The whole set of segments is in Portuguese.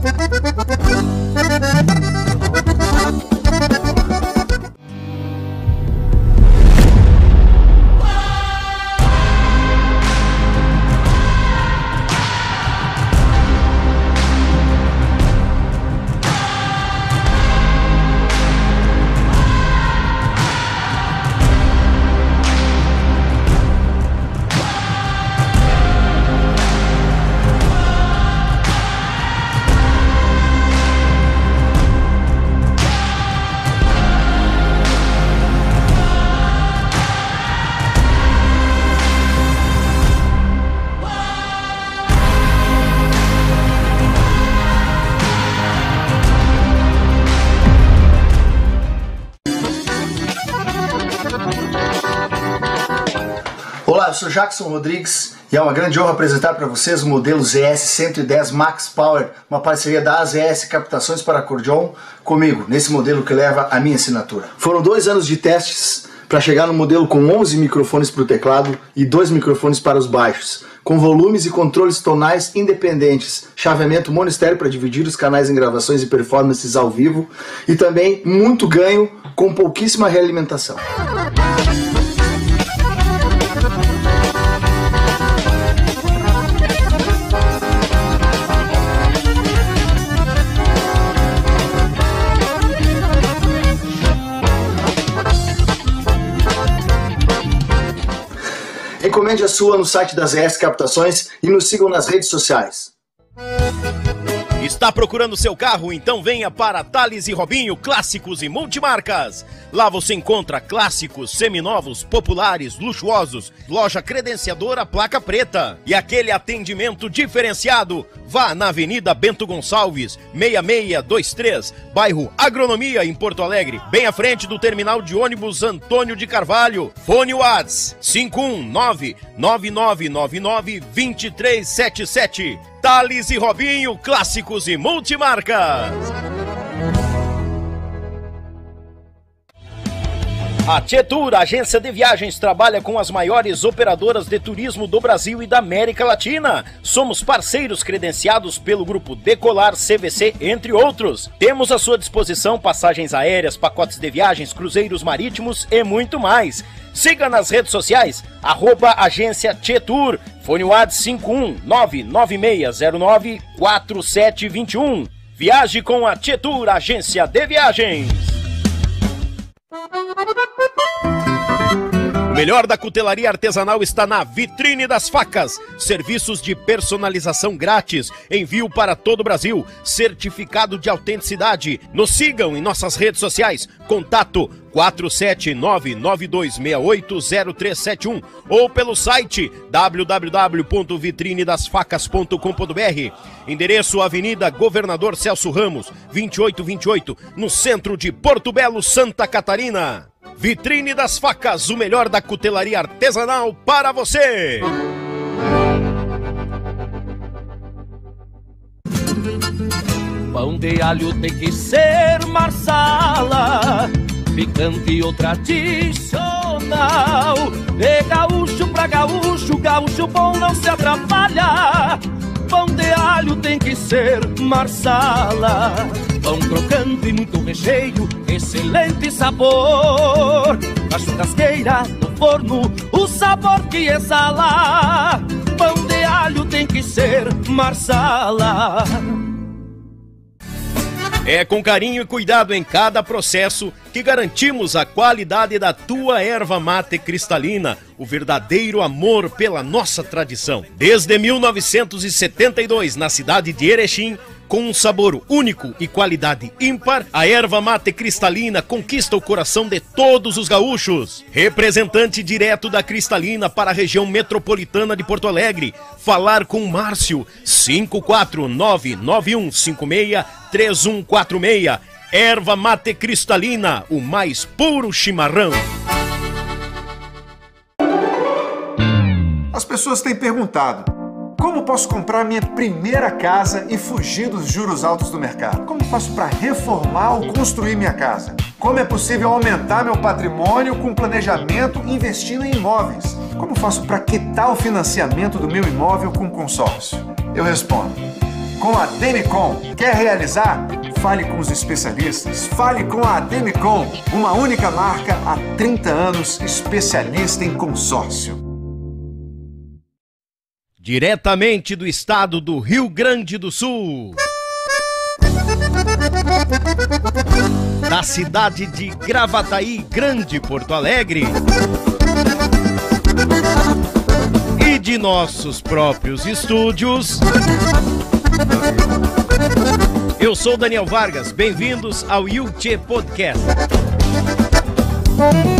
Thank you. Jackson Rodrigues e é uma grande honra apresentar para vocês o modelo ZS 110 Max Power, uma parceria da AZS Captações para Acordeon comigo, nesse modelo que leva a minha assinatura. Foram dois anos de testes para chegar no modelo com 11 microfones para o teclado e dois microfones para os baixos, com volumes e controles tonais independentes, chaveamento monistério para dividir os canais em gravações e performances ao vivo e também muito ganho com pouquíssima realimentação. Encomende a sua no site das ES Captações e nos sigam nas redes sociais. Está procurando seu carro? Então venha para Thales e Robinho Clássicos e Multimarcas. Lá você encontra clássicos, seminovos, populares, luxuosos, loja credenciadora placa preta e aquele atendimento diferenciado. Vá na Avenida Bento Gonçalves, 6623, bairro Agronomia, em Porto Alegre, bem à frente do terminal de ônibus Antônio de Carvalho. Fone Whats 519 9999 2377. Thales e Robinho, clássicos e multimarcas. A Tietur, agência de viagens, trabalha com as maiores operadoras de turismo do Brasil e da América Latina. Somos parceiros credenciados pelo grupo Decolar, CVC, entre outros. Temos à sua disposição passagens aéreas, pacotes de viagens, cruzeiros marítimos e muito mais. Siga nas redes sociais, arroba agência Tietur, fone WAD 51996094721. Viaje com a Tietur, agência de viagens. Thank you. Melhor da cutelaria artesanal está na Vitrine das Facas. Serviços de personalização grátis, envio para todo o Brasil, certificado de autenticidade. Nos sigam em nossas redes sociais. Contato 47992680371 ou pelo site www.vitrinedasfacas.com.br. Endereço Avenida Governador Celso Ramos, 2828, no centro de Porto Belo, Santa Catarina. Vitrine das Facas, o melhor da cutelaria artesanal para você. Pão de alho tem que ser marsala, picante ou tradicional. De gaúcho pra gaúcho, gaúcho bom não se atrapalha. Pão de alho tem que ser marsala. Pão crocante e muito recheio, excelente sabor. Na churrasqueira, no forno, o sabor que exala. Pão de alho tem que ser marsala. É com carinho e cuidado em cada processo que garantimos a qualidade da tua erva mate cristalina, o verdadeiro amor pela nossa tradição. Desde 1972, na cidade de Erechim, com um sabor único e qualidade ímpar, a erva mate cristalina conquista o coração de todos os gaúchos. Representante direto da Cristalina para a região metropolitana de Porto Alegre. Falar com Márcio 54991563146. Erva mate cristalina, o mais puro chimarrão. As pessoas têm perguntado: como posso comprar minha primeira casa e fugir dos juros altos do mercado? Como faço para reformar ou construir minha casa? Como é possível aumentar meu patrimônio com planejamento investindo em imóveis? Como faço para quitar o financiamento do meu imóvel com consórcio? Eu respondo: com a Demicon. Quer realizar? Fale com os especialistas. Fale com a Demicon, uma única marca há 30 anos, especialista em consórcio. Diretamente do estado do Rio Grande do Sul. Da cidade de Gravataí, Grande Porto Alegre. E de nossos próprios estúdios. Eu sou Daniel Vargas, bem-vindos ao Yuchê Podcast. Oi,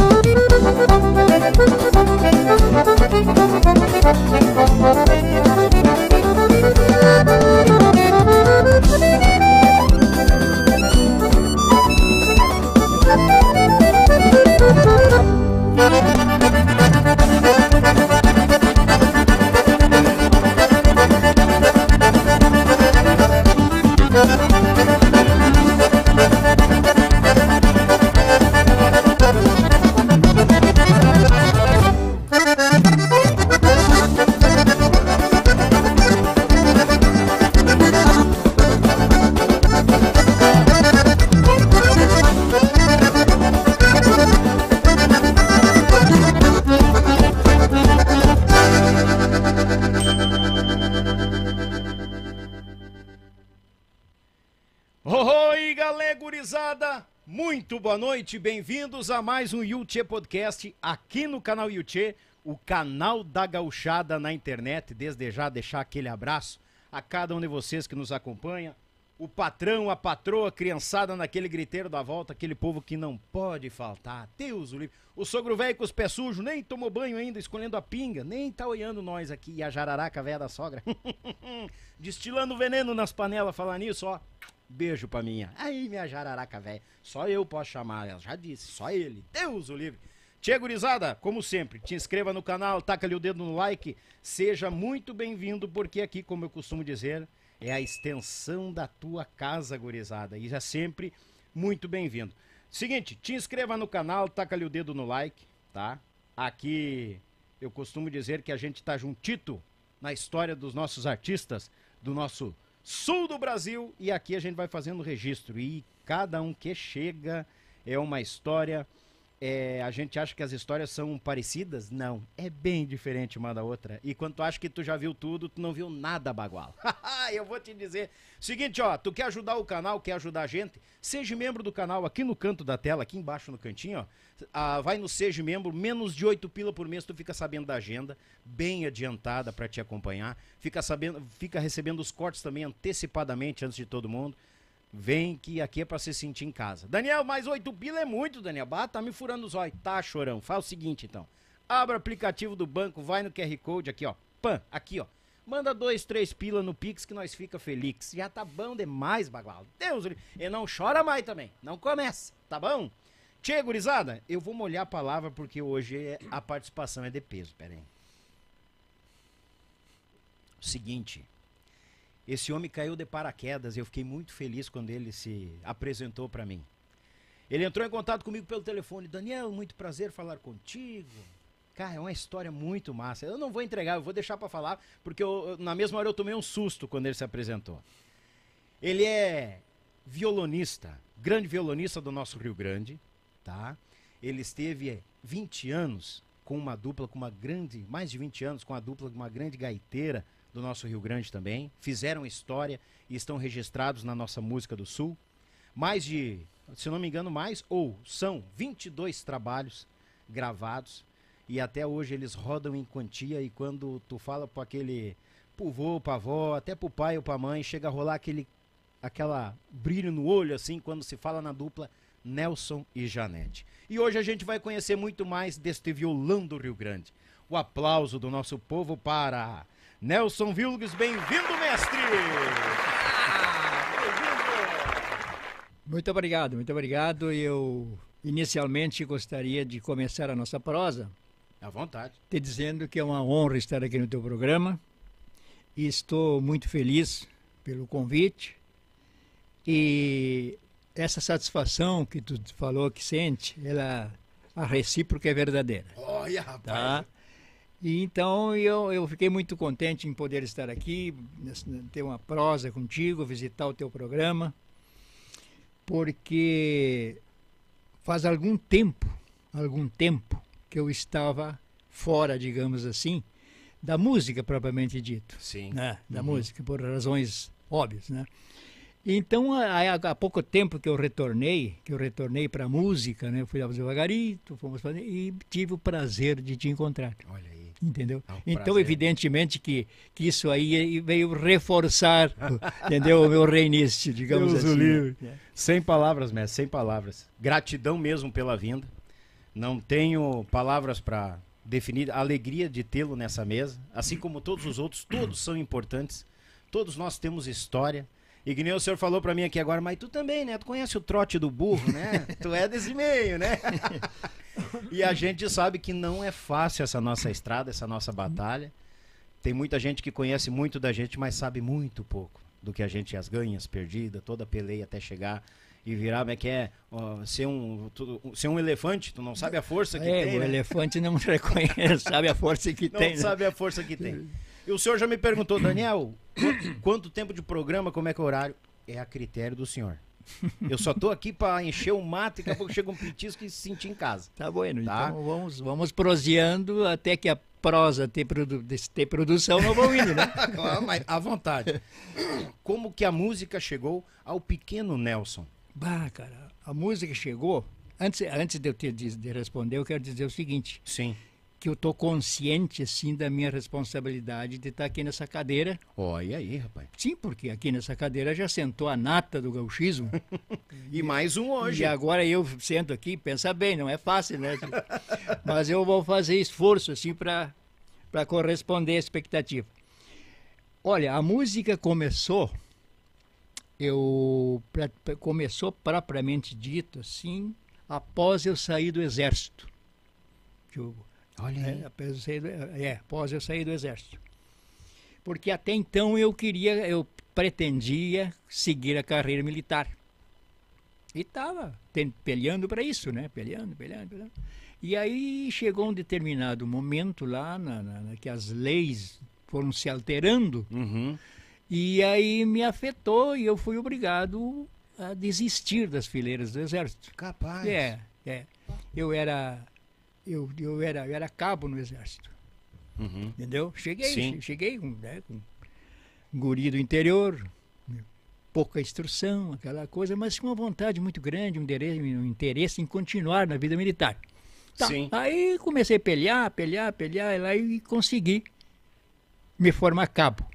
noite, bem-vindos a mais um Yuchê Podcast aqui no canal Yuchê, o canal da gauchada na internet. Desde já deixar aquele abraço a cada um de vocês que nos acompanha, o patrão, a patroa, a criançada naquele griteiro da volta, aquele povo que não pode faltar. Deus o livre. O sogro velho com os pés sujos, nem tomou banho ainda, escolhendo a pinga, nem tá olhando nós aqui, e a jararaca velha da sogra. Destilando veneno nas panelas, falar nisso, ó. Beijo pra minha. Aí, minha jararaca velha. Só eu posso chamar ela, já disse, só ele. Deus o livre. Tia gurizada, como sempre, te inscreva no canal, taca ali o dedo no like, seja muito bem-vindo, porque aqui, como eu costumo dizer, é a extensão da tua casa, gurizada. E é sempre muito bem-vindo. Seguinte, te inscreva no canal, taca ali o dedo no like, tá? Aqui eu costumo dizer que a gente tá juntito na história dos nossos artistas, do nosso sul do Brasil, e aqui a gente vai fazendo registro. E cada um que chega é uma história. É, a gente acha que as histórias são parecidas? Não, é bem diferente uma da outra. E quando tu acha que tu já viu tudo, tu não viu nada bagual. Eu vou te dizer. Seguinte, ó, tu quer ajudar o canal, quer ajudar a gente? Seja membro do canal aqui no canto da tela, aqui embaixo no cantinho, ó. Ah, vai no Seja Membro, menos de 8 pila por mês, tu fica sabendo da agenda, bem adiantada para te acompanhar. Fica sabendo, fica recebendo os cortes também antecipadamente antes de todo mundo. Vem que aqui é pra se sentir em casa. Daniel, mais oito pila é muito, Daniel. Bah, tá me furando os olhos. Tá, chorão. Faz o seguinte, então. Abre o aplicativo do banco, vai no QR Code aqui, ó. Pan, aqui, ó. Manda dois, três pila no Pix que nós fica felix. Já tá bom demais, bagual. Deus, e não chora mais também. Não começa, tá bom? Tchê, gurizada, eu vou molhar a palavra porque hoje é- a participação é de peso. Pera aí. Seguinte. Esse homem caiu de paraquedas e eu fiquei muito feliz quando ele se apresentou para mim. Ele entrou em contato comigo pelo telefone. Daniel, muito prazer falar contigo. Cara, é uma história muito massa. Eu não vou entregar, eu vou deixar para falar, porque eu- na mesma hora eu tomei um susto quando ele se apresentou. Ele é violonista, grande violonista do nosso Rio Grande, tá? Ele esteve 20 anos com uma dupla, com uma grande, mais de 20 anos com a dupla, com uma grande gaiteira do nosso Rio Grande também. Fizeram história e estão registrados na nossa música do Sul. Mais de, se não me engano, mais ou são 22 trabalhos gravados e até hoje eles rodam em quantia e quando tu fala para aquele pro vô, pra avó, até pro pai ou pra mãe, chega a rolar aquele aquela brilho no olho assim quando se fala na dupla Nelson e Janete. E hoje a gente vai conhecer muito mais deste violão do Rio Grande. O aplauso do nosso povo para Nelson Vilgues, bem-vindo, mestre! Muito obrigado, muito obrigado. Eu inicialmente gostaria de começar a nossa prosa À vontade. te dizendo que é uma honra estar aqui no teu programa e estou muito feliz pelo convite e essa satisfação que tu falou que sente, ela a recíproca é verdadeira, Olha, rapaz. tá? E então eu, eu fiquei muito contente em poder estar aqui, ter uma prosa contigo, visitar o teu programa, porque faz algum tempo, algum tempo que eu estava fora, digamos assim, da música propriamente dito. Sim. Né? Da Uhum. música, por razões óbvias, né? Então, há, há pouco tempo que eu retornei, que eu retornei para a música, né? Fui devagarito, fomos fazer e tive o prazer de te encontrar. Olha aí. Entendeu? É um então, evidentemente que, que isso aí veio reforçar, entendeu? O meu reinício, digamos Deus assim. livre. né? Sem palavras, mestre, sem palavras. Gratidão mesmo pela vinda. Não tenho palavras para definir a alegria de tê-lo nessa mesa, assim como todos os outros, todos são importantes. Todos nós temos história. E que nem o senhor falou para mim aqui agora, mas tu também, né? Tu conhece o trote do burro, né? tu é desse meio, né? e a gente sabe que não é fácil essa nossa estrada, essa nossa batalha. Tem muita gente que conhece muito da gente, mas sabe muito pouco do que a gente as ganhas, perdida, toda a peleia até chegar e virar, como é que é, ó, ser, um, tu- ser um elefante, tu não sabe a força que É, tem, o né? elefante não reconhece, sabe a força que Não tem. né? sabe a força que tem. E o senhor já me perguntou, Daniel, quanto, quanto tempo de programa, como é que é o horário? É a critério do senhor. Eu só tô aqui para encher o mato e daqui a pouco chega um petisco e se sentir em casa. Tá bueno, Tá. então vamos, vamos proseando até que a prosa ter, produ ter produção, não vou indo, né? Ah, mas à vontade. Como que a música chegou ao pequeno Nelson? Bah, cara, a música chegou. Antes, antes de eu te de responder, eu quero dizer o seguinte: Sim. Que eu tô consciente, assim, da minha responsabilidade de estar aqui nessa cadeira. Olha aí, rapaz. Sim, porque aqui nessa cadeira já sentou a nata do gauchismo. E mais um hoje. E agora eu sento aqui, pensa bem, não é fácil, né? Mas eu vou fazer esforço, assim, para corresponder à expectativa. Olha, a música começou, eu pra- pra- começou propriamente dito, assim, após eu sair do exército. Olha aí. é, após eu sair do, é, após eu sair do exército. Porque até então eu queria, eu pretendia seguir a carreira militar. E estava peleando para isso, né? Peleando, peleando, peleando. E aí chegou um determinado momento lá na, na- na que as leis foram se alterando Uhum. e aí me afetou e eu fui obrigado a desistir das fileiras do exército. Capaz. É, é. Eu era eu, eu era eu era cabo no exército, Uhum. entendeu? Cheguei, Sim. che- cheguei com, né, com guri do interior, pouca instrução, aquela coisa, mas com uma vontade muito grande, um interesse, um interesse em continuar na vida militar. Tá, Sim. Aí comecei a pelear, pelear, pelear, e lá e consegui me formar cabo.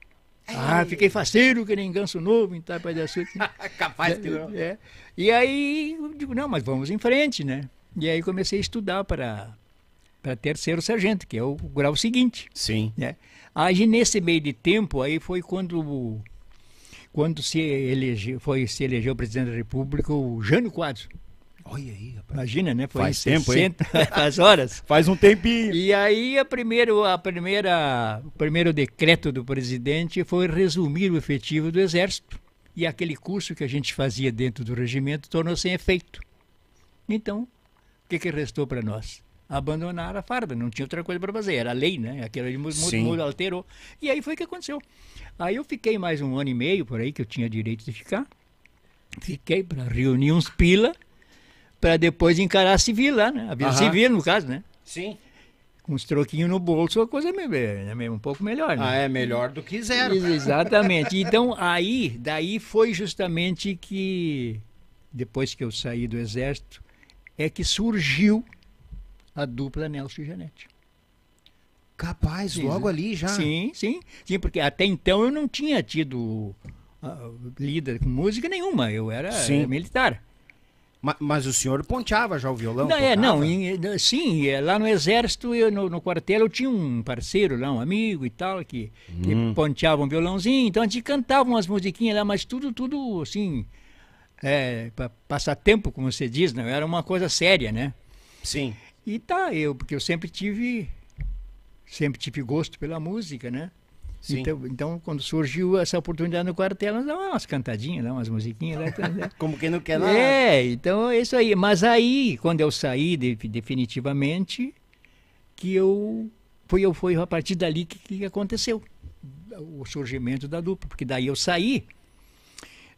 Ah, fiquei faceiro, que nem ganso novo, em Tapa de Açúcar. Capaz que não. É. E aí eu digo, não, mas vamos em frente, né? E aí comecei a estudar para para terceiro sargento, que é o grau seguinte, Sim. né? Aí nesse meio de tempo, aí foi quando quando se elegeu, foi se elegeu o presidente da República, o Jânio Quadros. Olha aí, rapaz. Imagina, né? Foi Faz em tempo, hein? 60, faz horas. Faz um tempinho. E aí a primeiro, a primeira, o primeiro decreto do presidente foi resumir o efetivo do Exército. E aquele curso que a gente fazia dentro do regimento tornou sem efeito. Então, o que, que restou para nós? Abandonar a farda, não tinha outra coisa para fazer, era lei, né? Aquilo ali mu- mu- Sim. mu- alterou. E aí foi o que aconteceu. Aí eu fiquei mais um ano e meio por aí, que eu tinha direito de ficar. Fiquei para reunir uns pila, para depois encarar a civil lá, né? A vida Aham. civil, no caso, né? Sim. com os troquinhos no bolso, a coisa é é me- um pouco melhor, Ah, né? é melhor do que zero. Ex- Exatamente. Então, aí, daí foi justamente que, depois que eu saí do exército, é que surgiu a dupla Nelson e Janete. Capaz, Sim, logo ali já. Sim, sim, sim, porque até então eu não tinha tido lida com música nenhuma, eu era Sim. militar. Ma- Mas, o senhor ponteava já o violão? Não, é, não, em- sim, é, lá no exército, eu, no, no quartel, eu tinha um parceiro lá, um amigo e tal, que, que Hum. ponteava um violãozinho, então a gente cantava umas musiquinhas lá, mas tudo, tudo assim, é, para passar tempo, como você diz, não era uma coisa séria, né? Sim. E tá, eu, porque eu sempre tive, sempre tive gosto pela música, né? Sim. Então, então, quando surgiu essa oportunidade no quartel, nós dávamos umas cantadinhas, umas musiquinhas lá. Como quem não quer nada. É, então é isso aí. Mas aí, quando eu saí de- definitivamente, que eu foi, foi a partir dali que, que aconteceu o surgimento da dupla, porque daí eu saí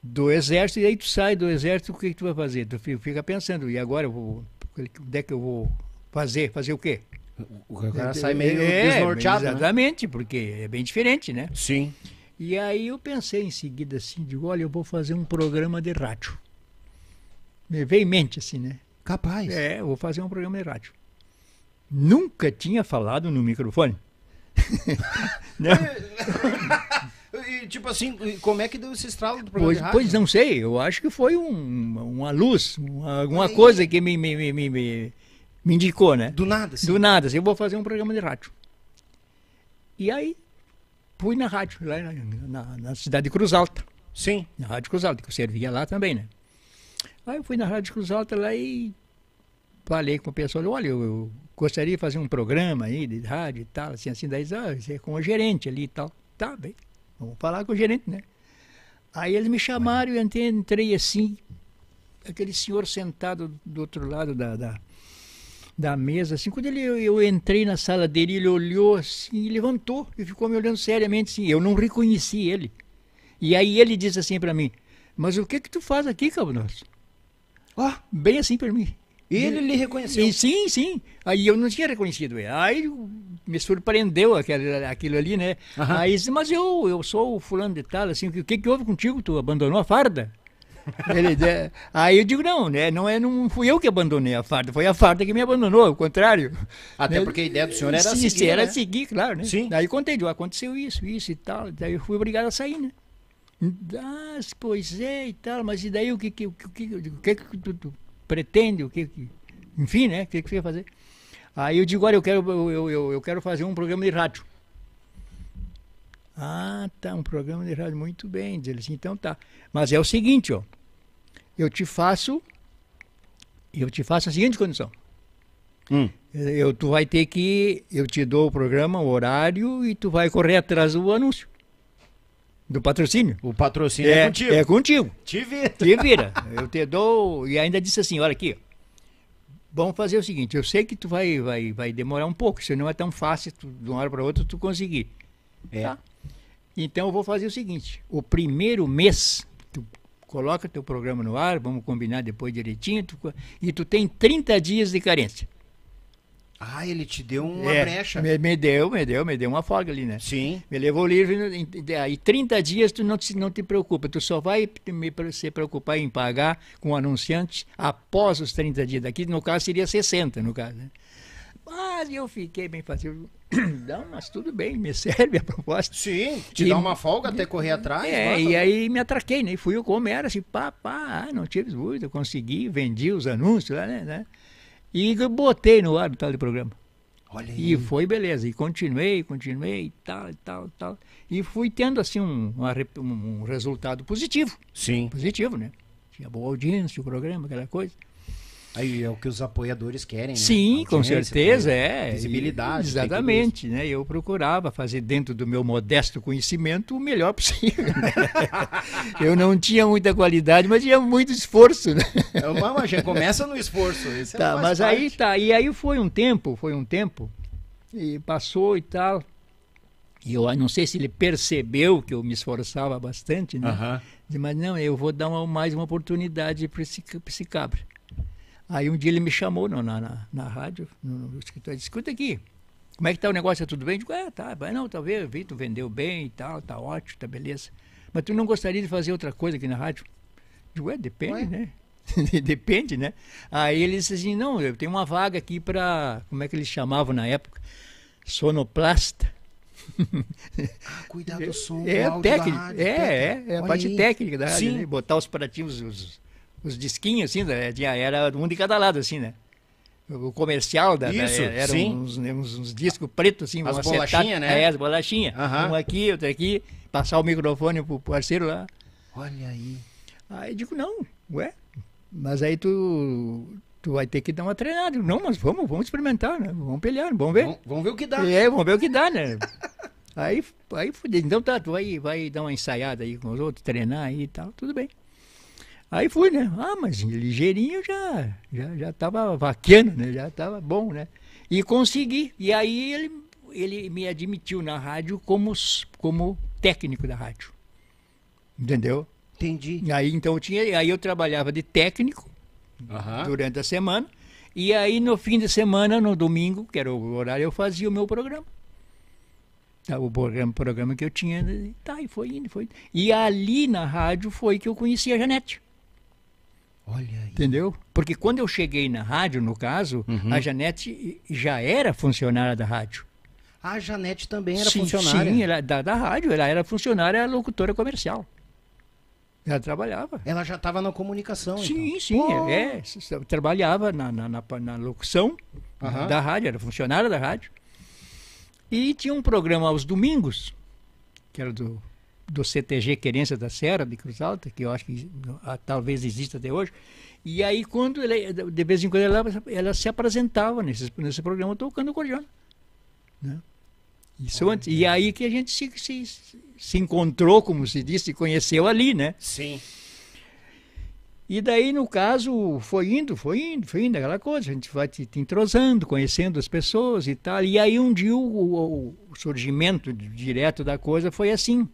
do exército, e aí tu sai do exército, o que, que tu vai fazer? Tu fica pensando, e agora eu vou, onde é que eu vou fazer? Fazer o quê? O cara sai meio é, desnorteado, né? Exatamente, né? porque é bem diferente, né? Sim. E aí eu pensei em seguida assim, digo, olha, eu vou fazer um programa de rádio. Me veio em mente assim, né? Capaz. É, eu vou fazer um programa de rádio. Nunca tinha falado no microfone. não. E, tipo assim, como é que deu esse estralo do programa pois, de rádio? Pois não sei, eu acho que foi um, uma luz, uma, alguma coisa que me, me, me, me, me indicou, né? Do nada, sim. Do nada, assim, eu vou fazer um programa de rádio. E aí, fui na rádio, lá na, na, na cidade de Cruz Alta. Sim. Na Rádio Cruz Alta, que eu servia lá também, né? Aí eu fui na Rádio Cruz Alta lá e falei com o pessoal, olha, eu, eu, gostaria de fazer um programa aí de rádio e tal, assim, assim, daí, ah, você é com o gerente ali e tal. Tá, bem, vamos falar com o gerente, né? Aí eles me chamaram e entrei, entrei assim, aquele senhor sentado do outro lado da, da, da mesa, assim, quando ele, eu, entrei na sala dele, ele olhou assim, e levantou e ficou me olhando seriamente assim, eu não reconheci ele. E aí ele disse assim para mim, mas o que que tu faz aqui, Cabroso? Ó, oh, bem assim para mim. Ele lhe reconheceu? E, sim, sim. Aí eu não tinha reconhecido ele. Aí me surpreendeu aquele, aquilo ali, né? Uhum. Aí disse, mas eu, eu sou o fulano de tal, assim, o que, que houve contigo? Tu abandonou a farda? Ele, aí eu digo, não, né? Não, é, não fui eu que abandonei a farda, foi a farda que me abandonou, ao contrário. Até né? porque a ideia do senhor era Sim, seguir, era né? seguir, claro, né? Sim. Daí contei, aconteceu isso, isso e tal. Daí eu fui obrigado a sair, né? Ah, pois é e tal, mas e daí o que que, o que, o que, o que tu, tu pretende, o que, que enfim, né? O que, que você ia fazer? Aí eu digo, olha, eu quero, eu, eu, eu quero fazer um programa de rádio. Ah, tá, um programa de rádio, muito bem. Diz ele assim, então tá. Mas é o seguinte, ó. Eu te faço, eu te faço a seguinte condição. Hum. Eu, tu vai ter que, eu te dou o programa, o horário, e tu vai correr atrás do anúncio. Do patrocínio? O patrocínio é, é contigo. É contigo. Te vira. Te vira. Eu te dou. E ainda disse assim: olha aqui. Vamos fazer o seguinte: eu sei que tu vai, vai, vai demorar um pouco, isso não é tão fácil tu, de uma hora para outra tu conseguir. É. Tá? Então eu vou fazer o seguinte: o primeiro mês, tu coloca teu programa no ar, vamos combinar depois direitinho, tu, e tu tem 30 dias de carência. Ah, ele te deu uma é, brecha. Me, me, deu, me deu, me deu uma folga ali, né? Sim. Me levou livre, aí 30 dias tu não te, não te preocupa, tu só vai me, se preocupar em pagar com o anunciante após os 30 dias. Daqui, no caso, seria 60, no caso, né? Mas eu fiquei bem fácil. Não, mas tudo bem, me serve a proposta. Sim, te e, dá uma folga até correr atrás. É, e aí me atraquei, né? Fui eu como era, assim, pá, pá, ah, não tive dúvida, consegui, vendi os anúncios lá, né? né? E botei no ar o tal de programa. Olha aí. E foi beleza. E continuei, continuei, e tal, e tal, tal. E fui tendo, assim, um, um resultado positivo. Sim. Positivo, né? Tinha boa audiência, o programa, aquela coisa. Aí é o que os apoiadores querem, né? Sim, com certeza, é. Visibilidade. exatamente, né? Eu procurava fazer dentro do meu modesto conhecimento o melhor possível. Né? eu não tinha muita qualidade, mas tinha muito esforço, né? É uma, já começa no esforço. Isso tá, mas parte. aí tá, e aí foi um tempo, foi um tempo, e passou e tal. E eu não sei se ele percebeu que eu me esforçava bastante, né? Uhum. Mas não, eu vou dar uma, mais uma oportunidade para esse, esse cabra. Aí um dia ele me chamou no, na, na, na rádio, no, no escritório, disse, escuta aqui, como é que tá o negócio? É tudo bem? Eu digo, é, tá, não, tá vendo, vi, tu vendeu bem e tal, tá ótimo, tá beleza. Mas tu não gostaria de fazer outra coisa aqui na rádio? Eu digo, é, depende, Ué? né? depende, né? Aí ele disse assim, não, eu tenho uma vaga aqui para, como é que eles chamavam na época? Sonoplasta. Ah, cuidar do som, é, do técnico, rádio, é, é, é, a parte aí. técnica da rádio, né? botar os pratinhos, os, os disquinhos, assim, né? Tinha- era um de cada lado, assim, né? O comercial da, da- Isso, era sim. uns, uns, uns discos pretos, assim, As bolachinha, acetato- né? É, as bolachinhas. Aham. Um aqui, outro aqui, passar o microfone pro parceiro lá. Olha aí. Aí eu digo, não, ué, mas aí tu, tu vai ter que dar uma treinada. Não, mas vamos, vamos experimentar, né? Vamos pelear, vamos ver. Vamos, vamos ver o que dá. É, vamos ver o que dá, né? aí, aí fudeu. Então tá, tu vai, vai dar uma ensaiada aí com os outros, treinar aí e tal, tudo bem. Aí fui, né? Ah, mas ligeirinho já, já, já tava vaqueando, né? Já tava bom, né? E consegui. E aí ele, ele me admitiu na rádio como, como técnico da rádio. Entendeu? Entendi. E aí então eu tinha, aí eu trabalhava de técnico Aham. durante a semana. E aí no fim de semana, no domingo, que era o horário, eu fazia o meu programa. Tá, O programa, programa que eu tinha. Tá, e foi indo, foi indo. E ali na rádio foi que eu conheci a Janete. Olha aí. Entendeu? Porque quando eu cheguei na rádio, no caso, Uhum. a Janete já era funcionária da rádio. A Janete também era sim, funcionária. Sim, ela, da, da rádio. Ela era funcionária locutora comercial. Ela trabalhava. Ela já estava na comunicação, Sim, então. sim, Pô. é, s- trabalhava na, na, na, na locução Aham. da rádio, era funcionária da rádio. E tinha um programa aos domingos, que era do, do CTG Querência da Serra, de Cruz Alta, que eu acho que ah, talvez exista até hoje. E aí, quando ela- de vez em quando ela, ela se apresentava nesse, nesse programa tocando acordeona. Né? Isso antes. E aí que a gente se, se, se encontrou, como se diz, se conheceu ali, né? Sim. E daí, no caso, foi indo, foi indo, foi indo, aquela coisa, a gente vai te, te entrosando, conhecendo as pessoas e tal. E aí um dia o, o- surgimento di- direto da coisa foi assim.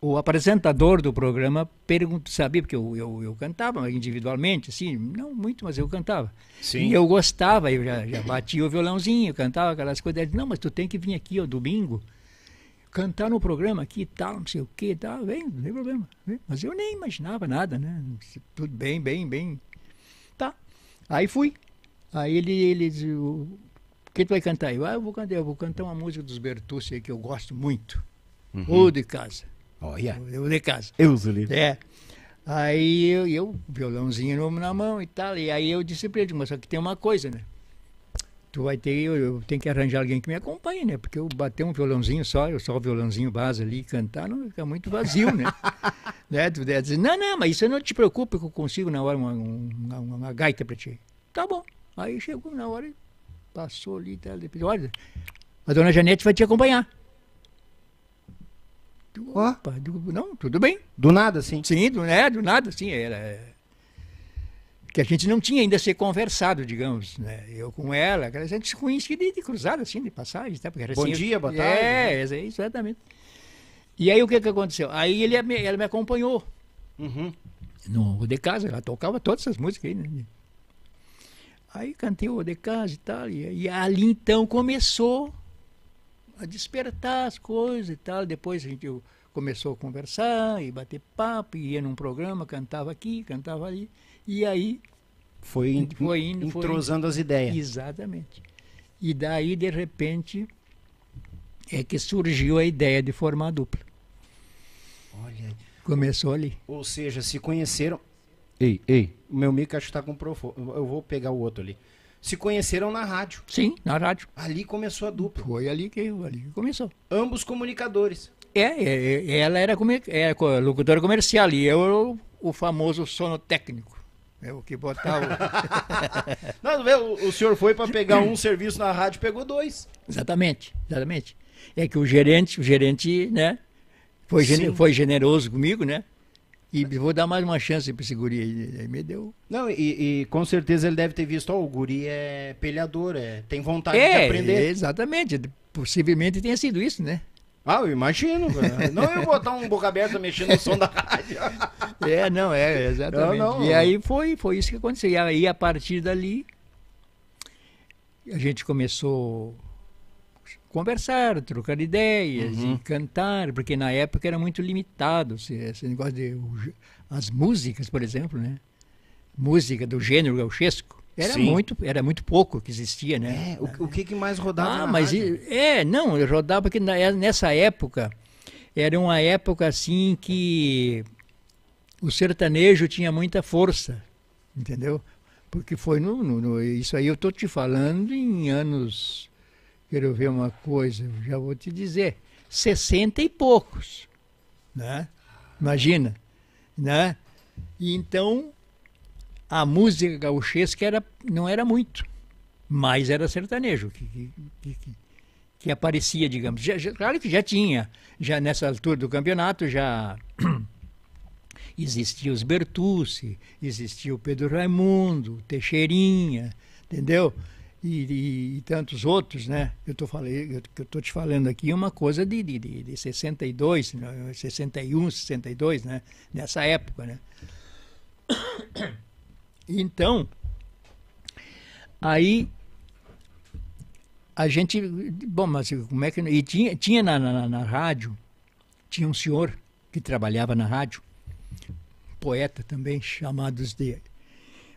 O apresentador do programa perguntou, sabia, porque eu, eu, eu cantava individualmente, assim, não muito, mas eu cantava. Sim. E eu gostava, eu já, já batia o violãozinho, cantava aquelas coisas. Ele disse, não, mas tu tem que vir aqui, ó, domingo, cantar no programa aqui e tal, não sei o que, tal, vem, não tem problema. vem. Mas eu nem imaginava nada, né? Tudo bem, bem, bem. Tá. Aí fui. Aí ele, ele disse, o que tu vai cantar? Eu, ah, eu vou cantar, eu vou cantar uma música dos Bertucci que eu gosto muito. Ou de casa. Olha. Ou de casa. Eu uso livre. É. Aí eu, eu violãozinho na mão e tal. E aí eu disse pra ele, mas só que tem uma coisa, né? Tu vai ter, eu, eu tenho que arranjar alguém que me acompanhe, né? Porque eu bater um violãozinho só, eu só o violãozinho base ali e cantar, não fica muito vazio, né? né? Tu deve dizer, não, não, mas isso não te preocupa que eu consigo na hora uma, uma, uma gaita pra ti. Tá bom. Aí chegou na hora, passou ali e tal. Depois, olha, a dona Janete vai te acompanhar. Opa, não, tudo bem. Do nada, sim. Sim, do, né, do nada, sim, era. Que a gente não tinha ainda se conversado, digamos, né? Eu com ela, a gente se conhecia de, de cruzada, assim, de passagem, tá? Porque era Bom assim, dia, boa é, tarde, É, exa- exatamente. E aí o que que aconteceu? Aí ele, ela me acompanhou Uhum. no de Casa, ela tocava todas essas músicas aí, né? Aí cantei o O de Casa e tal, e, e ali então começou a despertar as coisas e tal. Depois a gente eu- começou a conversar e bater papo, e ia num programa, cantava aqui, cantava ali, e aí Foi, in- Foi indo, foi entrosando as ideias. Exatamente. E daí, de repente, é que surgiu a ideia de formar a dupla. Olha. Começou ali. Ou seja, se conheceram. Ei, ei, o meu mic acho que tá com profo. Eu vou pegar o outro ali. Se conheceram na rádio. Sim, na rádio. Ali começou a dupla. Foi ali que, ali que começou. Ambos comunicadores. É, é, é, ela era, era co- locutora comercial e eu o, o famoso sonotécnico. É o que botava. Não, vê, o, o senhor foi para pegar um serviço na rádio, pegou dois. exatamente, exatamente. É que o gerente, o gerente, né, foi, foi generoso comigo, né? E vou dar mais uma chance para esse guri aí. Aí me deu. Não, e, e com certeza ele deve ter visto, ó, o guri é pelhador, é, tem vontade de É, aprender. exatamente. Possivelmente tenha sido isso, né? Ah, eu imagino. cara. Não eu botar um boca aberta mexendo no som da rádio. É, não, é, exatamente. Não, não. E aí foi, foi isso que aconteceu. E aí, a partir dali, a gente começou conversar, trocar ideias Uhum. e cantar, porque na época era muito limitado esse, esse negócio de as músicas, por exemplo, né? Música do gênero gauchesco. Era Sim. muito, era muito pouco que existia, né? É, o, o que, que mais rodava Ah, na mas rádio? é, não, rodava porque na- nessa época era uma época assim que o sertanejo tinha muita força, entendeu? Porque foi no, no- no- isso aí eu tô te falando em anos, quero ver uma coisa, já vou te dizer, 60 e poucos, né? Imagina, né? E então a música gauchesca era, não era muito, mas era sertanejo que, que, que- que- aparecia, digamos. Já- já- claro que já tinha, já nessa altura do campeonato já existia os Bertucci, existia o Pedro Raimundo, Teixeirinha, entendeu? E, e- e tantos outros, né? Eu tô falei, eu, eu tô te falando aqui uma coisa de, de, de, de 62, né? 61, 62, né? Nessa época, né? Então, aí a gente, bom, mas como é que e tinha tinha na, na, na rádio tinha um senhor que trabalhava na rádio, poeta também, chamados de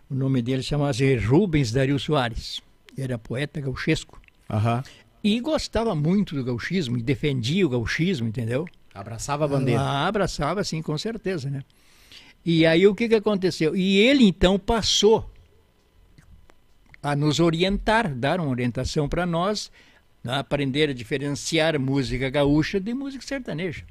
o nome dele chamava-se Rubens Dario Soares. Era poeta gauchesco. Aham. E gostava muito do gauchismo e defendia o gauchismo, entendeu? Abraçava a bandeira. Ah, abraçava, sim, com certeza, né? E aí o que, que aconteceu? E ele então passou a nos orientar, dar uma orientação para nós, né? aprender a diferenciar música gaúcha de música sertaneja.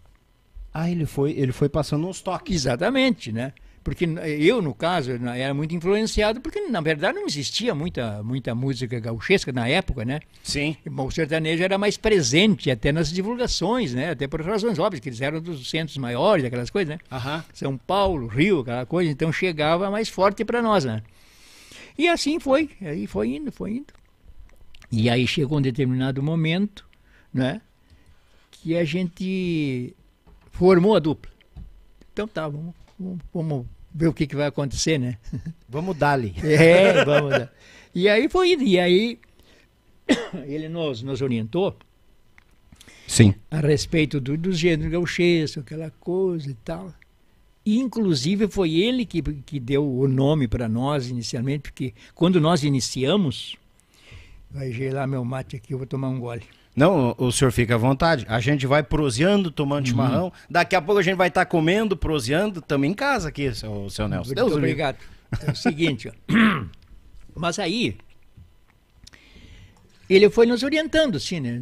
Ah, ele foi, ele foi passando uns toques. Exatamente, né? Porque eu, no caso, era muito influenciado, porque na verdade não existia muita, muita música gauchesca na época, né? Sim. O sertanejo era mais presente até nas divulgações, né? Até por razões óbvias, que eles eram dos centros maiores, aquelas coisas, né? Aham. São Paulo, Rio, aquela coisa, então chegava mais forte para nós, né? E assim foi, aí foi indo, foi indo. E aí chegou um determinado momento, né? Que a gente formou a dupla. Então tá, vamos, vamos, ver o que, que vai acontecer, né? Vamos dar-lhe. É, vamos lá. E aí foi indo, e aí ele nos, nos orientou Sim. a respeito do, do gênero gauchesco, aquela coisa e tal. E, inclusive, foi ele que, que deu o nome para nós inicialmente, porque quando nós iniciamos. Vai gelar meu mate aqui, eu vou tomar um gole. Não, o senhor fica à vontade. A gente vai proseando, tomando Uhum. chimarrão. Daqui a pouco a gente vai estar comendo, proseando. Também em casa aqui, seu, seu Nelson. Muito Deus obrigado. É o seguinte, ó. mas aí ele foi nos orientando, assim, né,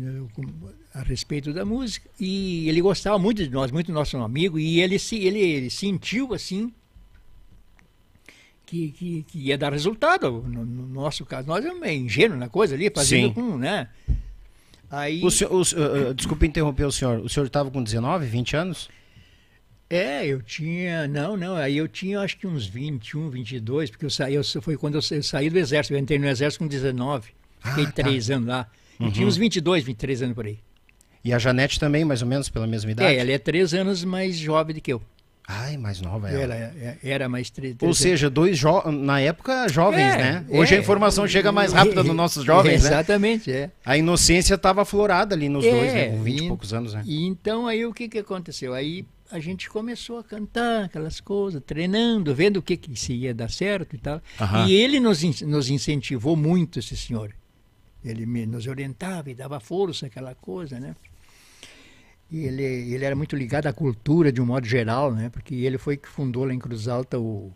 a respeito da música e ele gostava muito de nós, muito nosso amigo e ele se ele, ele sentiu assim que, que, que ia dar resultado no, no nosso caso. Nós meio ingênuos na coisa ali, fazendo Sim. com, né? Aí O senhor, o uh, uh, desculpa interromper o senhor. O senhor estava com 19, 20 anos? É, eu tinha. Não, não, aí eu tinha acho que uns 21, 22, porque eu saí, eu, foi quando eu, sa- eu saí do exército, eu entrei no exército com 19. Fiquei Ah, tá. três anos lá. Eu tinha uns 22, 23 anos por aí. E a Janete também, mais ou menos, pela mesma idade? É, ela é três anos mais jovem do que eu. Ai, mais nova ela. Ela é- era mais três. Ou seja, dois na época jovens, É, né? Hoje é. a informação chega mais rápida nos nossos jovens, né? Exatamente, é. A inocência estava aflorada ali nos É, dois, né? Com 20 e e- poucos anos, né? E então aí o que, que aconteceu? Aí a gente começou a cantar aquelas coisas, treinando, vendo o que, que se ia dar certo e tal. Aham. E ele nos, nos incentivou muito, esse senhor. Ele me, nos orientava e dava força, aquela coisa, né? E ele, ele era muito ligado à cultura de um modo geral, né? Porque ele foi que fundou lá em Cruz Alta o,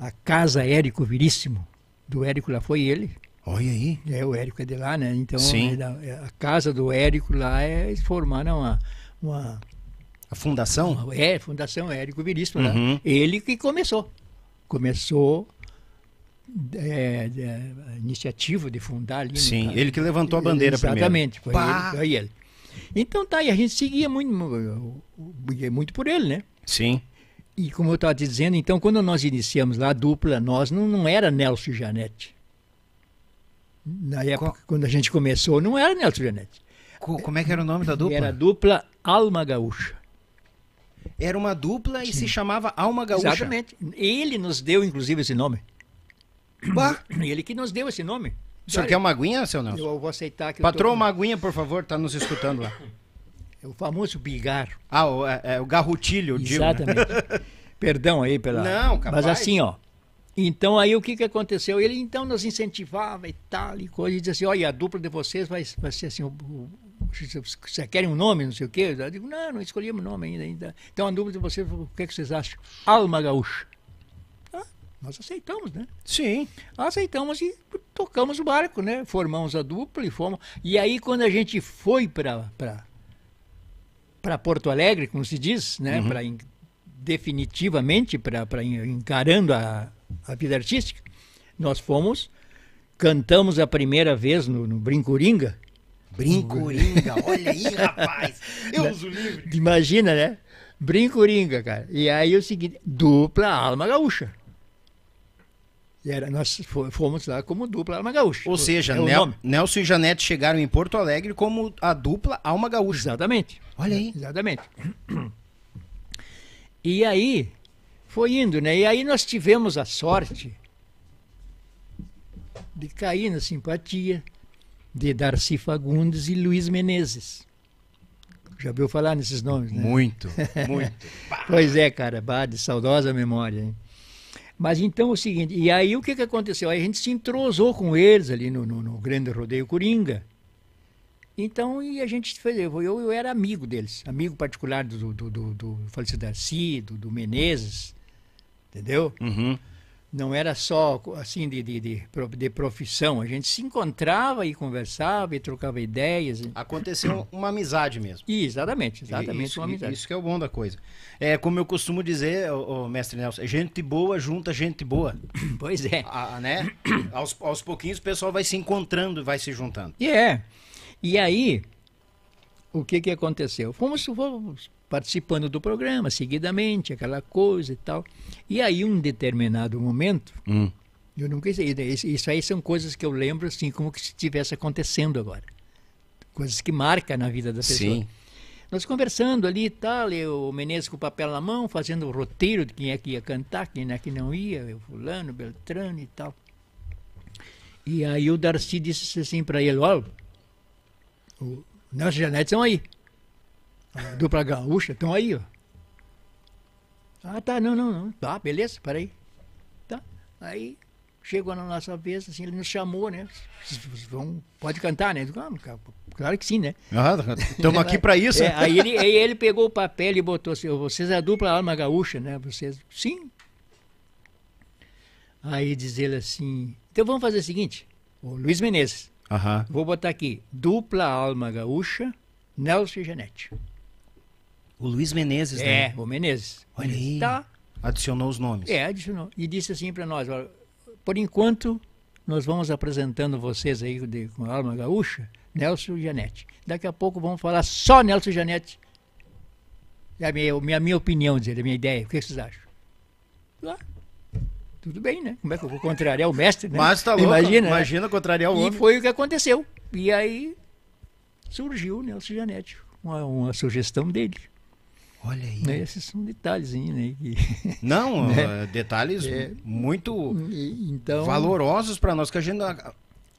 a Casa Érico Viríssimo. Do Érico lá foi ele. Olha aí. É, o Érico é de lá, né? Então, Sim. ele- a, a casa do Érico lá é eles formaram uma, uma, A fundação? uma- é, Fundação Érico Viríssimo lá. Uhum. Ele que começou. Começou é, é, a iniciativa de fundar ali. no Sim, ele que levantou a bandeira Exatamente, primeiro. foi Pá! ele, foi ele. Então tá, e a gente seguia muito, mu- muito por ele, né? Sim. E como eu estava dizendo, então quando nós iniciamos lá a dupla, nós não, não era Nelson e Janete. Na época, quando a gente começou, não era Nelson e Janete. Co- Como é que era o nome da dupla? Era a dupla Alma Gaúcha. Era uma dupla e se chamava Alma Gaúcha. Exatamente. Ele nos deu, inclusive, esse nome. Bah! Ele que nos deu esse nome. O senhor quer uma aguinha, seu Nelson? Eu vou aceitar que Patrão, eu uma aguinha, por favor, tá nos escutando lá. tô... O famoso bigar. Ah, o, é, é o garrutilho, eu digo. né? Exatamente. Perdão aí pela... Não, capaz. Mas assim, ó. Então aí o que que aconteceu? Ele então nos incentivava e tal, e coisa, e dizia assim, olha, a dupla de vocês vai, vai ser assim, o, o, você querem um nome, não sei o quê? Eu digo, não, não escolhemos nome ainda, ainda. Então a dupla de vocês, o que, que vocês acham? Alma Gaúcha. Nós aceitamos, né? Sim. aceitamos e tocamos o barco, né? Formamos a dupla e fomos. E aí quando a gente foi para para Porto Alegre, como se diz, né? Para definitivamente para encarando a, a vida artística, nós fomos cantamos a primeira vez no, no Brincoringa. Brincoringa, olha aí, rapaz. Deus o livre. Imagina, né? Brincoringa, cara. E aí o seguinte, dupla alma gaúcha. Era, nós fo- fomos lá como dupla Alma Gaúcha. Ou seja, É Nel-. Nelson e Janete chegaram em Porto Alegre como a dupla Alma Gaúcha. Exatamente. Olha aí. Exatamente. E aí, foi indo, né? E aí nós tivemos a sorte de cair na simpatia de Darcy Fagundes e Luiz Menezes. Já ouviu falar nesses nomes, né? Muito, muito. Pois é, cara, bah, de saudosa memória. Hein? Mas então é o seguinte, e aí o que, que aconteceu? Aí a gente se entrosou com eles ali no, no, no Grande Rodeio Coringa. Então, e a gente fez, eu, eu, era amigo deles, amigo particular do, do, do, do falecido Darcy, do, do Menezes, entendeu? Uhum. Não era só assim de, de, de, de profissão, a gente se encontrava e conversava e trocava ideias. e- Aconteceu uma amizade mesmo. e exatamente, exatamente isso, uma amizade. Isso que é o bom da coisa. É como eu costumo dizer, ô, ô, mestre Nelson, gente boa junta gente boa. Pois é. Ah, né? aos, aos pouquinhos o pessoal vai se encontrando, vai se juntando. E é. E aí, o que que aconteceu? Fomos, fomos participando do programa seguidamente, aquela coisa e tal. E aí, um determinado momento, Hum. eu nunca sei, isso aí são coisas que eu lembro assim, como que se estivesse acontecendo agora. Coisas que marcam na vida da pessoa. Sim. Nós conversando ali e tal, e o Menezes com o papel na mão, fazendo o roteiro de quem é que ia cantar, quem é que não ia, o fulano, Beltrano e tal. E aí o Darcy disse assim para ele, olha, o Nelson Janete estão aí. Dupla gaúcha estão aí, ó. Ah, tá, não, não, não. Tá, beleza, peraí. Tá. Aí chegou na nossa vez, assim, ele nos chamou, né? Vão, pode cantar, né? Digo, "Ah, Claro que sim, né? Estamos aqui para isso. É, aí, ele, aí ele pegou o papel e botou assim, vocês é a dupla alma gaúcha, né? Vocês, sim. Aí diz ele assim, então vamos fazer o seguinte, o Luiz Menezes, Aham. vou botar aqui, dupla alma gaúcha, Nelson e Janete. O Luiz Menezes, É, né? o Menezes. Olha aí. Tá, Adicionou os nomes. é, adicionou. E disse assim para nós, olha, por enquanto, nós vamos apresentando vocês aí de, com a alma gaúcha, Nelson e Janete. Daqui a pouco vamos falar só Nelson e Janete. É a minha, minha, minha opinião, dizer, a minha ideia. O que vocês acham? Ah, tudo bem, né? Como é que eu vou contrariar o mestre, né? Mas tá louco. Imagina, né? Imagina contrariar o E homem. foi o que aconteceu. E aí surgiu o Nelson e Janete. Uma, uma sugestão dele. Olha aí. Né? Esses são detalhezinhos, né? que- Não, Né? eh, detalhes É. muito então, valorosos para nós, que a gente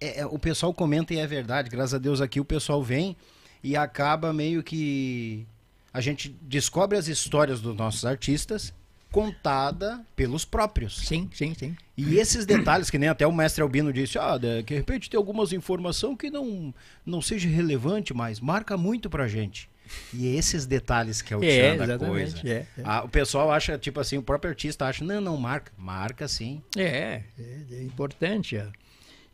é, é, o pessoal comenta e é verdade. Graças a Deus aqui o pessoal vem e acaba meio que a gente descobre as histórias dos nossos artistas contada pelos próprios. Sim, sim, sim. E esses detalhes, que nem até o mestre Albino disse, ah, de, de repente tem algumas informações que não, não seja relevante, mas marca muito pra gente. E esses detalhes que é o É, tchan da coisa. é, é. Ah, o pessoal acha, tipo assim, o próprio artista acha, não, não marca. Marca sim. É, é, é importante. ó.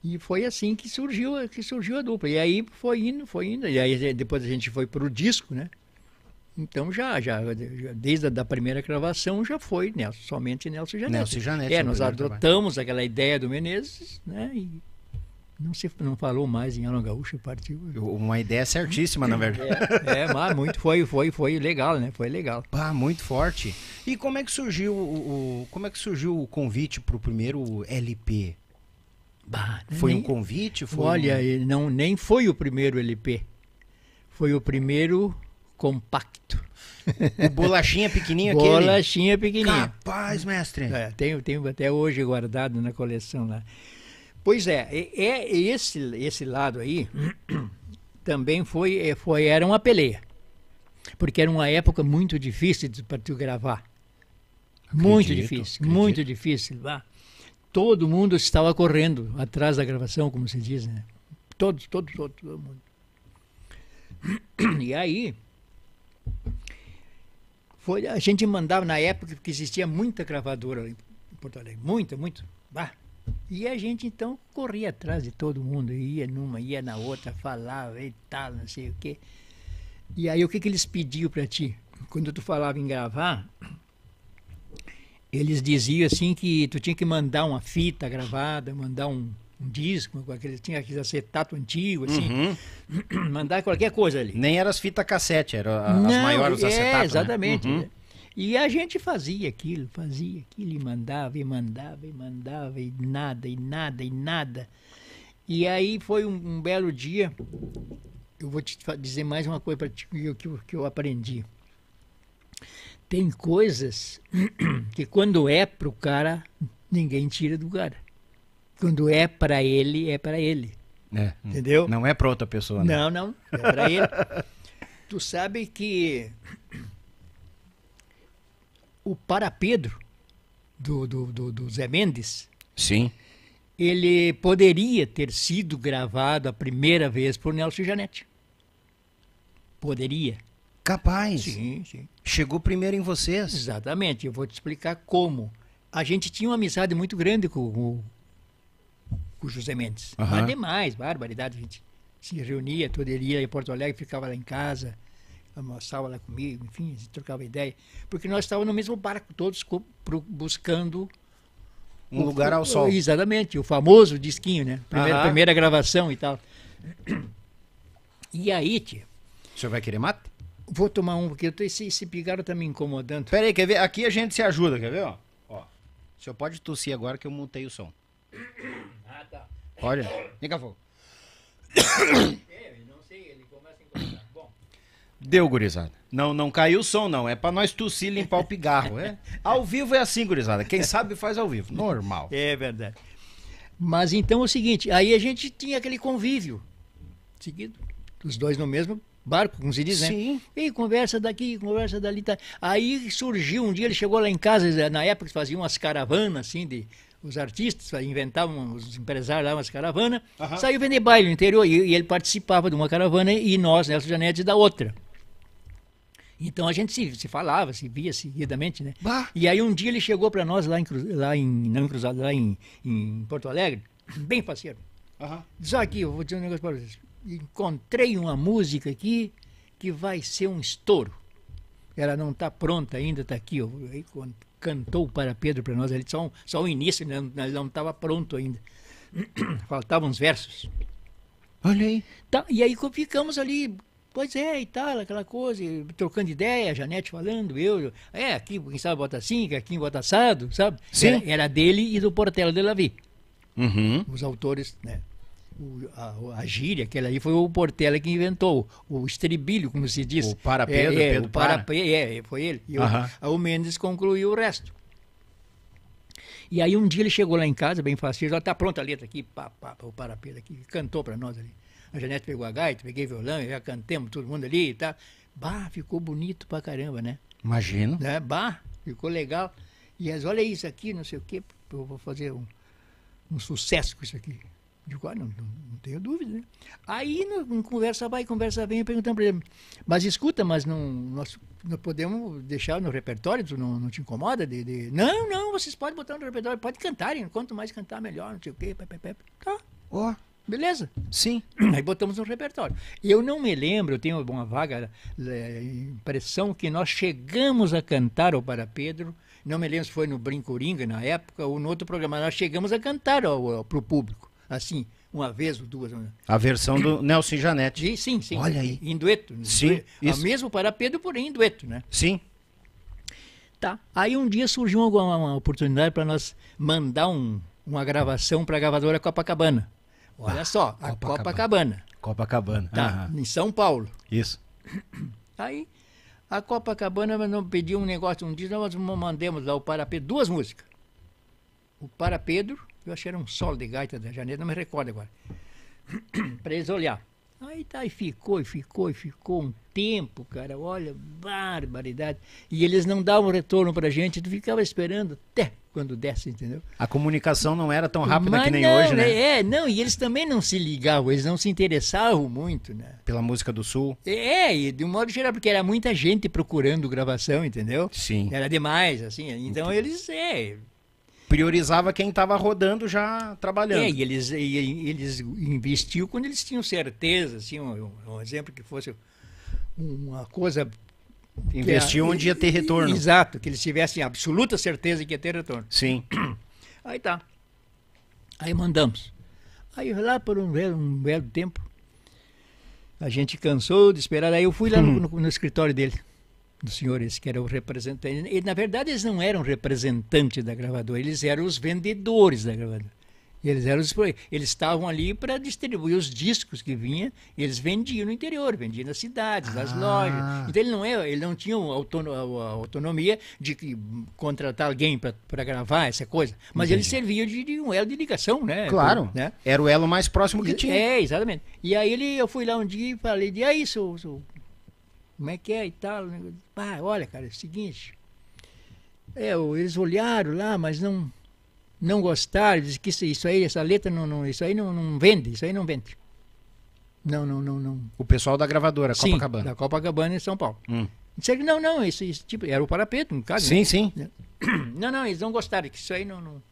E foi assim que surgiu, que surgiu a dupla. E aí foi indo, foi indo. E aí depois a gente foi pro disco, né? Então já, já, desde a da primeira gravação já foi Nelson, somente Nelson Janete. Nelson Janete É, nós adotamos aquela ideia do Menezes, né? E não se não falou mais em Alma Gaúcha, partiu. Uma ideia certíssima, na verdade. É, é, mas muito foi, foi, foi legal, né? Foi legal. Ah, muito forte. E como é que surgiu o, o- como é que surgiu o convite pro primeiro LP? Bah, Foi nem- um convite? Foi Olha, um... não, nem foi o primeiro LP. Foi o primeiro compacto. o bolachinha pequenininho aquele? Bolachinha pequenininha. Capaz, mestre. É, tenho, tenho até hoje guardado na coleção lá. Pois é, é, é esse, esse lado aí também foi, é, foi, era uma peleia. Porque era uma época muito difícil para tu gravar. muito Acredito, difícil, acredito. muito difícil. vá. Todo mundo estava correndo atrás da gravação, como se diz, né? Todos, todos, todos, todo mundo. E aí, foi, a gente mandava na época que existia muita gravadora em Porto Alegre, muita, muito. Bah. E a gente então corria atrás de todo mundo, ia numa, ia na outra, falava e tal, não sei o quê. E aí o que, que eles pediam para ti? Quando tu falava em gravar, eles diziam assim que tu tinha que mandar uma fita gravada, mandar um, um disco, aquele, tinha aquele acetato antigo, assim, Uhum. mandar qualquer coisa ali. Nem eram as fitas cassete, eram as Não, maiores é, acetatos. né? exatamente. Uhum. E a gente fazia aquilo, fazia aquilo, e mandava, e mandava, e mandava, e nada, e nada, e nada. E aí foi um, um belo dia, eu vou te dizer mais uma coisa para ti que eu, que eu- aprendi. Tem coisas que quando é pro cara, ninguém tira do cara. Quando é para ele, é para ele. É. Entendeu? Não é pra outra pessoa, né? Não, não, é para ele. tu sabe que o Para Pedro, do, do, do, do Zé Mendes, Sim. ele poderia ter sido gravado a primeira vez por Nelson Janete. Poderia. Capaz. Sim, sim. Chegou primeiro em vocês. Exatamente. Eu vou te explicar como. A gente tinha uma amizade muito grande com, o- com o José Mendes. Aham. Mas demais, barbaridade. A gente se reunia, todo ele ia em Porto Alegre, ficava lá em casa, almoçava lá comigo, enfim, trocava ideia. Porque nós estávamos no mesmo barco, todos buscando Um lugar ao sol. Exatamente, o famoso disquinho, né? Primeira, Aham. primeira gravação e tal. E aí, tia, O senhor vai querer mate? vou tomar um, porque eu tô- esse, esse pigarro tá me incomodando. Pera aí, quer ver? Aqui a gente se ajuda, quer ver? Ó. Ó. O senhor pode tossir agora que eu montei o som. Ah, tá. Olha. Vem cá, fogo. É, eu não sei, ele começa a incomodar. Bom. Deu, gurizada. Não, não caiu o som, não. É pra nós tossir e limpar o pigarro, é? Ao vivo é assim, gurizada. Quem sabe faz ao vivo. Normal. É verdade. Mas então é o seguinte, aí a gente tinha aquele convívio seguido, os dois no mesmo barco, como se diz, né? Sim. E conversa daqui, conversa dali. Tá. Aí surgiu um dia, ele chegou lá em casa, na época faziam umas caravanas, assim, de os artistas inventavam, os empresários lá umas caravanas, Aham. saiu vender baile no interior, e, e ele participava de uma caravana e nós, Nelson Janete, da outra. Então a gente se, se falava, se via seguidamente, né? Bah. E aí um dia ele chegou para nós lá em, lá em não Cruzado, lá em, em Porto Alegre, bem parceiro. Aham. Diz "Ó, aqui, eu vou dizer um negócio para vocês. Encontrei uma música aqui que vai ser um estouro. Ela não está pronta ainda, está aqui. ó. Aí cantou para Pedro para nós, ele só, só o início, né? ele não estava pronto ainda. Faltavam uns versos. Olha aí. Tá, e aí ficamos ali, pois é, e tal, aquela coisa, e trocando ideia, a Janete falando, eu, é, aqui quem sabe bota assim, aqui bota assado, sabe? Sim. Era, era dele e do Portela de Lavi, Uhum. os autores, né? O, a, a gíria, aquela ali foi o Portela que inventou, o estribilho, como se diz. O para Pedro, é, é, Pedro o para, para. Pe- é, foi ele. E o, Aham. o Mendes concluiu o resto. E aí um dia ele chegou lá em casa, bem fácil, já tá pronta a letra aqui, pá, pá, o para Pedro aqui, cantou para nós ali. A Janete pegou a gaita, peguei violão, já cantemos todo mundo ali e tal. Bah, ficou bonito pra caramba, né? Imagino. né? Bah, ficou legal. E eles, olha isso aqui, não sei o quê, eu vou fazer um, um sucesso com isso aqui. Digo, ah, não, não, não tenho dúvida, né? Aí, no, conversa vai, conversa vem, perguntando para ele, mas escuta, mas não, nós, não podemos deixar no repertório, tu não, não te incomoda? De, de- Não, não, vocês podem botar no repertório, pode cantarem, quanto mais cantar, melhor, não sei o quê, pé, pé, pé. Tá, Ó, beleza. sim. Aí botamos no repertório. Eu não me lembro, eu tenho uma vaga eh, impressão que nós chegamos a cantar o Para Pedro, não me lembro se foi no Brincoringa na época ou no outro programa, nós chegamos a cantar para o público, assim, uma vez ou duas. A versão do Nelson Janete. Sim, sim, sim. Olha aí. Em dueto. Sim, dueto. A mesmo Para Pedro, porém em dueto, né? Sim. Tá. Aí um dia surgiu uma, uma oportunidade para nós mandar um- uma gravação para a gravadora Copacabana. Olha só, a Copacabana. Copacabana, Copacabana. tá? Aham. Em São Paulo. Isso. Aí a Copacabana não pediu um negócio, um dia nós mandamos lá o Para Pedro, duas músicas. O Para Pedro, eu achei que era um solo de gaita da Janeta, não me recordo agora. para eles olhar. Aí tá, e ficou, e ficou, e ficou um tempo, cara, olha, barbaridade. E eles não davam retorno pra gente, tu ficava esperando até quando desse, entendeu? A comunicação não era tão rápida Mas que nem não, hoje, né? É, não, e eles também não se ligavam, eles não se interessavam muito, né? Pela música do Sul. É, e de um modo geral, porque era muita gente procurando gravação, entendeu? Sim. Era demais, assim. Então eles, é, Priorizava quem estava rodando já trabalhando. é e eles, e, eles investiam quando eles tinham certeza, assim, um, um exemplo que fosse uma coisa... Investiu a- onde ia ter retorno. Exato, que eles tivessem absoluta certeza que ia ter retorno. Sim. Aí tá. Aí mandamos. Aí lá por um belo, um belo tempo, a gente cansou de esperar. Aí eu fui lá no, no- no escritório dele. Dos senhores que eram o representante. E, na verdade, eles não eram representantes da gravadora, eles eram os vendedores da gravadora. Eles eram os, eles estavam ali para distribuir os discos que vinha, eles vendiam no interior, vendiam nas cidades, nas Ah. lojas. Então ele não é, ele não tinha autono- a autonomia de contratar alguém para gravar essa coisa, mas ele servia de, de um elo de ligação, né? Claro. Né? Era o elo mais próximo que tinha. É, exatamente. E aí ele, eu fui lá um dia e falei, e aí, seu, seu, como é que é e tal? Ah, olha, cara, é o seguinte. É, eles olharam lá, mas não não gostaram, disse que isso, isso aí, essa letra não, não isso aí não, não vende, isso aí não vende. Não, não, não, não. O pessoal da gravadora, Sim, Copacabana. da Copacabana em São Paulo. Hum. Disseram que não, não, isso, isso tipo, era o parapeito, no caso. Sim, sim. né? Não, não, eles não gostaram, que isso aí não, não.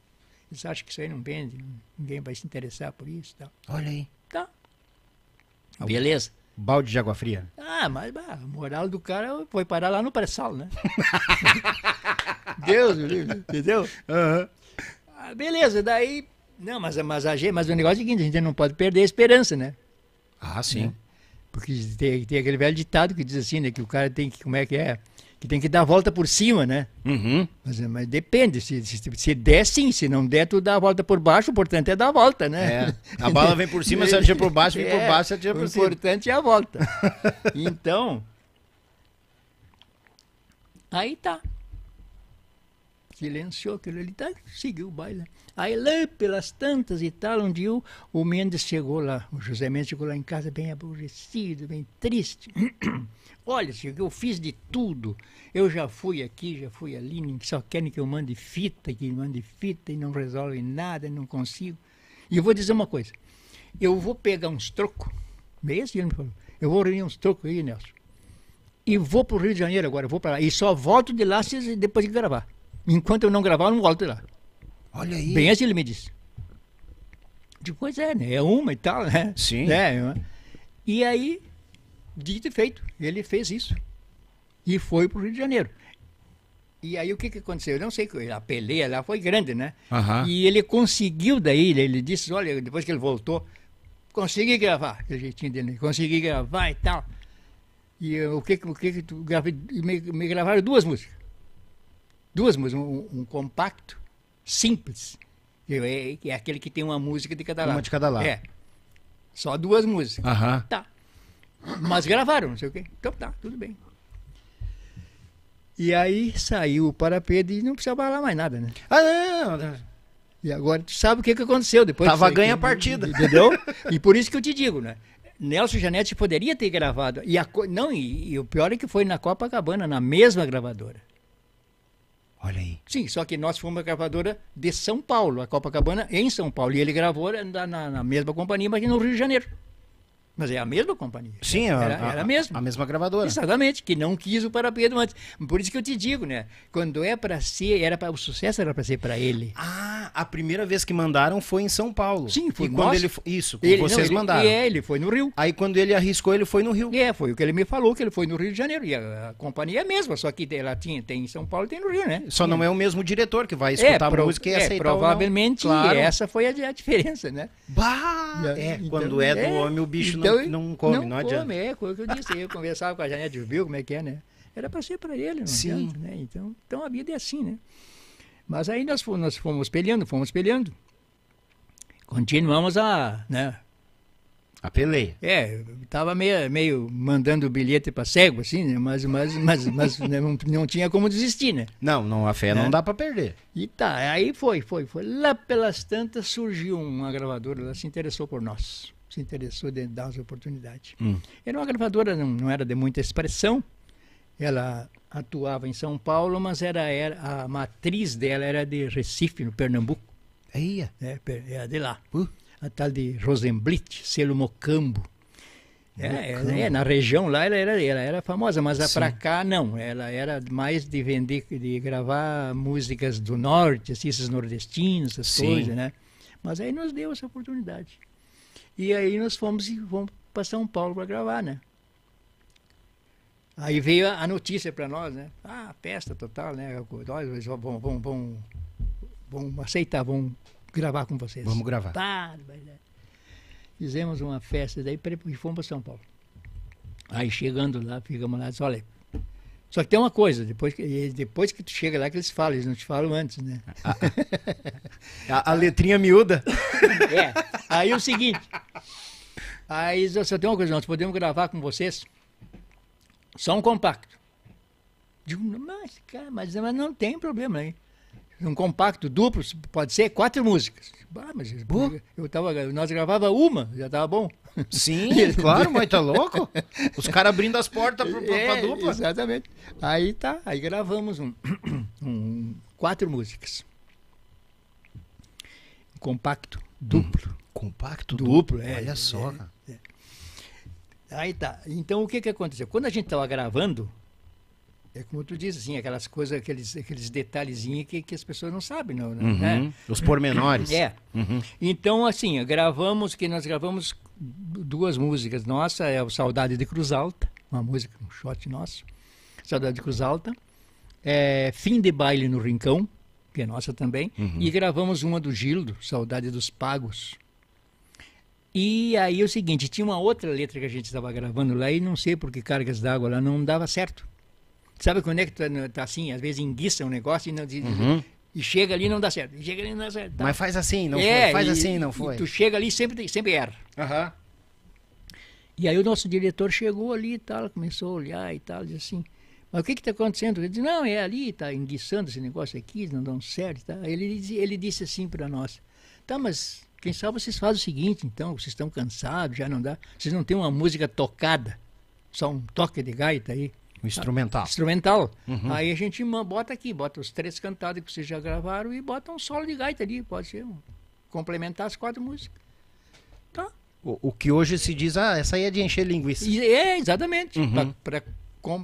Eles acham que isso aí não vende, ninguém vai se interessar por isso e tal. Olha aí. Tá. Beleza. Balde de água fria. Ah, mas bah, a moral do cara foi parar lá no pré-sal, né? Deus, me livre, entendeu? Ah, beleza, daí. Não, mas, mas, a gente, mas o negócio é o seguinte: a gente não pode perder a esperança, né? Ah, sim. Porque tem, tem aquele velho ditado que diz assim, né? Que o cara tem que. Como é que é? Que tem que dar a volta por cima, né? Uhum. Mas, mas depende. Se, se, se der, sim. Se não der, tu dá a volta por baixo. O importante é dar a volta, né? É. A bala vem por cima, você atira por baixo, vem por É, baixo, você atira O por cima. importante é a volta. então. Aí tá. Silenciou aquilo ali, tá? Seguiu o baile. Aí lá pelas tantas e tal, um dia o, o Mendes chegou lá, o José Mendes chegou lá em casa bem aborrecido, bem triste. Olha, eu fiz de tudo. Eu já fui aqui, já fui ali, só querem que eu mande fita, que mande fita e não resolve nada, não consigo. E eu vou dizer uma coisa. Eu vou pegar uns trocos, meio assim ele me falou, eu vou reunir uns trocos aí, Nelson. E vou para o Rio de Janeiro agora, vou para lá. E só volto de lá se, depois de gravar. Enquanto eu não gravar, eu não volto de lá. Olha aí. Bem assim ele me disse. Depois é, né? É uma e tal, né? Sim. Né? E aí, dito e feito, ele fez isso. E foi para o Rio de Janeiro. E aí o que, que aconteceu? Eu não sei, a peleia lá foi grande, né? Aham. E ele conseguiu daí, ele disse, olha, depois que ele voltou, consegui gravar, aquele jeitinho dele, consegui gravar e tal. E eh, o que o que tu gravei, me, me gravaram duas músicas. Duas músicas, um, um compacto, simples, que é, é aquele que tem uma música de cada Uma lado. de cada lado. É. Só duas músicas. Aham. Tá. Mas gravaram, não sei o quê. Então tá, tudo bem. E aí saiu o parapeito e não precisava falar mais nada, né? Ah, não. E agora tu sabe o que, que aconteceu depois. Tava ganha que- a partida. Entendeu? E por isso que eu te digo, né? Nelson Janete poderia ter gravado. E a não, e, e o pior é que foi na Copacabana, na mesma gravadora. Olha aí. Sim, só que nós fomos a gravadora de São Paulo, a Copacabana em São Paulo. E ele gravou na, na- na mesma companhia, mas no Rio de Janeiro. Mas é a mesma companhia. Sim, a, era, a- era mesmo. A mesma gravadora. Exatamente, que não quis o parapeito antes. Por isso que eu te digo, né? Quando é para ser, era para o sucesso era para ser para ele. Ah, a primeira vez que mandaram foi em São Paulo. Sim, foi E quando nós. ele fo- Isso, Ele, vocês não, ele- mandaram. É, ele foi no Rio. Aí quando ele arriscou, ele foi no Rio. É, foi o que ele me falou, que ele foi no Rio de Janeiro. E a, a companhia é a mesma, só que ela tinha, tem em São Paulo e tem no Rio, né? Só não é o mesmo diretor que vai escutar a pro- música e é, aceitar. Provavelmente Claro. essa foi a, a diferença, né? Bah! É, Então, quando é do homem, o bicho não- então, não, come, não, adianta. É, foi o que eu disse. Eu conversava com a Janete, viu como é que é, né? Era para ser para ele, não Sim. adianta, né? Então, então a vida é assim, né? Mas aí nós fomos, nós fomos peleando, fomos peleando. Continuamos a, né? A peleia. É, tava meio, meio mandando bilhete para cego, assim, né? Mas, mas, mas, mas né, não, não tinha como desistir, né? Não, não, a fé É. não dá pra perder. E tá, aí foi, foi, foi. Lá pelas tantas surgiu uma gravadora, ela se interessou por nós, se interessou de dar as oportunidades. Hum. Era uma gravadora, não, não era de muita expressão, ela atuava em São Paulo, mas era, era a matriz dela era de Recife, no Pernambuco, Aí, per- era de lá. Uh. A tal de Rosenblit, selo Mocambo. É, é, é, na região lá ela era, ela era famosa, mas a pra cá não. Ela era mais de vender, de gravar músicas do norte, assim, esses nordestinos, essas Sim. coisas, né? Mas aí nos deu essa oportunidade. E aí nós fomos, e fomos para São Paulo para gravar, né? Aí veio a, a notícia para nós, né? Ah, festa total, né? Nós vamos, vamos, vamos, vamos aceitar, vamos gravar com vocês. Vamos gravar. Pá, Fizemos uma festa daí e fomos para São Paulo. Aí chegando lá, ficamos lá, disse, olha, Só que tem uma coisa, depois que, depois que tu chega lá que eles falam, eles não te falam antes, né? A, a letrinha miúda. É. Aí é o seguinte. Aí só tem uma coisa, nós podemos gravar com vocês só um compacto. Digo, mas, cara, mas, mas não tem problema aí. Um compacto duplo, pode ser quatro músicas. Ah, mas eu tava, nós gravava uma, já tava bom. Sim, claro, mas tá louco? Os caras abrindo as portas pro, pro, É, pra dupla. Exatamente. Aí tá, aí gravamos um, um- quatro músicas. Compacto duplo. Compacto Duplo, é, Olha só, é. cara. Aí tá. Então o que que aconteceu? Quando a gente tava gravando, é como tu diz, assim, aquelas coisas, aqueles, aqueles detalhezinhos que, que as pessoas não sabem, não, né? Uhum. Os pormenores. É. Uhum. Então, assim, gravamos, que nós gravamos duas músicas. Nossa, é o Saudade de Cruz Alta, uma música, um shot nosso. Saudade de Cruz Alta. É, Fim de Baile no Rincão, que é nossa também. E gravamos uma do Gildo, Saudade dos Pagos. E aí é o seguinte, tinha uma outra letra que a gente estava gravando lá e não sei por que cargas d'água lá não dava certo. Sabe quando é que tá, tá assim, às vezes enguiça um negócio e, não, e- e chega ali e não dá certo. Chega ali não dá certo. Tá. Mas faz assim, não É, foi. Faz e- assim, não foi. tu chega ali e sempre, sempre erra. Aham. E aí o nosso diretor chegou ali e tal, começou a olhar e tal, disse assim, mas o que está acontecendo? Ele disse, não, é ali, está enguiçando esse negócio aqui, não dão certo. Tá? Ele, ele disse assim para nós, tá, mas quem sabe vocês fazem o seguinte, então, vocês estão cansados, já não dá, vocês não têm uma música tocada, só um toque de gaita aí, O instrumental. instrumental. Aí a gente bota aqui, bota os três cantados que vocês já gravaram e bota um solo de gaita ali, pode ser, um, complementar as quatro músicas. Tá, O, o que hoje se diz, ah, essa aí é de encher linguiça. E- É, exatamente. Uhum.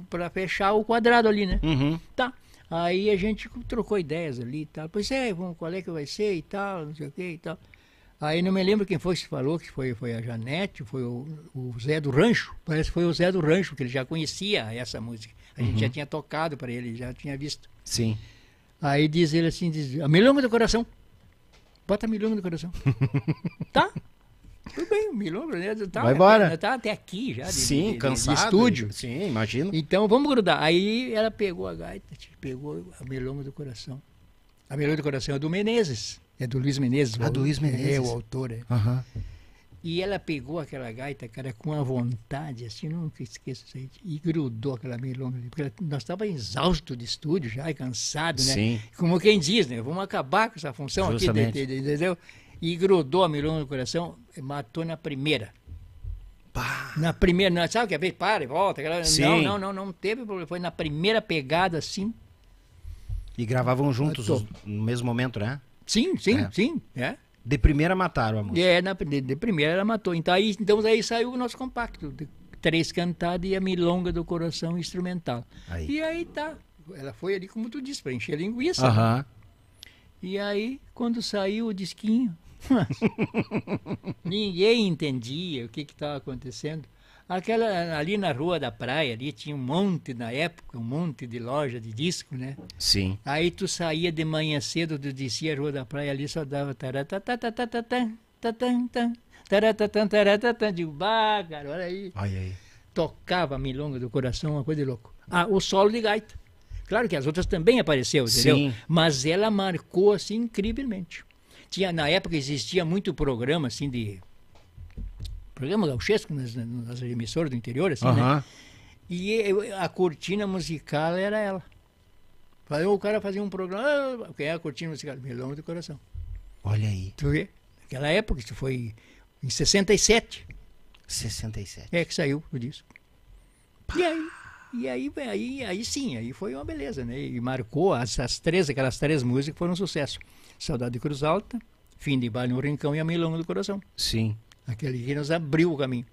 Para fechar o quadrado ali, né? Uhum. Tá. Aí a gente trocou ideias ali e tal. Pois é, vamos, qual é que vai ser e tal, não sei o que e tal. Aí não me lembro quem foi que falou, que foi, foi a Janete, foi o, o Zé do Rancho. Parece que foi o Zé do Rancho, que ele já conhecia essa música. A gente já tinha tocado para ele, já tinha visto. Sim. Aí diz ele assim, diz, a milonga do coração. Bota a milonga do coração. tá? Tudo bem, milonga, né? Tá, Vai embora. Tá até aqui já, de, de- Sim, de- de cansado. estúdio. Sim, imagino. Então vamos grudar. Aí ela pegou a gaita, tch, pegou a meloma do coração. A meloma do coração é do Menezes. É do Luiz Menezes. Ah, do Luiz Menezes. É, o autor. É. Aham. E ela pegou aquela gaita, cara, com a vontade, assim, nunca esqueço isso aí, e grudou aquela ali. Porque ela- nós estávamos exaustos de estúdio já, cansado, né? Sim. Como quem diz, né? Vamos acabar com essa função Justamente. aqui, de- de- entendeu? E grudou a meloma do coração, matou na primeira. Na primeira, não, sabe o que é? Vez, Para e volta. Aquela, Sim. não, não, não, não teve problema. Foi na primeira pegada, assim. E gravavam juntos os- no mesmo momento, né? Sim, sim, É. sim. É. De primeira mataram a música. É, na, de, de primeira ela matou. Então aí, então aí saiu o nosso compacto. três cantadas e a milonga do coração instrumental. Aí. E aí tá. Ela foi ali, como tu disse, para encher linguiça. Aham. E aí, quando saiu o disquinho, ninguém entendia o que estava acontecendo. Aquela, ali na rua da praia, ali tinha um monte, na época, um monte de loja de disco, né? Sim. Aí tu saía de manhã cedo, tu descia a rua da praia ali, só dava taratatatatatan, tatatan, taratatan, taratatan. Digo, bah, cara, olha aí. Olha aí. Tocava a milonga do coração, uma coisa de louco. Ah, o solo de gaita. Claro que as outras também apareceu, entendeu? Sim. Mas ela marcou assim incrivelmente. Tinha, na época existia muito programa assim de programa gauchesco nas, nas emissoras do interior, assim, né? E eu- a cortina musical era ela. O cara fazia um programa, ah, quem é a cortina musical? Melão do Coração. Olha aí. Tu vê? Naquela época, isso foi em 67, 67. é que saiu o disco. E aí, e aí, aí, aí sim, aí foi uma beleza, né? E marcou, as, as três, aquelas três músicas foram um sucesso. Saudade de Cruz Alta, Fim de Baile no Rincão e a Milonga do Coração. Sim. Aquele que nos abriu o caminho.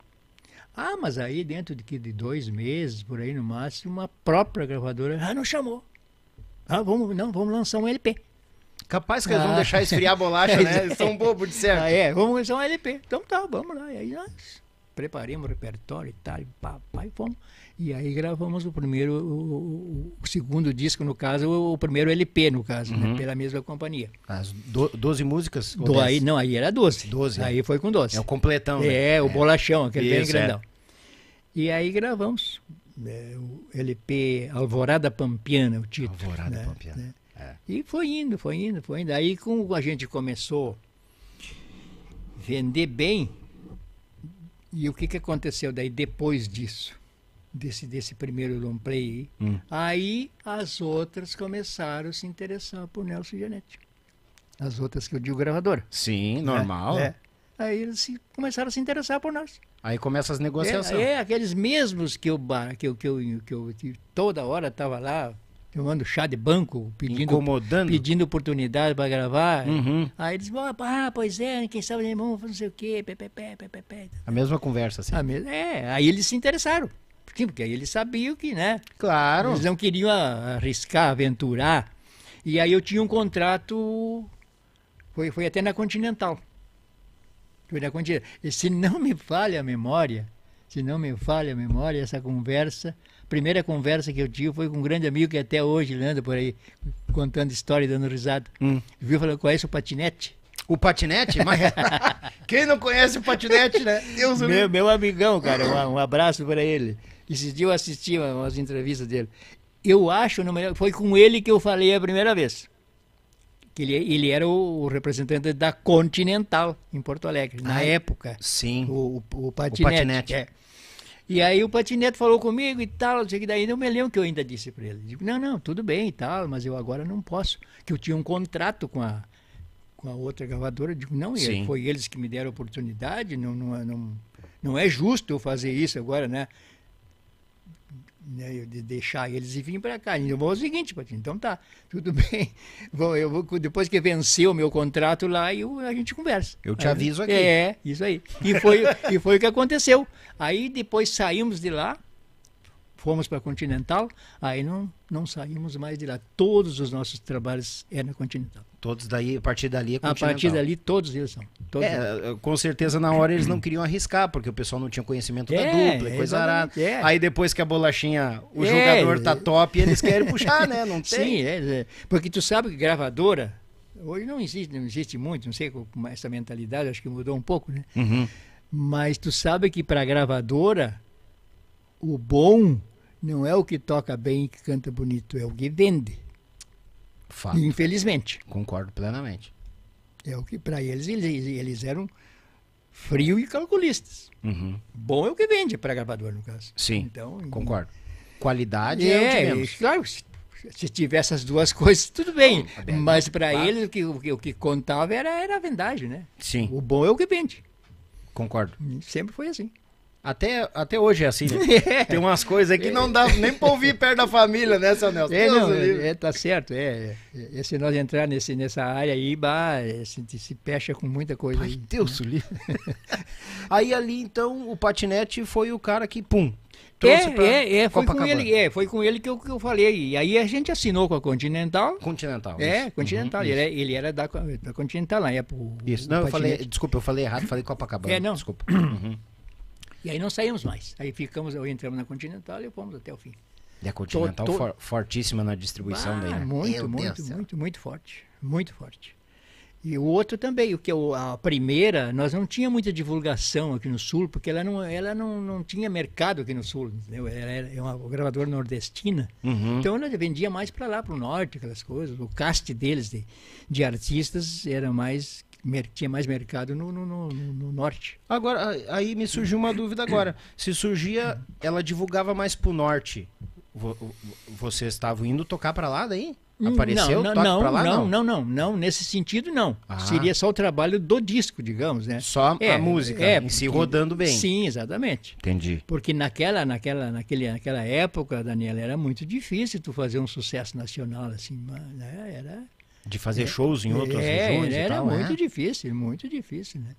Ah, mas aí dentro de, que- de dois meses, por aí no máximo, uma própria gravadora ah, nos chamou. Ah, vamos, não, vamos lançar um LP. Capaz que eles vão Ah. deixar esfriar a bolacha, É, né? Eles são bobos de certo. Ah, é, vamos lançar um LP. Então tá, vamos lá. E aí nós preparamos o repertório e tal, e e fomos. E aí gravamos o primeiro, o, o- segundo disco, no caso, o, primeiro LP, no caso, né, pela mesma companhia. As do, 12 músicas? Do, 10? aí, não, aí era 12. 12, Aí foi com 12. É o completão, né? É, o bolachão, aquele bem Isso, grandão. E aí gravamos. é, o LP Alvorada Pampiana, o título. Alvorada né, Pampiana, né. é. E foi indo, foi indo, foi indo. Aí como a gente começou a vender bem, e o que, que aconteceu daí depois disso? Desse, desse primeiro long play aí, Hum. aí as outras começaram a se interessar por Nelson Genetti. As outras que eu digo gravadora. Sim, normal. É, é. Aí eles se- começaram a se interessar por nós. Aí começa as negociações. É, é, aqueles mesmos que eu, que eu, que eu, que eu que toda hora estava lá tomando chá de banco, pedindo, Incomodando. pedindo oportunidade para gravar. Uhum. Aí eles vão, ah, pois é, quem sabe vamos não sei o quê, pé, pé, pé, pé, pé, pé. A mesma conversa, assim. Ah, mesmo- É, aí eles se interessaram. Porque aí eles sabiam que, né? Claro. Eles não queriam arriscar, aventurar. E aí eu tinha um contrato, foi, foi até na Continental. Foi na Continental. E se não me falha a memória, se não me falha a memória, essa conversa, a primeira conversa que eu tive foi com um grande amigo que até hoje anda por aí contando história e dando risada. Hum. Viu falando, conhece o patinete? O patinete? Mas... Quem não conhece o patinete, né? Deus Meu, meu amigão, cara, um, um abraço para ele. Esses dias eu assisti uma- umas entrevistas dele. Eu acho, foi com ele que eu falei a primeira vez. Que ele, ele era o, o representante da Continental, em Porto Alegre, na Ai, época. Sim. O, o, o patinete. patinete. é. E aí o patinete falou comigo e tal, não sei o que daí. Eu me lembro que eu ainda disse para ele. Digo, não, não, tudo bem e tal, mas eu agora não posso. Que eu tinha um contrato com a, com a outra gravadora. Eu Digo, não, e Sim. foi eles que me deram a oportunidade, não, não, é- não, não é justo eu fazer isso agora, né? Né, de deixar eles e vir para cá. E eu vou o seguinte, Patinho, então tá, tudo bem. Vou, eu vou, depois que vencer o meu contrato lá, eu, a gente conversa. Eu te Aí- aviso aqui. É, isso aí. E foi, e foi o que aconteceu. Aí depois saímos de lá, fomos para a Continental, aí não, não saímos mais de lá. Todos os nossos trabalhos é na Continental. Todos daí, a partir dali é A partir Continental. dali, todos eles são. Todos eles. É, com certeza na hora eles não queriam arriscar, porque o pessoal não tinha conhecimento da É, dupla, e coisa arada. é. Aí depois que a bolachinha, o É, jogador tá é. top, eles querem puxar, né? Não tem. Sim, é, é. porque tu sabe que gravadora, hoje não existe, não existe muito, não sei como é essa mentalidade, acho que mudou um pouco, né? Uhum. Mas tu sabe que para gravadora, o bom não é o que toca bem e que canta bonito, é o que vende. Fato. Infelizmente. Concordo plenamente. É o que para eles, eles eles eram frio e calculistas. Uhum. Bom é o que vende para gravador, no caso. Sim, Então, concordo. Qualidade é, o É, menos. claro, se, se tivesse essas duas coisas, tudo bem. bem, Mas para claro. eles o que, o, que, o que contava era, era a vendagem, né? Sim, O bom é o que vende. concordo. Sempre foi assim. Até, até hoje é assim, né? Tem umas coisas que não dá nem pra ouvir perto da família, né, seu Nelson? É, Deus não, é, é, tá certo. É, é, é, se nós entrar nesse, nessa área aí, bah, é, se, se pecha com muita coisa Ai, aí. Deus o livre. Aí ali, então, o patinete foi o cara que, pum, trouxe É, pra é, é, foi com ele, é, foi com ele que eu, que eu falei. E aí a gente assinou com a Continental. Continental. É, isso. Continental. Uhum, ele, era, ele era da, da Continental na época. o- Isso, o não, eu falei, desculpa, eu falei errado, falei Copacabana. É, não. Desculpa. Uhum. E aí não saímos mais. Aí ficamos, eu entramos na Continental e fomos até o fim. E a Continental Tô- tô- for- fortíssima na distribuição Ah, daí, né? Muito, Meu Deus muito, do céu. muito, muito forte. Muito forte. E o outro também, o que eu, a primeira, nós não tinha muita divulgação aqui no Sul, porque ela não, ela não, não tinha mercado aqui no Sul, entendeu? Ela era é uma gravadora nordestina, Uhum. então ela vendia mais para lá, para o norte, aquelas coisas. O cast deles de, de artistas era mais tinha mais mercado no, no, no- no norte. Agora, aí me surgiu uma dúvida agora. Se surgia, ela divulgava mais pro norte. Vo- vo- Vocês estavam indo tocar pra lá daí? Apareceu Hum, não, toque não, pra lá? não, não, não, não, nesse sentido não. Ah. Seria só o trabalho do disco, digamos, né? Só É, a música é, em si porque- rodando bem. Sim, exatamente. Entendi. Porque naquela, naquela, naquele, naquela época, Daniela, era muito difícil tu fazer um sucesso nacional assim, mas, né? Era, De fazer shows em outras é, regiões era, e tal, muito né? difícil, muito difícil, né?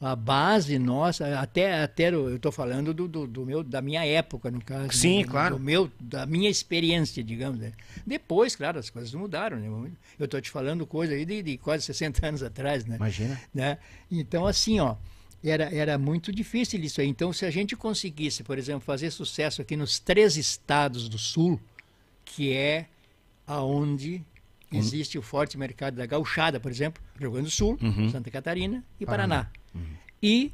A base nossa, até, até eu estou falando do, do, do meu, da minha época, no caso. Sim, né? do, claro. Do meu, da minha experiência, digamos. Né? Depois, claro, as coisas mudaram, né? Eu estou te falando coisa aí de, de quase 60 anos atrás, né? Imagina. né? Então, assim, ó, era, era muito difícil isso aí. Então, se a gente conseguisse, por exemplo, fazer sucesso aqui nos três estados do Sul, que é aonde existe o forte mercado da gauchada, por exemplo, Rio Grande do Sul, Santa Catarina e Paraná. E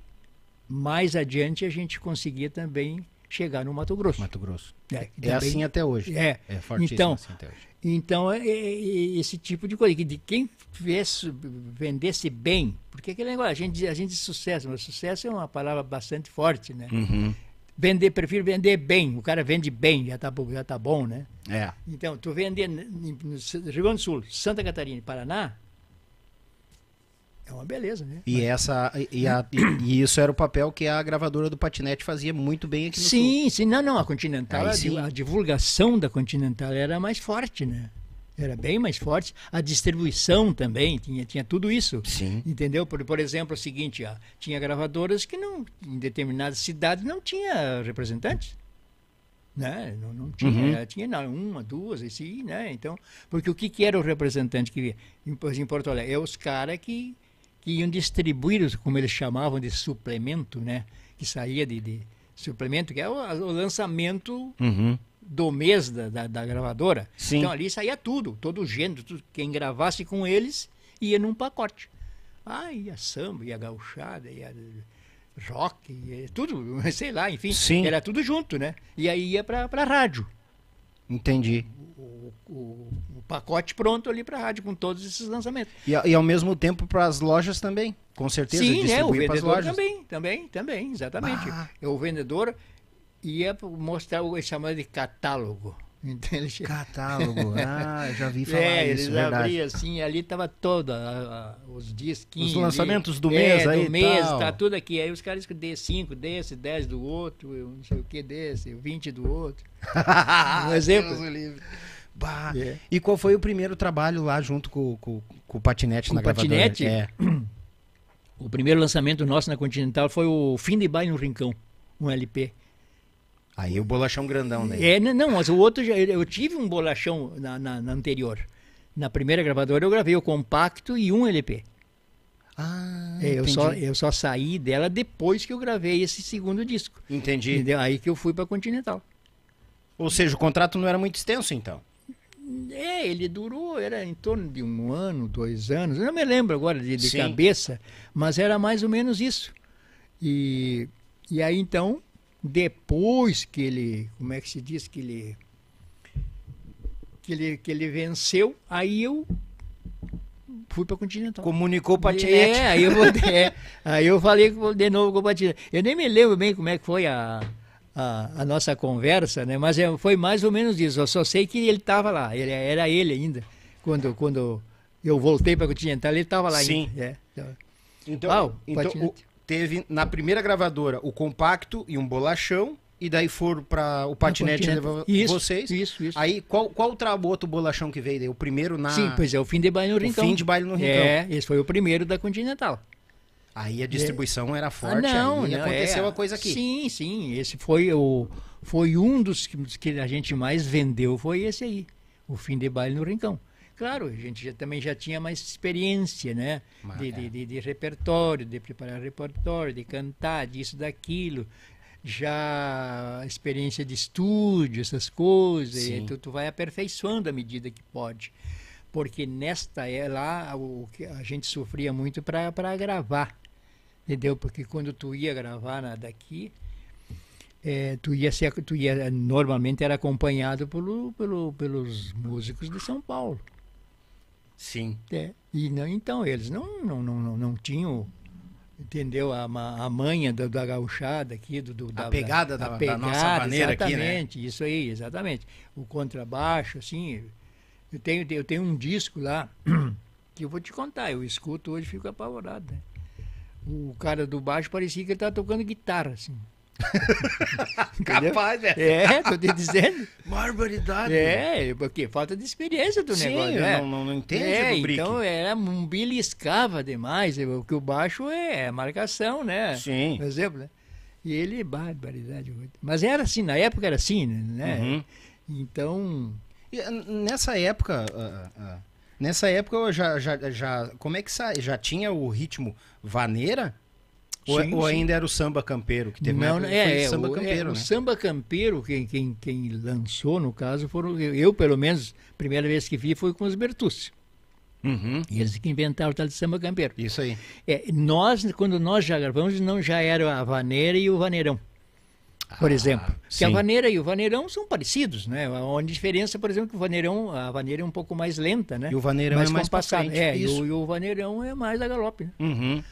mais adiante a gente conseguia também chegar no Mato Grosso. Mato Grosso. É, É também- assim até hoje. É. É fortíssimo Então, assim até hoje. Então, é, é, é esse tipo de coisa, que de quem fizesse, vendesse bem, porque aquele negócio, a gente, diz- a gente diz sucesso, mas sucesso é uma palavra bastante forte, né? Uhum. Vender, prefiro vender bem, o cara vende bem, já tá, bom- já tá bom, né? É. Então, tu vender no Rio Grande do Sul, Santa Catarina e Paraná, é uma beleza, né? E, essa, e, a- e- isso era o papel que a gravadora do Patinete fazia muito bem aqui no Sul. Sim, sim, não, não, a Continental, a, sim. a divulgação da Continental era mais forte, né? Era bem mais forte. A distribuição também, tinha, tinha tudo isso. Sim. Entendeu? Por, por exemplo, o seguinte, ó, tinha gravadoras que não, em determinadas cidades não tinha representantes. Né? Não, não tinha, Uhum. tinha não, uma, duas, assim, né? Então, porque o que, que era o representante que via? Em, em Porto Alegre? É os caras que, que iam distribuir, como eles chamavam de suplemento, né? Que saía de, de suplemento, que é o, o lançamento Uhum. Do mês da, da, da gravadora. Sim. Então ali saía tudo, todo o gênero, tudo. quem gravasse com eles ia num pacote. Ah, ia samba, ia gauchada, ia rock, ia tudo, sei lá, enfim, Sim. era tudo junto, né? E aí ia pra, pra rádio. Entendi. O, o, o pacote pronto ali pra rádio com todos esses lançamentos. E, e ao mesmo tempo para as lojas também, com certeza. Sim, né? O vendedor lojas. também, também, também, exatamente. O vendedor ia mostrar o chamado de catálogo. Então ele Catálogo. Ah, já vi falar É, isso, eles verdade. abriam assim, ali tava toda a- a- os disquinhos. Os lançamentos do mês é, aí do mês, tal. tá tudo aqui. Aí os caras que dê 5 desse, 10 do outro, eu não sei o que desse, 20 do outro. Um exemplo. Deus o livre. Bah. É. E qual foi o primeiro trabalho lá junto com, com, com o patinete Com na o patinete? gravadora? É. O primeiro lançamento nosso na Continental foi o Fim de Baile no Rincão, um LP. Aí o bolachão grandão, né? É, não, mas o outro, já, eu tive um bolachão na, na- na anterior. Na primeira gravadora eu gravei o compacto e um LP. Ah, É, eu, entendi. só, eu só saí dela depois que eu gravei esse segundo disco. Entendi. Entendeu? Aí que eu fui pra Continental. Ou seja, o contrato não era muito extenso, então. É, ele durou, era em torno de um ano, dois anos, eu não me lembro agora de, de cabeça, mas era mais ou menos isso. E, e aí então, depois que ele, como é que se diz, que ele, que ele, que ele venceu, aí eu fui para Continental. Comunicou patinete. É, aí eu, é, aí eu falei de novo com o patinete. Eu nem me lembro bem como é que foi a, a, a nossa conversa, né? Mas é, foi mais ou menos isso. Eu só sei que ele estava lá. Ele, era ele ainda. Quando, quando eu voltei para Continental, ele estava lá Sim. ainda. É, tava. Então, Ah, o então o- teve na primeira gravadora o compacto e um bolachão. E daí foram para o patinete levar Isso, vocês. isso, isso. Aí qual, qual o outro bolachão que veio daí? O primeiro na. Sim, pois é, o fim de baile no o Rincão. fim de baile no Rincão. É, esse foi o primeiro da Continental. Aí a distribuição era Ah, forte, aí não, aconteceu é, a coisa aqui. Sim, sim. Esse foi o foi um dos que, dos que a gente mais vendeu, foi esse aí, o fim de baile no Rincão. Claro, a gente já, também já tinha mais experiência, né? Mas, De, é. de, de, de repertório, de preparar repertório, de cantar, disso, daquilo. Já experiência de estúdio, essas coisas. Sim. E tu, tu vai aperfeiçoando à medida que pode. Porque nesta é lá o que a gente sofria muito para gravar. Entendeu? Porque quando tu ia gravar na daqui, eh, tu ia ser, tu ia normalmente era acompanhado pelo, pelo, pelos músicos de São Paulo. Sim. É. E não, então eles não não, não, não, não tinham entendeu a, a manha da, da gauchada aqui do, do- da pegada da- da nossa maneira aqui, né? exatamente isso aí exatamente o contrabaixo assim eu tenho eu tenho um disco lá que eu vou te contar eu escuto hoje e fico apavorado né? o cara do baixo parecia que ele estava tocando guitarra assim? Capaz, velho. é tô te dizendo Barbaridade. é porque falta de experiência do Sim, negócio né? não, não, não entende É, do brick. então era um beliscava demais, o que o baixo é marcação, né? Sim. Por exemplo, né? E ele, barbaridade. Mas era assim, na época era assim, né? Uhum. Então, E, nessa época, ah, ah, nessa época eu já, já, já, como é que sai? Já tinha o ritmo vaneira? Ou, Sim, ou sim. ainda era o samba campeiro que teve não, é, é, samba o, campeiro, é, né? o samba campeiro, quem, quem, quem lançou, no caso, foram eu, pelo menos, primeira vez que vi foi com os Bertucci. Uhum. Eles que inventaram o tal de samba campeiro. Isso aí. É, nós, quando nós já gravamos, não já era a vaneira e o vaneirão. por exemplo. Que a sim. vaneira e o vaneirão são parecidos, né? A única diferença, por exemplo, que o vaneirão, a vaneira é um pouco mais lenta, né? E o vaneirão é mais pra compassado. frente, É, e o, e o vaneirão é mais a galope, né? Uhum.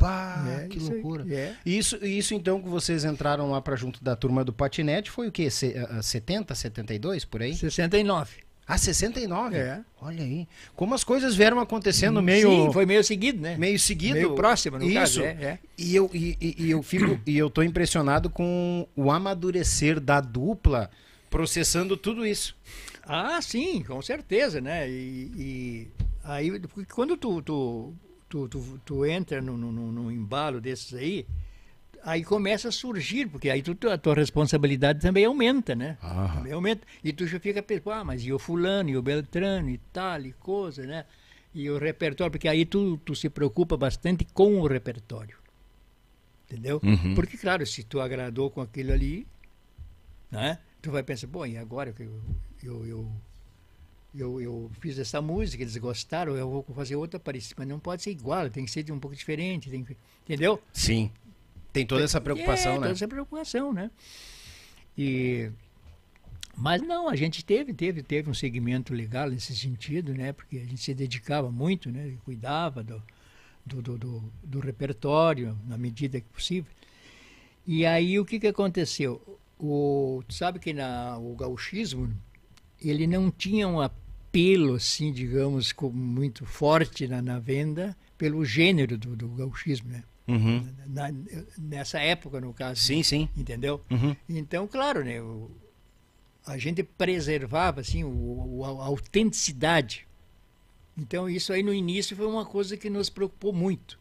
Pá, É, que aí, loucura. é. Isso, isso então que vocês entraram lá pra junto da turma do patinete foi o quê? Se, ah, 70, 72 por aí? 69. Ah, 69? É. Olha aí. Como as coisas vieram acontecendo meio Sim, foi meio seguido, né? meio seguido. Meio próximo, no Isso. caso. É, é. E eu, e, e- e eu fico e eu tô impressionado com o amadurecer da dupla processando tudo isso. Ah, sim, com certeza, né? E, e aí, quando tu, tu, tu, tu, tu entra num, num, num embalo desses aí, aí começa a surgir, porque aí tu, a tua responsabilidade também aumenta, né? Ah. Também aumenta. E tu já fica pensando, ah, mas e o fulano, e o Beltrano, e tal, e coisa, né? E o repertório, porque aí tu, tu se preocupa bastante com o repertório. Entendeu? Uhum. Porque, claro, se tu agradou com aquilo ali, né? Tu vai pensar, bom, e agora que eu, eu, eu, eu, eu fiz essa música, eles gostaram, eu vou fazer outra parecida, mas não pode ser igual, tem que ser de um pouco diferente, que, entendeu? Sim. Tem toda essa preocupação, é, né? Toda essa preocupação, né? E, mas não, a gente teve, teve, teve um segmento legal nesse sentido, né? Porque a gente se dedicava muito, né? Cuidava do, do, do, do, do repertório na medida que possível. E aí o que, que aconteceu? O, sabe que na, o gauchismo ele não tinha um apelo, assim, digamos, como muito forte na, na venda pelo gênero do, do gauchismo, né? Uhum. Na- nessa época, no caso. Sim, sim. Entendeu? Uhum. Então, claro, né? o- a gente preservava assim, o, o- a autenticidade. Então, isso aí no início foi uma coisa que nos preocupou muito.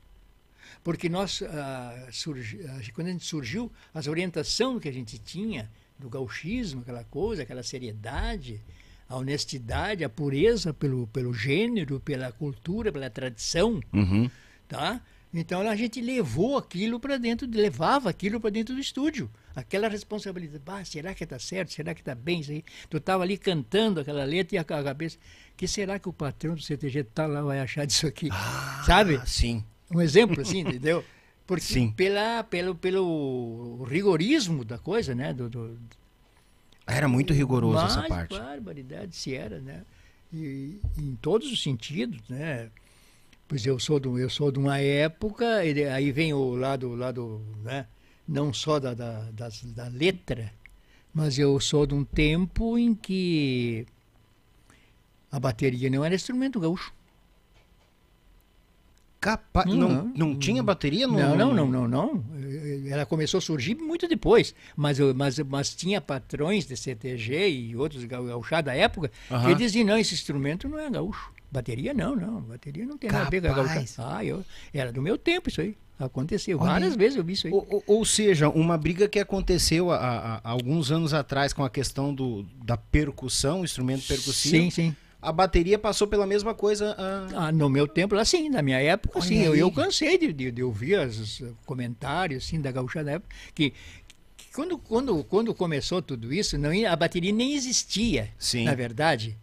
Porque nós, ah, surgi- ah, quando a gente surgiu, as orientações que a gente tinha do gauchismo, aquela coisa, aquela seriedade, a honestidade, a pureza pelo, pelo gênero, pela cultura, pela tradição, Uhum. tá? Então a gente levou aquilo para dentro, levava aquilo para dentro do estúdio. Aquela responsabilidade, ah, será que está certo? Será que está bem isso aí? Tu estava ali cantando aquela letra e a ca- cabeça, que será que o patrão do CTG tá lá vai achar disso aqui? Sabe? Ah, sim. Um exemplo assim, entendeu? Porque Sim. pela pelo pelo rigorismo da coisa, né, do, do Era muito rigoroso mas, essa parte. barbaridade se era, né? E, em todos os sentidos, né? Pois eu sou, do, eu sou de uma época, ele- aí vem o lado, lado né? não só da, da, das- da letra, mas eu sou de um tempo em que a bateria não era instrumento gaúcho. Capa... Não, Não, não. não tinha bateria no. Não, não, não, não, não. Ela começou a surgir muito depois, mas, mas, mas tinha patrões de CTG e outros gau- gauchá da época Aham. que diziam, não, esse instrumento não é gaúcho. Bateria não, não. Bateria não tem nada a ver com a Capaz. Ah, eu, era do meu tempo isso aí. Aconteceu. Olha Várias vezes eu vi isso aí. Ou, ou- ou seja, uma briga que aconteceu há, há- há alguns anos atrás com a questão do, da percussão, instrumento percussivo. Sim, sim. A bateria passou pela mesma coisa. ah, Ah, no meu tempo, assim, na minha época, Olha sim, eu, eu cansei de, de, de ouvir os, os comentários assim, da gaúcha da época, que, que quando, quando, quando começou tudo isso, não ia- a bateria nem existia, Sim. na verdade.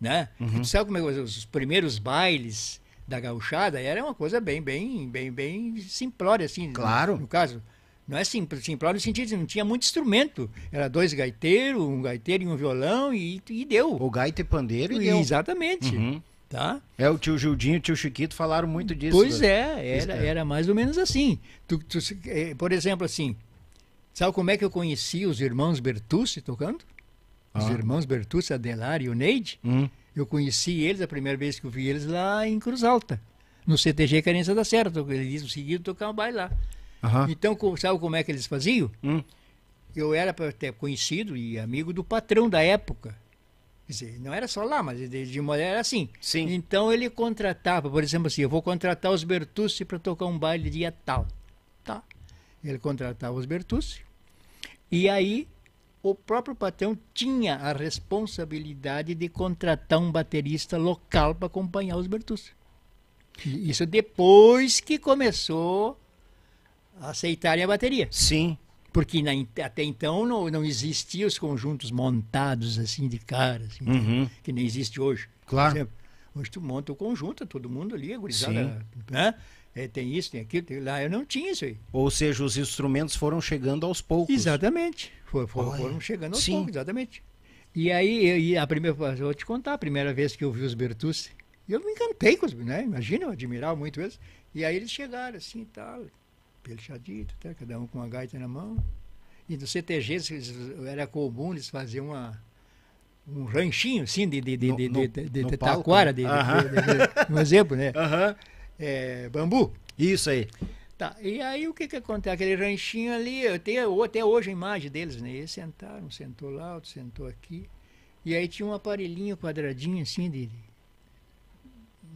Né? Uhum. Sabe como é os, os primeiros bailes da gauchada era uma coisa bem, bem, bem, bem simplória, assim. no- Claro. No, caso. Não é simples, simplório no sentido de não tinha muito instrumento. Era dois gaiteiros, um gaiteiro e um violão e, e deu. o gaita e pandeiro e deu. Exatamente. Uhum. Tá? É, o tio Gildinho e o tio Chiquito falaram muito disso. Pois né? é, era, é. era mais ou menos assim. Tu- tu eh, por exemplo, assim, sabe como é que eu conheci os irmãos Bertucci tocando? Os Ah. irmãos Bertucci, Adelar e o Neide. Hum. Eu conheci eles a primeira vez que eu vi eles lá em Cruz Alta, no CTG Carência da Serra. Eles conseguiram tocar um baile lá. Aham. Então, sabe como é que eles faziam? Hum. Eu era ter conhecido e amigo do patrão da época. Quer dizer, não era só lá, mas de, de modo era assim. Sim. Então ele contratava, por exemplo assim, eu vou contratar os Bertucci para tocar um baile dia tal. Tá. Ele contratava os Bertucci. E aí o próprio patrão tinha a responsabilidade de contratar um baterista local para acompanhar os Bertucci. Isso depois que começou aceitarem a bateria. Sim. Porque na- até então não, não existiam os conjuntos montados assim de cara, assim, Uhum. que nem existe hoje. Claro. Exemplo, Hoje tu monta o conjunto, todo mundo ali, a gurizada, né? É, tem isso, tem aquilo, tem lá. Eu não tinha isso aí. Ou seja, os instrumentos foram chegando aos poucos. Exatamente. For- for- foram chegando aos sim. poucos, exatamente. E aí, eu, a primeira, eu vou te contar, a primeira vez que eu vi os Bertucci, eu me encantei com os, né? Imagina, eu admirava muito eles. E aí eles chegaram assim e tal, pelchadito, tá? cada um com uma gaita na mão. E no CTG eles- era comum eles faziam uma, um ranchinho assim de, de, de, No- de, de, de, taquara, né? de, de- Aham. de- de- um exemplo, né? Aham. É, bambu. Isso aí. Tá, e aí o que que acontece? Aquele ranchinho ali, eu tenho até hoje a imagem deles, né? Eles sentaram, sentou lá, outro sentou aqui. E aí tinha um aparelhinho quadradinho assim de,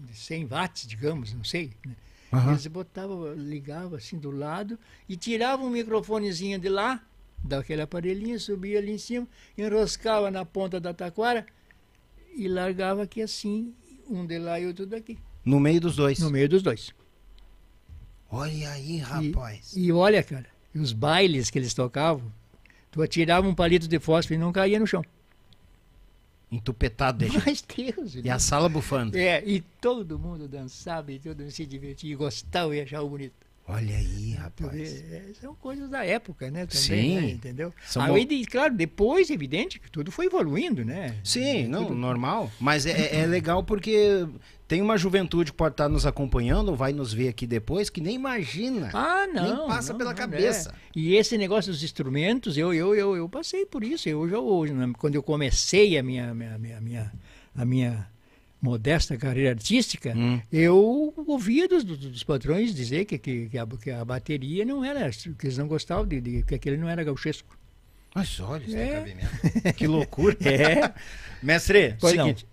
de 100 watts, digamos, não sei. Né? Eles botavam, ligavam assim do lado e tiravam um microfonezinho de lá, daquele aparelhinho, subia ali em cima, enroscava na ponta da taquara e largava aqui assim, um de lá e outro daqui, No meio dos dois. no meio dos dois. Olha aí, rapaz. E olha, cara, e os bailes que eles tocavam, tu atirava um palito de fósforo e não caía no chão. Entupetado de gente. Mas Deus, E a sala bufando. é, e todo mundo dançava e todo mundo se divertia e gostava e achava bonito. Olha aí, rapaz. é, são coisas da época, né? Também, Sim. né, entendeu? São Aí, de- claro, depois, evidente, que tudo foi evoluindo, né? Sim, não, Tudo- normal. Mas é, é legal porque tem uma juventude que pode estar nos acompanhando, ou vai nos ver aqui depois, que nem imagina. Ah, não. Nem passa não, pela não, cabeça. é. E esse negócio dos instrumentos, eu, eu, eu, eu passei por isso. Eu hoje, né, quando eu comecei a minha, minha, minha, minha- a minha modesta carreira artística, Hum. eu ouvia dos, dos- patrões dizer que, que, que a, que a bateria não era, que eles não gostavam, de, de- que aquele não era gauchesco. Mas olha, isso É. cabimento. Que loucura. É. Mestre, Pois seguinte.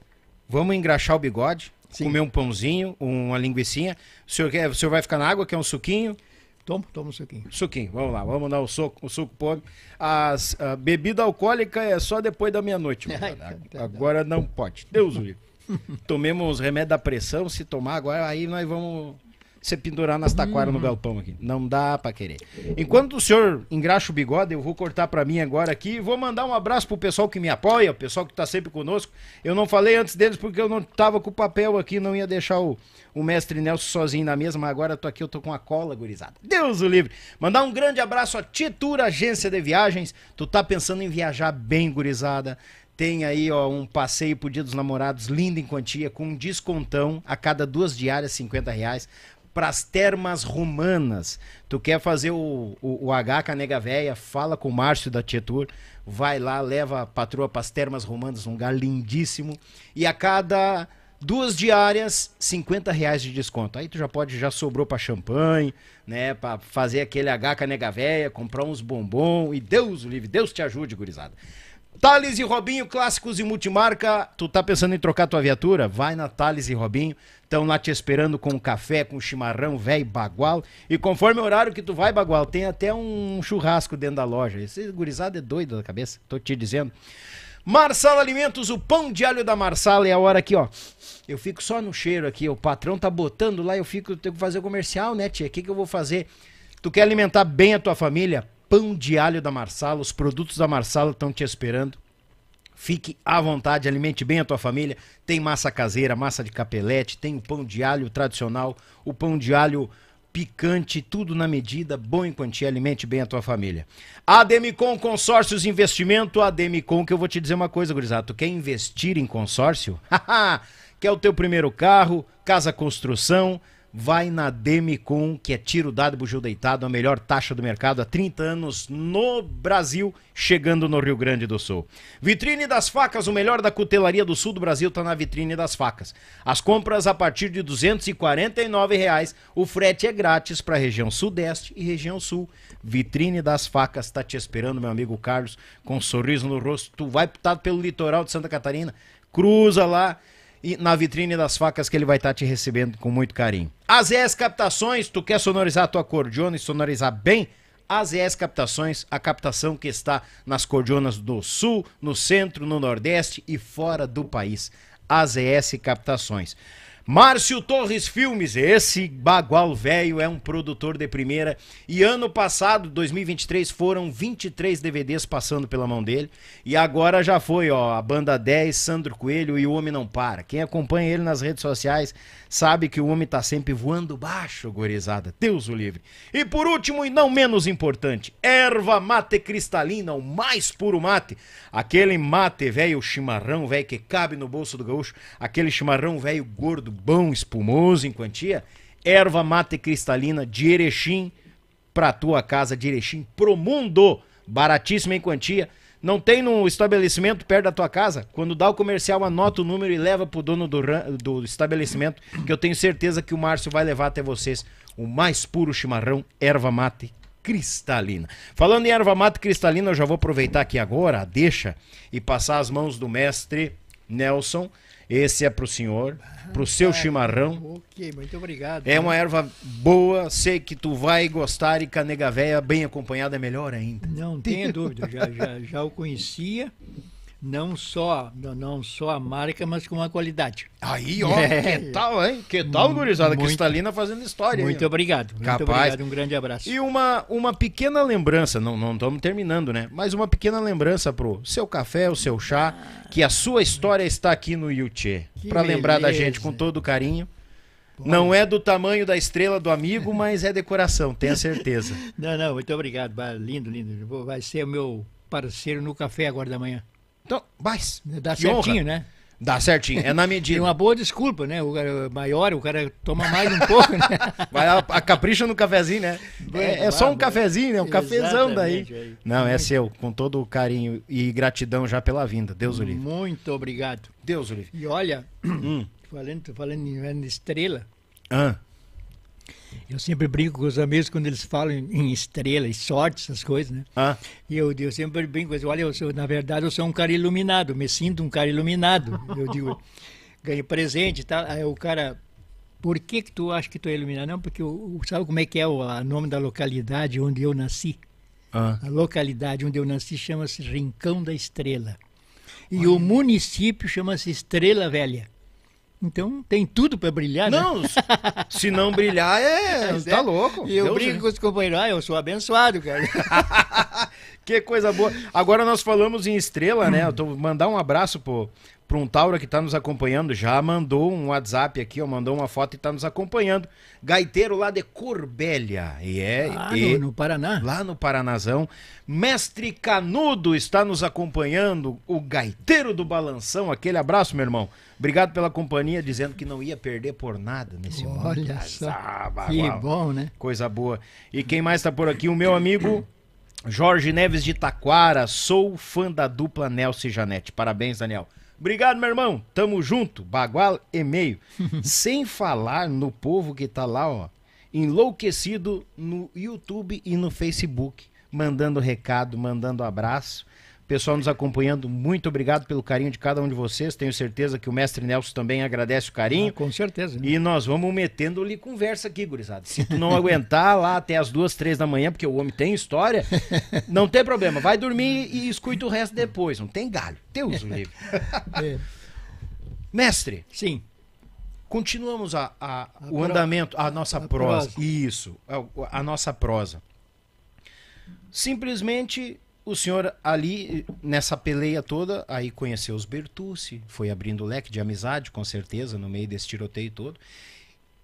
Vamos engraxar o bigode, Sim. comer um pãozinho, uma linguiçinha. O senhor, quer, o senhor vai ficar na água, quer um suquinho? Toma, toma um suquinho. Suquinho, vamos lá, vamos dar o suco, o suco pobre. As, a bebida alcoólica é só depois da meia-noite. Agora não pode. Deus o livre. Tomemos remédio da pressão, se tomar agora, aí nós vamos se pendurar nas taquaras no galpão aqui. Não dá pra querer. Enquanto o senhor engraxa o bigode, eu vou cortar pra mim agora aqui e vou mandar um abraço pro pessoal que me apoia, o pessoal que tá sempre conosco. Eu não falei antes deles porque eu não tava com o papel aqui, não ia deixar o, o mestre Nelson sozinho na mesa, mas agora eu tô aqui, eu tô com a cola, gurizada. Deus o livre. Mandar um grande abraço a Titura Agência de Viagens. Tu tá pensando em viajar bem, gurizada? Tem aí, ó, um passeio pro Dia dos Namorados lindo em quantia, com um descontão a cada duas diárias, 50 reais. Pras termas romanas. Tu quer fazer o, o, o H Canega Véia, fala com o Márcio da Tietur. Vai lá, leva a patroa pras termas romanas, um lugar lindíssimo. E a cada duas diárias, 50 reais de desconto. Aí tu já pode, já sobrou pra champanhe, né? Pra fazer aquele H Canega Véia, comprar uns bombom. E Deus o livre, Deus te ajude, gurizada. Thales e Robinho, clássicos e multimarca. Tu tá pensando em trocar tua viatura? Vai na Thales e Robinho. Estão lá te esperando com café, com chimarrão, velho, bagual. E conforme o horário que tu vai, bagual, tem até um churrasco dentro da loja. Esse gurizado é doido da cabeça, tô te dizendo. Marsala Alimentos, o pão de alho da Marsala é a hora aqui, ó. Eu fico só no cheiro aqui, o patrão tá botando lá, eu fico, tenho que fazer comercial, né, tia? O que, que eu vou fazer? Tu quer alimentar bem a tua família? Pão de alho da Marsala, os produtos da Marsala estão te esperando. Fique à vontade, alimente bem a tua família. Tem massa caseira, massa de capelete, tem o pão de alho tradicional, o pão de alho picante, tudo na medida, bom em quantia, alimente bem a tua família. Ademicon Consórcios Investimento, Ademicon, que eu vou te dizer uma coisa, gurizada, tu quer investir em consórcio? Quer o teu primeiro carro, casa construção, vai na Demicon, que é tiro dado, bugio deitado, a melhor taxa do mercado há 30 anos no Brasil, chegando no Rio Grande do Sul. Vitrine das Facas, o melhor da cutelaria do sul do Brasil está na Vitrine das Facas. As compras a partir de 249 reais, o frete é grátis para a região sudeste e região sul. Vitrine das Facas está te esperando, meu amigo Carlos, com um sorriso no rosto. Tu vai estar pelo litoral de Santa Catarina, cruza lá e na vitrine das facas que ele vai estar te recebendo com muito carinho. AZS Captações, tu quer sonorizar a tua cordiona e sonorizar bem? AZS Captações, a captação que está nas cordionas do sul, no centro, no nordeste e fora do país. AZS Captações. Márcio Torres Filmes, esse bagual velho é um produtor de primeira e ano passado, 2023, foram 23 DVDs passando pela mão dele e agora já foi, ó, a banda 10, Sandro Coelho e o Homem Não Para. Quem acompanha ele nas redes sociais sabe que o homem tá sempre voando baixo, gorizada. Deus o livre. E por último e não menos importante, erva mate cristalina, o mais puro mate. Aquele mate velho chimarrão velho que cabe no bolso do gaúcho, aquele chimarrão velho gordo, bom, espumoso em quantia. Erva mate cristalina de Erechim pra tua casa de Erechim pro mundo. Baratíssima em quantia. Não tem no estabelecimento perto da tua casa? Quando dá o comercial, anota o número e leva pro dono do, do estabelecimento, que eu tenho certeza que o Márcio vai levar até vocês o mais puro chimarrão erva mate cristalina. Falando em erva mate cristalina, eu já vou aproveitar aqui agora, deixa, e passar as mãos do mestre Nelson. Esse é pro senhor, pro seu chimarrão. Ok, muito obrigado. É uma erva boa, sei que tu vai gostar e canega véia bem acompanhada é melhor ainda. Não tenha dúvida, já, já, já o conhecia, não só, não, só a marca, mas com a qualidade. Aí, ó, É. que tal, hein? Que tal, gurizada? Muito- Cristalina fazendo história. Muito hein? obrigado, muito Capaz. obrigado, um grande abraço. E uma, uma pequena lembrança, não não estamos terminando, né? Mas uma pequena lembrança pro seu café, o seu chá, que a sua história está aqui no Yuchê. Pra lembrar da gente com todo carinho. Não é do tamanho da estrela do amigo, mas é decoração, tenha certeza. Não, não, muito obrigado, lindo, lindo. Vai ser o meu parceiro no café agora da manhã. Então, mas. Dá certinho, honra. né? Dá certinho, é na Tem medida. uma boa desculpa, né? O cara maior, o cara toma mais um pouco, né? Vai a, a capricha no cafezinho, né? É, é só um vai, cafezinho, né? Um cafezão daí. Aí. Não, é seu, com todo o carinho e gratidão já pela vinda. Deus o livre. Muito obrigado. Deus o livre. E olha, Hum. falando, tô falando em estrela, Ah, eu sempre brinco com os amigos quando eles falam em estrela e sorte, essas coisas, né? ah. E eu, eu sempre brinco com eles, olha, eu sou, na verdade eu sou um cara iluminado, me sinto um cara iluminado. Eu digo, ganho presente e tal. Aí o cara, por que que tu acha que tu é iluminado? Não, porque o- sabe como é que é o nome da localidade onde eu nasci? ah. A localidade onde eu nasci chama-se Rincão da Estrela. E o município chama-se Estrela Velha. Então tem tudo para brilhar, né? Não, se- se não brilhar, é. Mas tá é. louco. E eu Deus brinco o com os companheiros, ah, eu sou abençoado, cara. Que coisa boa. Agora nós falamos em estrela, né? Eu tô mandar um abraço pro, pro um Taura que tá nos acompanhando. Já mandou um WhatsApp aqui, ó, mandou uma foto e tá nos acompanhando. Gaiteiro lá de Corbélia. E é. Ah, e- no, no Paraná. Lá no Paranazão. Mestre Canudo está nos acompanhando. O gaiteiro do balanção. Aquele abraço, meu irmão. Obrigado pela companhia, dizendo que não ia perder por nada nesse mundo. Olha só. Ah, Que bom, né? Coisa boa. E quem mais tá por aqui? O meu amigo Jorge Neves de Taquara. Sou fã da dupla Nelson e Janete. Parabéns, Daniel. Obrigado, meu irmão. Tamo junto. Bagual e meio. Sem falar no povo que tá lá, ó, enlouquecido no YouTube e no Facebook, mandando recado, mandando abraço. Pessoal nos acompanhando, muito obrigado pelo carinho de cada um de vocês. Tenho certeza que o mestre Nelson também agradece o carinho. Ah, com certeza. né? E nós vamos metendo-lhe conversa aqui, gurizada. Se tu não aguentar lá até as duas, três da manhã, porque o homem tem história, não tem problema. Vai dormir e escuta o resto depois. Não tem galho. Deus livre. É. Mestre, Sim. continuamos a, a- o pro- andamento, a nossa a prosa. prosa. Isso, a, a nossa prosa. Simplesmente o senhor ali, nessa peleia toda, aí conheceu os Bertucci, foi abrindo leque de amizade, com certeza, no meio desse tiroteio todo.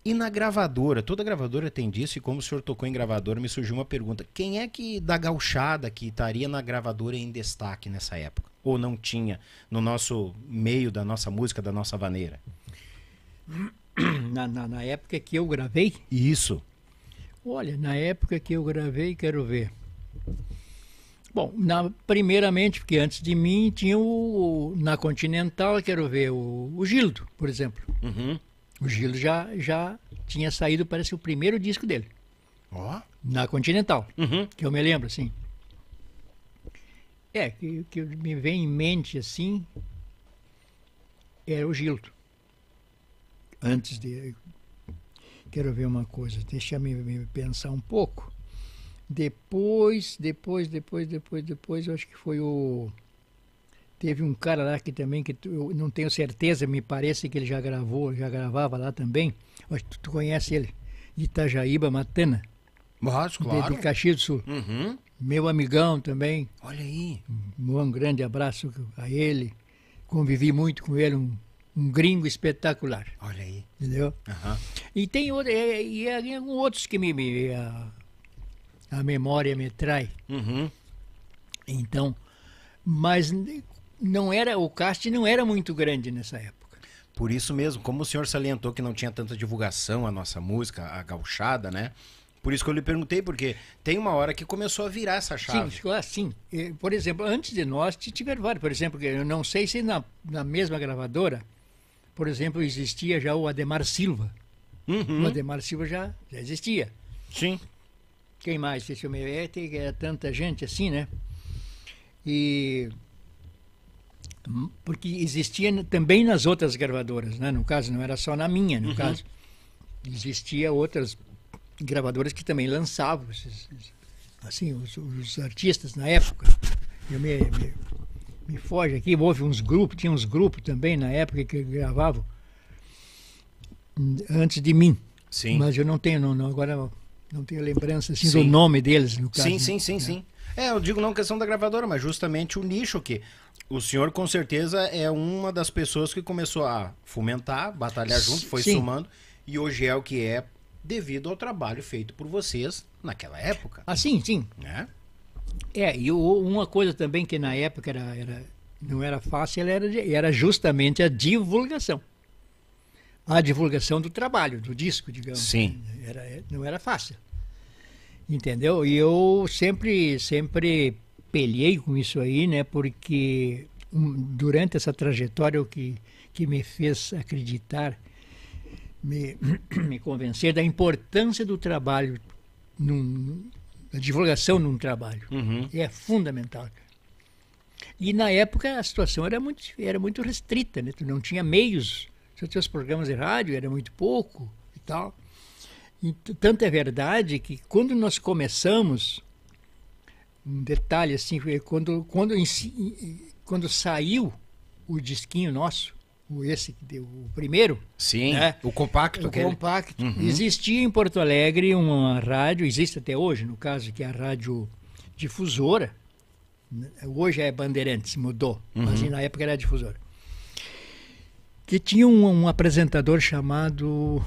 E na gravadora, toda gravadora tem disso, e como o senhor tocou em gravadora, me surgiu uma pergunta. Quem é que da gauchada que estaria na gravadora em destaque nessa época? Ou não tinha no nosso meio da nossa música, da nossa vaneira? Na, na, na época que eu gravei, Isso. olha, na época que eu gravei, quero ver. Bom, na, primeiramente, porque antes de mim tinha o. Na Continental, quero ver, o, o Gildo, por exemplo. Uhum. O Gildo já, já tinha saído, parece, o primeiro disco dele, Ó. na Continental. Uhum. que eu me lembro, assim. É, que, que me vem em mente, assim, era o Gildo. Antes de... Quero ver uma coisa, deixa eu me, me pensar um pouco. Depois, depois, depois, depois, depois, eu acho que foi o... Teve um cara lá que também, que eu não tenho certeza, me parece que ele já gravou, já gravava lá também. Acho que tu, conhece ele, de Itajaíba, Matana, Mas, de- claro. de, Caxias do Sul. Uhum. Meu amigão também, Olha aí. um grande abraço a ele. Convivi muito com ele, um, um gringo espetacular, Olha aí. entendeu? Aham. E tem outro, é, e aí alguns outros que me, me- a, a memória me trai. Uhum. Então, mas não era o cast não era muito grande nessa época. Por isso mesmo, como o senhor salientou que não tinha tanta divulgação a nossa música, a gauchada, né? Por isso que eu lhe perguntei, porque tem uma hora que começou a virar essa Sim, chave. ficou assim. Por exemplo, antes de nós tiveram vários. Por exemplo, eu não sei se na, na mesma gravadora, por exemplo, existia já o Ademar Silva. Uhum. O Ademar Silva já, já existia. Sim. Quem mais? Deixa eu me ver. É, tem- é tanta gente assim, né? E. hum, Porque existia também nas outras gravadoras, né? No caso, não era só na minha, no caso. Existia outras gravadoras que também lançavam esses, esses- assim, os, os artistas na época. Eu me, me, me foge aqui, houve uns grupos, tinha uns grupos também na época que gravavam hum, antes de mim. Sim. Mas eu não tenho, não, não- agora não tenho lembrança assim, Sim. do nome deles, no caso. Sim, né? sim, sim, sim. É, eu digo não questão da gravadora, mas justamente o nicho que o senhor com certeza é uma das pessoas que começou a fomentar, batalhar junto, foi Sim. somando e hoje é o que é devido ao trabalho feito por vocês naquela época, Ah, sim, sim. né? É, e uma coisa também que na época era, era, não era fácil era, era justamente a divulgação. A divulgação do trabalho, do disco, digamos. Sim. Era, não era fácil. Entendeu? E eu sempre, sempre pelhei com isso aí, né? Porque um, durante essa trajetória o que, que me fez acreditar, me, me convencer da importância do trabalho, num, da divulgação num trabalho. Uhum. É fundamental. E na época a situação era muito, era muito restrita, né? Tu não tinha meios. Os teus programas de rádio era muito pouco e tal. E tanto é verdade que quando nós começamos, um detalhe assim, foi quando, quando, quando saiu o disquinho nosso, o esse, que deu, o primeiro, Sim, É. o compacto o compacto. Uhum. Existia em Porto Alegre uma rádio, existe até hoje, no caso, que é a rádio difusora. Hoje é Bandeirantes, mudou, mas Uhum. na época era difusora. Que tinha um, um apresentador chamado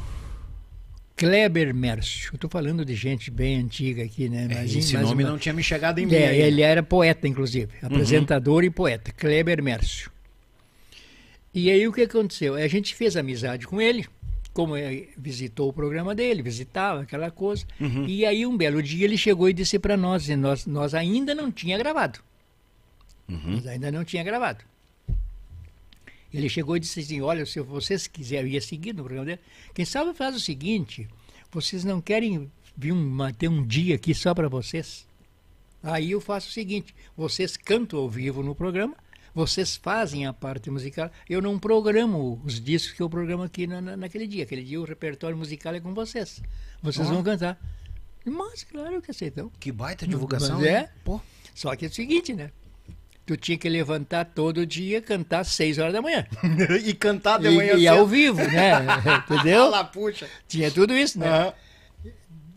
Kleber Mércio. Estou falando de gente bem antiga aqui, né? É, Mas- esse mas nome não tinha me chegado em mim. é, ele era poeta, inclusive. Apresentador e poeta. Kleber Mércio. E aí o que aconteceu? A gente fez amizade com ele, como ele visitou o programa dele, visitava aquela coisa. E aí um belo dia ele chegou e disse para nós, e nós, nós ainda não tinha gravado. Nós ainda não tinha gravado. Ele chegou e disse assim, olha, se vocês quiserem, eu ia seguir no programa dele, quem sabe faz o seguinte, vocês não querem vir uma, ter um dia aqui só para vocês? Aí eu faço o seguinte: vocês cantam ao vivo no programa, vocês fazem a parte musical. Eu não programo os discos que eu programo aqui na, na- naquele dia. Aquele dia o repertório musical é com vocês. Vocês vão cantar. Mas, claro que aceitam. Que baita divulgação. Mas é. Pô. Só que é o seguinte, né? Tu tinha que levantar todo dia, cantar às 6 horas da manhã. e cantar de E, manhã e cedo. ao vivo, né? Entendeu? lá, puxa. Tinha tudo isso, né? Aham.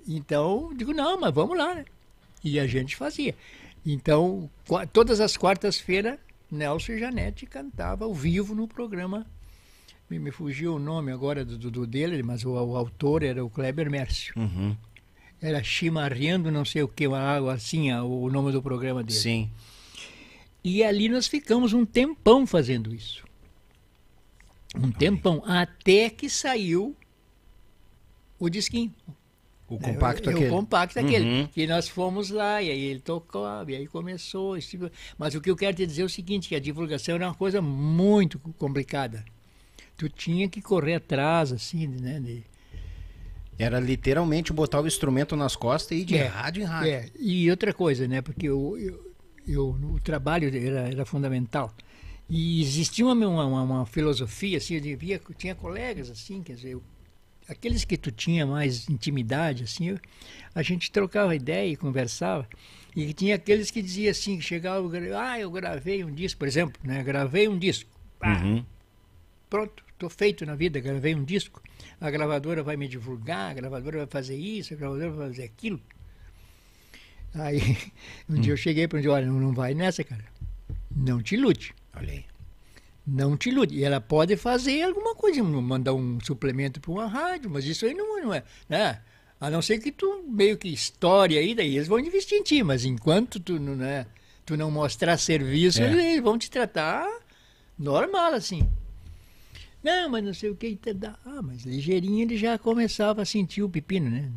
Então, digo, não, mas vamos lá, né? E a gente fazia. Então, todas as quartas-feiras, Nelson e Janete cantava ao vivo no programa. Me, me fugiu o nome agora do, do- dele, mas o, o autor era o Kleber Mércio. Uhum. Era Chimarreando, não sei o que, uma água assim, o nome do programa dele. Sim. E ali nós ficamos um tempão fazendo isso. Um tempão, até que saiu o disquinho. O compacto é, aquele. O compacto aquele. Uhum. Que nós fomos lá, e aí ele tocou, e aí começou. tipo- Mas o que eu quero te dizer é o seguinte, que a divulgação era uma coisa muito complicada. Tu tinha que correr atrás, assim, né? de- Era literalmente botar o instrumento nas costas e ir de É, rádio em rádio. É, e outra coisa, né? Porque eu, eu, eu- o trabalho era, era fundamental. E existia uma, uma, uma filosofia, assim, eu via, tinha colegas, assim, quer dizer, eu, aqueles que tu tinha mais intimidade, assim, eu- a gente trocava ideia e conversava. E tinha aqueles que diziam assim, que chegava, ah, eu gravei um disco, por exemplo, né? Gravei um disco. Ah, Uhum. pronto, estou feito na vida, gravei um disco. A gravadora vai me divulgar, a gravadora vai fazer isso, a gravadora vai fazer aquilo. Aí, um dia eu cheguei para ele, olha, não, não vai nessa, cara. Não te ilude. Olha aí. Não te ilude. E ela pode fazer alguma coisa, mandar um suplemento para uma rádio, mas isso aí não, não é. Né? A não ser que tu meio que história aí, daí eles vão investir em ti, mas enquanto tu não, né, tu não mostrar serviço, É. eles vão te tratar normal, assim. Não, mas não sei o que. dá. Ah, mas ligeirinho ele já começava a sentir o pepino, né?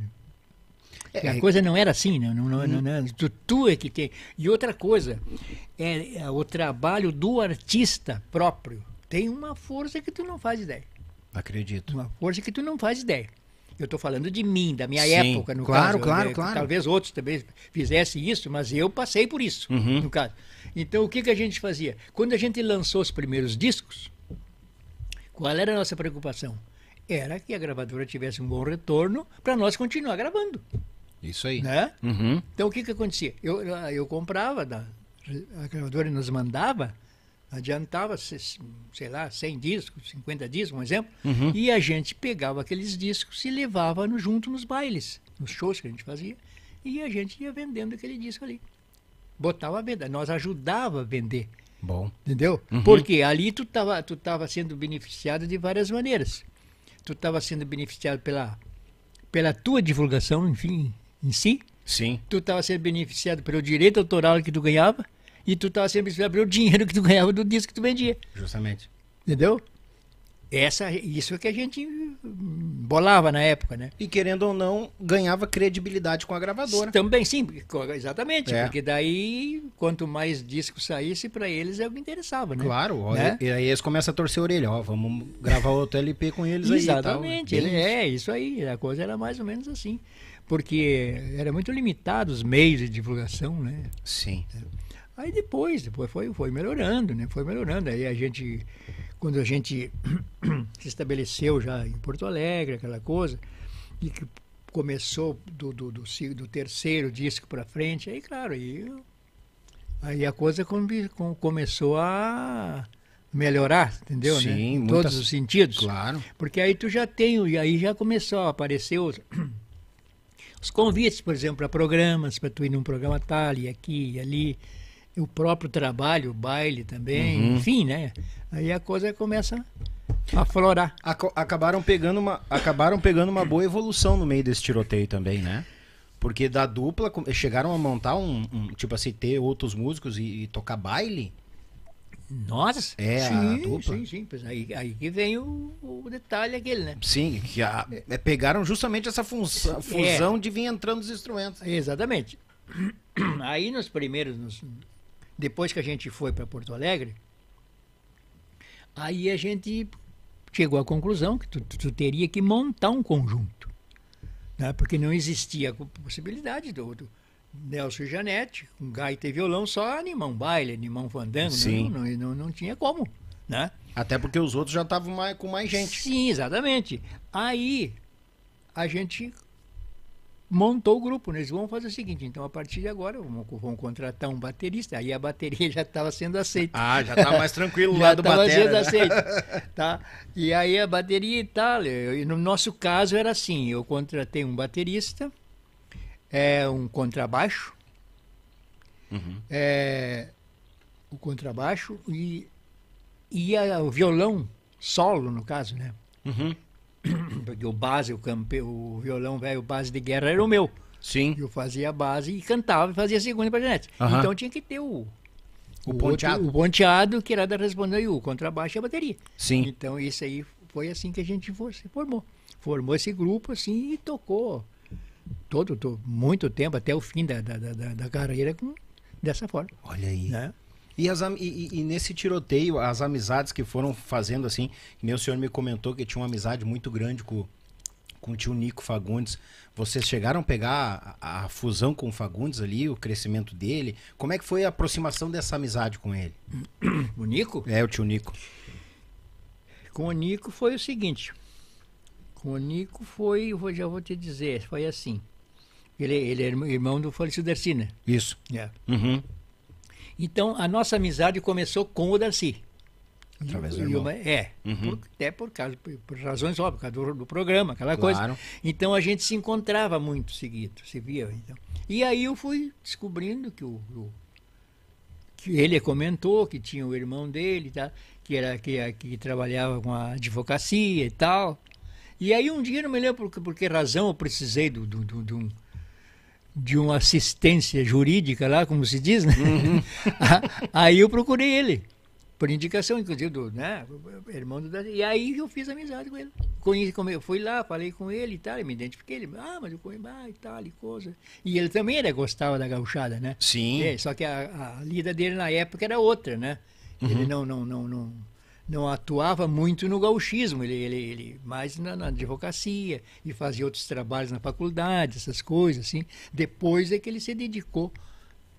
É, a coisa não era assim, né? não, não, não, não, tu, tu é que tem. E outra coisa, é, é o trabalho do artista próprio tem uma força que tu não faz ideia. Acredito. Uma força que tu não faz ideia. Eu estou falando de mim, da minha Sim, época, no claro, caso. claro, né, claro. Talvez outros também fizessem isso, mas eu passei por isso, Uhum. no caso. Então, o que, que a gente fazia? Quando a gente lançou os primeiros discos, qual era a nossa preocupação? Era que a gravadora tivesse um bom retorno para nós continuar gravando, Isso aí. né? Uhum. Então o que que acontecia? Eu, eu comprava, da, a gravadora nos mandava, adiantava, se- sei lá, 100 discos, 50 discos, um exemplo, Uhum. e a gente pegava aqueles discos e levava no, junto nos bailes, nos shows que a gente fazia, e a gente ia vendendo aquele disco ali. Botava a venda, nós ajudava a vender. Bom. Entendeu? Uhum. Porque ali tu estava tu tava sendo beneficiado de várias maneiras. Tu estava sendo beneficiado pela, pela tua divulgação, enfim, em si. Sim. Tu estava sendo beneficiado pelo direito autoral que tu ganhava. E tu estava sendo beneficiado pelo dinheiro que tu ganhava do disco que tu vendia. Justamente. Entendeu? Essa, isso é que a gente hum, bolava na época, né? E querendo ou não, ganhava credibilidade com a gravadora. Também sim, exatamente. É. Porque daí, quanto mais disco saísse, para eles é o que interessava, né? Claro, ó, Né? e, aí eles começam a torcer a orelha, ó, vamos gravar outro LP com eles aí. Exatamente, ele, é isso aí, a coisa era mais ou menos assim. Porque era muito limitado os meios de divulgação, né? Sim. Aí depois, depois foi, foi melhorando, né? Foi melhorando. Aí a gente, quando a gente se estabeleceu já em Porto Alegre, aquela coisa, e que começou do, do, do, do terceiro disco para frente, aí claro, aí, aí a coisa come- com- começou a melhorar, entendeu? né? Sim, Em muitas- todos os sentidos. Claro. Porque aí tu já tem, e aí já começou a aparecer os, os convites, por exemplo, para programas, para tu ir num programa tal, e aqui e ali, o próprio trabalho, o baile também, Uhum. enfim, né? Aí a coisa começa a florar. Acabaram pegando uma acabaram pegando uma boa evolução no meio desse tiroteio também, né? Porque da dupla chegaram a montar um, um- tipo assim ter outros músicos e, e tocar baile. Nossa! É, a sim, dupla. Sim, sim, aí, aí que vem o, o detalhe aquele, né? Sim, que a- é, pegaram justamente essa função, fusão de vir entrando os instrumentos. Exatamente. Aí nos primeiros, nos- depois que a gente foi para Porto Alegre, aí a gente chegou à conclusão que tu, tu- tu teria que montar um conjunto, né? porque não existia a possibilidade do, do Nelson Janete, com gaita e violão, só animar um baile, animar um fandango, Sim. não, não, não, não tinha como, né? Até porque os outros já estavam mais, com mais gente. Sim, exatamente. Aí a gente montou o grupo. né? Eles vão fazer o seguinte, então a partir de agora vamos, vamos contratar um baterista. Aí a bateria já estava sendo aceita. Ah, já tá mais tranquilo já lá do estava sendo né? aceita. Tá? E aí a bateria e tal. eu- no nosso caso era assim, eu contratei um baterista, é, um contrabaixo, Uhum. é, o contrabaixo e, e a- o violão solo, no caso, né? Uhum. Porque o base, o, campe, o violão velho, o base de guerra era o meu. Sim. Eu fazia a base e cantava e fazia a segunda para Janete. Aham. Então tinha que ter o, O outro- ponteado. o ponteado, que era da responder e o contrabaixo e a bateria. Sim. Então isso aí foi assim que a gente se formou. Formou esse grupo assim e tocou todo, to- muito tempo, até o fim da, da, da, da- carreira com, dessa forma. Olha aí. Né? E, as e- e- nesse tiroteio, as amizades que foram fazendo assim, nem o senhor me comentou que tinha uma amizade muito grande com, com o tio Nico Fagundes. Vocês chegaram a pegar a, a fusão com o Fagundes ali, o crescimento dele? Como é que foi a aproximação dessa amizade com ele? O Nico, É, o tio Nico. com o Nico foi o seguinte. Com o Nico foi, vou- já vou te dizer, foi assim. Ele, ele é irmão- do falecido Darcy, né? Isso. É. Uhum. Então, a nossa amizade começou com o Darcy. Através do irmão. uma- é, Uhum. por- até por, causa, por, por razões óbvias, por causa do, do programa, aquela Claro. coisa. Então a gente se encontrava muito seguido, se via. Então. E aí eu fui descobrindo que o, o- que ele comentou que tinha o irmão dele, tá? que era que, que trabalhava com a advocacia e tal. E aí um dia, não me lembro por, que- por que razão, eu precisei do, do, do- de um- de uma assistência jurídica lá, como se diz, né? aí eu procurei ele, por indicação, inclusive, do né, irmão do. E aí eu fiz amizade com ele. Conheci, como eu fui lá, falei com ele e tal, e me identifiquei. Ele, ah, mas eu conheço, ah, e tal, e coisa. E ele também era, gostava da gauchada, né? Sim. É, só que a, a lida dele na época era outra, né? Ele não, não, não, não, não atuava muito no gauchismo, ele, ele, ele mais na, na advocacia e fazia outros trabalhos na faculdade, essas coisas assim. Depois é que ele se dedicou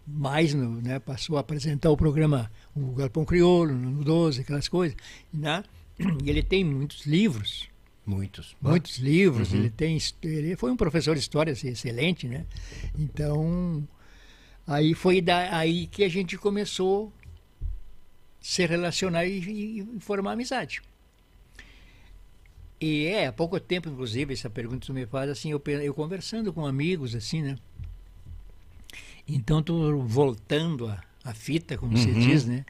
mais, no, né? Passou a apresentar o programa O Galpão Crioulo, no 12, aquelas coisas, né? E ele tem muitos livros, Muitos. muitos livros. Ele tem, ele foi um professor de história assim, excelente, né? Então, aí foi da, aí que a gente começou se relacionar e, e- formar amizade. E é, há pouco tempo, inclusive, essa pergunta tu me faz, assim, eu, eu conversando com amigos, assim, né? Então, tô voltando a, a fita, como se Uhum. diz, né?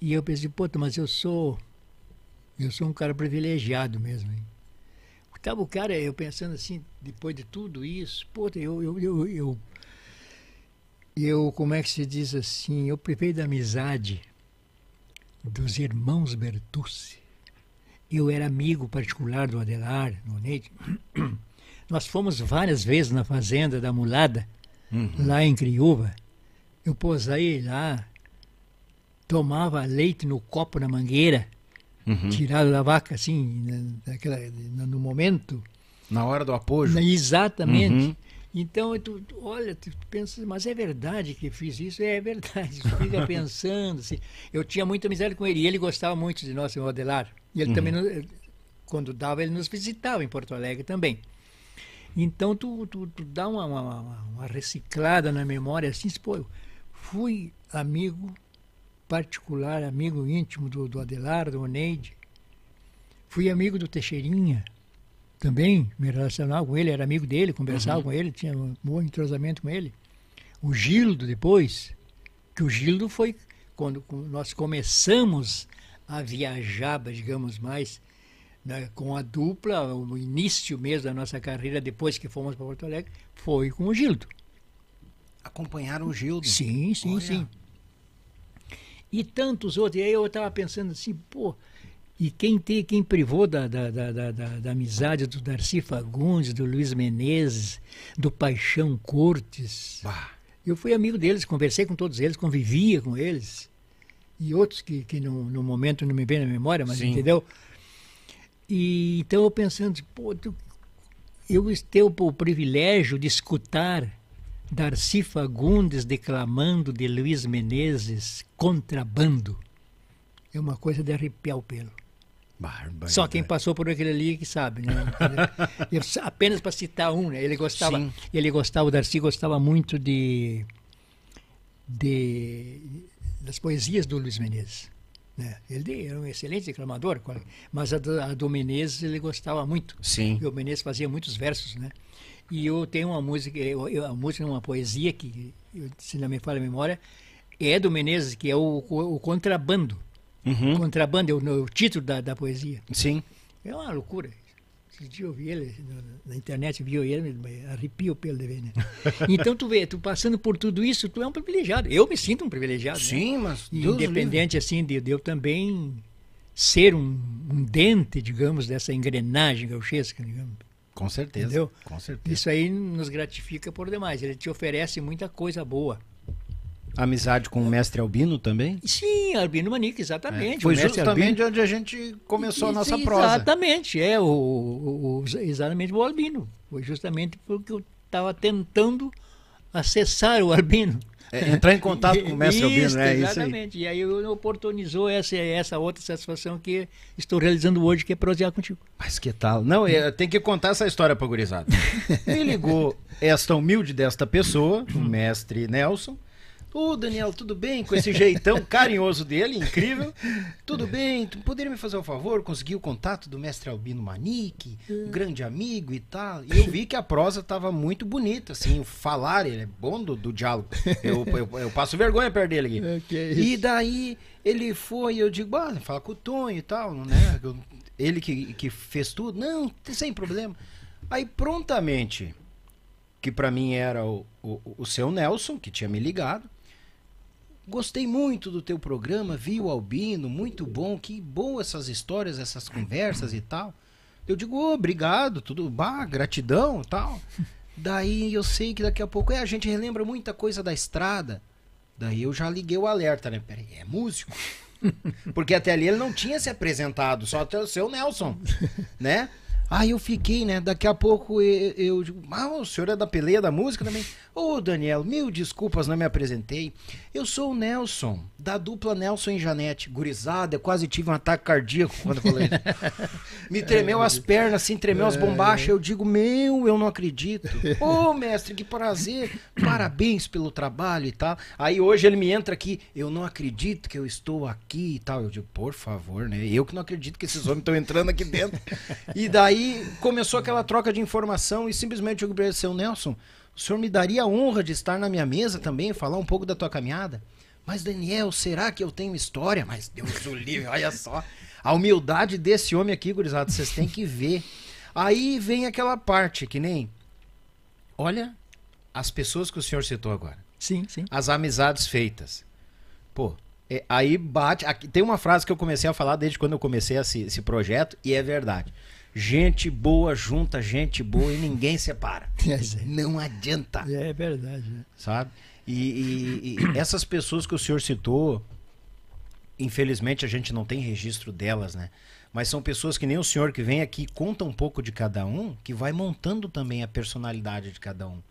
E eu pensei, puta, mas eu sou eu sou um cara privilegiado mesmo. Hein? Tava o cara, eu pensando assim, depois de tudo isso, puta, eu, eu, eu, eu, eu, como é que se diz assim, eu privei da amizade dos irmãos Bertucci. Eu era amigo particular do Adelar, do Neide. Nós fomos várias vezes na fazenda da Mulada, lá em Criúva. Eu posei lá, tomava leite no copo na mangueira, Uhum. tirado da vaca, assim, na- naquela, no momento. Na hora do apoio. Exatamente. Uhum. Então, tu, tu- olha, tu pensa, mas é verdade que fiz isso? É verdade. Tu fica pensando. Assim. Eu tinha muita amizade com ele e ele gostava muito de nós, o Adelar. E ele também, no- quando dava, ele nos visitava em Porto Alegre também. Então, tu, tu, tu dá uma, uma, uma- uma reciclada na memória, assim, pô, eu fui amigo particular, amigo íntimo do, do Adelar, do Oneide. Fui amigo do Teixeirinha também, me relacionava com ele, era amigo dele, conversava com ele, tinha um bom entrosamento com ele. O Gildo depois, que o Gildo foi quando nós começamos a viajar, digamos mais, né, com a dupla, o início mesmo da nossa carreira, depois que fomos para Porto Alegre, foi com o Gildo. Acompanharam o Gildo. Sim, sim, Olha. sim. E tantos outros. E aí eu estava pensando assim, pô, e quem, tem, quem privou da, da, da, da, da- da amizade do Darcy Fagundes, do Luiz Menezes, do Paixão Cortes? Bah. Eu fui amigo deles, conversei com todos eles, convivia com eles. E outros que, que no, no momento não me vem na memória, mas Sim. entendeu? E então eu pensando, pô, tu- eu ter o, o privilégio de escutar Darcy Fagundes declamando de Luiz Menezes contrabando. É uma coisa de arrepiar o pelo. Barbaridade. Só quem passou por aquele ali que sabe, né? Eu apenas para citar um, né? Ele gostava, Sim. ele gostava, o Darcy gostava muito de, de das poesias do Luiz Menezes. Né? Ele era um excelente declamador, mas a do, a do Menezes ele gostava muito. Sim. E o Menezes fazia muitos versos, né? E eu tenho uma música, eu, eu- a música é uma poesia que, se não me falha a memória, é do Menezes, que é o, o, o Contrabando. Uhum. Contrabando é o, o título da, da poesia. Sim. É uma loucura. Esse dia eu vi ele na, internet, vi ele, me arrepia o pelo de ver, né? Então tu vê, tu passando por tudo isso, tu é um privilegiado. Eu me sinto um privilegiado. né? Sim, mas. E Deus independente assim de, de eu também ser um, um dente, digamos, dessa engrenagem gauchesca, digamos. Com certeza. Entendeu? Com certeza. Isso aí nos gratifica por demais. Ele te oferece muita coisa boa. Amizade com o mestre Albino também? Sim, Albino Manique, exatamente. É. Foi o justamente Albino. onde a gente começou a nossa Isso, prosa. Exatamente, é o, o- o- exatamente o Albino. Foi justamente porque eu estava tentando acessar o Albino. É, entrar em contato com o mestre isso, Albino, né? Isso. Exatamente. E aí eu- oportunizou essa, essa outra satisfação que estou realizando hoje, que é prosear contigo. Mas que tal? Não, eu tenho que contar essa história pra gurizada. Me ligou esta humilde desta pessoa, o mestre Nelson. Ô, Daniel, tudo bem? Com esse jeitão carinhoso dele, incrível. Tudo bem? Tu poderia me fazer um favor? Conseguir o contato do mestre Albino Manique, um grande amigo e tal. E eu vi que a prosa tava muito bonita, assim, o falar, ele é bom do, do diálogo. Eu, eu, eu passo vergonha perto dele aqui. é E daí ele foi, eu digo, ah, fala com o Tonho e tal, né? Ele que, que fez tudo, não, sem problema. Aí prontamente, que pra mim era o, o, o seu Nelson, que tinha me ligado, gostei muito do teu programa, vi o Albino, muito bom, que bom essas histórias, essas conversas e tal. Eu digo, "Ô, obrigado, tudo, bah, gratidão e tal. Daí eu sei que daqui a pouco, é, a gente relembra muita coisa da estrada. Daí eu já liguei o alerta, né? Peraí, é músico? Porque até ali ele não tinha se apresentado, só até o seu Nelson, né? Aí eu fiquei, né? Daqui a pouco eu, eu digo, ah, o senhor é da peleia da música também? Ô, Daniel, mil desculpas, não me apresentei. Eu sou o Nelson, da dupla Nelson e Janete. Gurizada, eu quase tive um ataque cardíaco quando eu falei isso. Me tremeu as pernas, assim, tremeu as bombachas. Eu digo, meu, eu não acredito. Ô, mestre, que prazer. Parabéns pelo trabalho e tal. Aí hoje ele me entra aqui, eu não acredito que eu estou aqui e tal. Eu digo, por favor, né? Eu que não acredito que esses homens estão entrando aqui dentro. E daí começou aquela troca de informação e simplesmente eu ele, seu Nelson, o senhor me daria a honra de estar na minha mesa também, falar um pouco da tua caminhada? Mas Daniel, será que eu tenho história? Mas Deus o livre, olha só. A humildade desse homem aqui, gurizada, vocês têm que ver. Aí vem aquela parte que nem. Olha as pessoas que o senhor citou agora. Sim, sim. As amizades feitas. Pô, é, aí bate. aqui- tem uma frase que eu comecei a falar desde quando eu comecei esse, esse projeto, e é verdade. Gente boa junta gente boa e ninguém separa. Não adianta É verdade. né? sabe? E, e- e essas pessoas que o senhor citou, infelizmente a gente não tem registro delas, né? Mas são pessoas que nem o senhor que vem aqui e conta um pouco de cada um, que vai montando também a personalidade de cada um.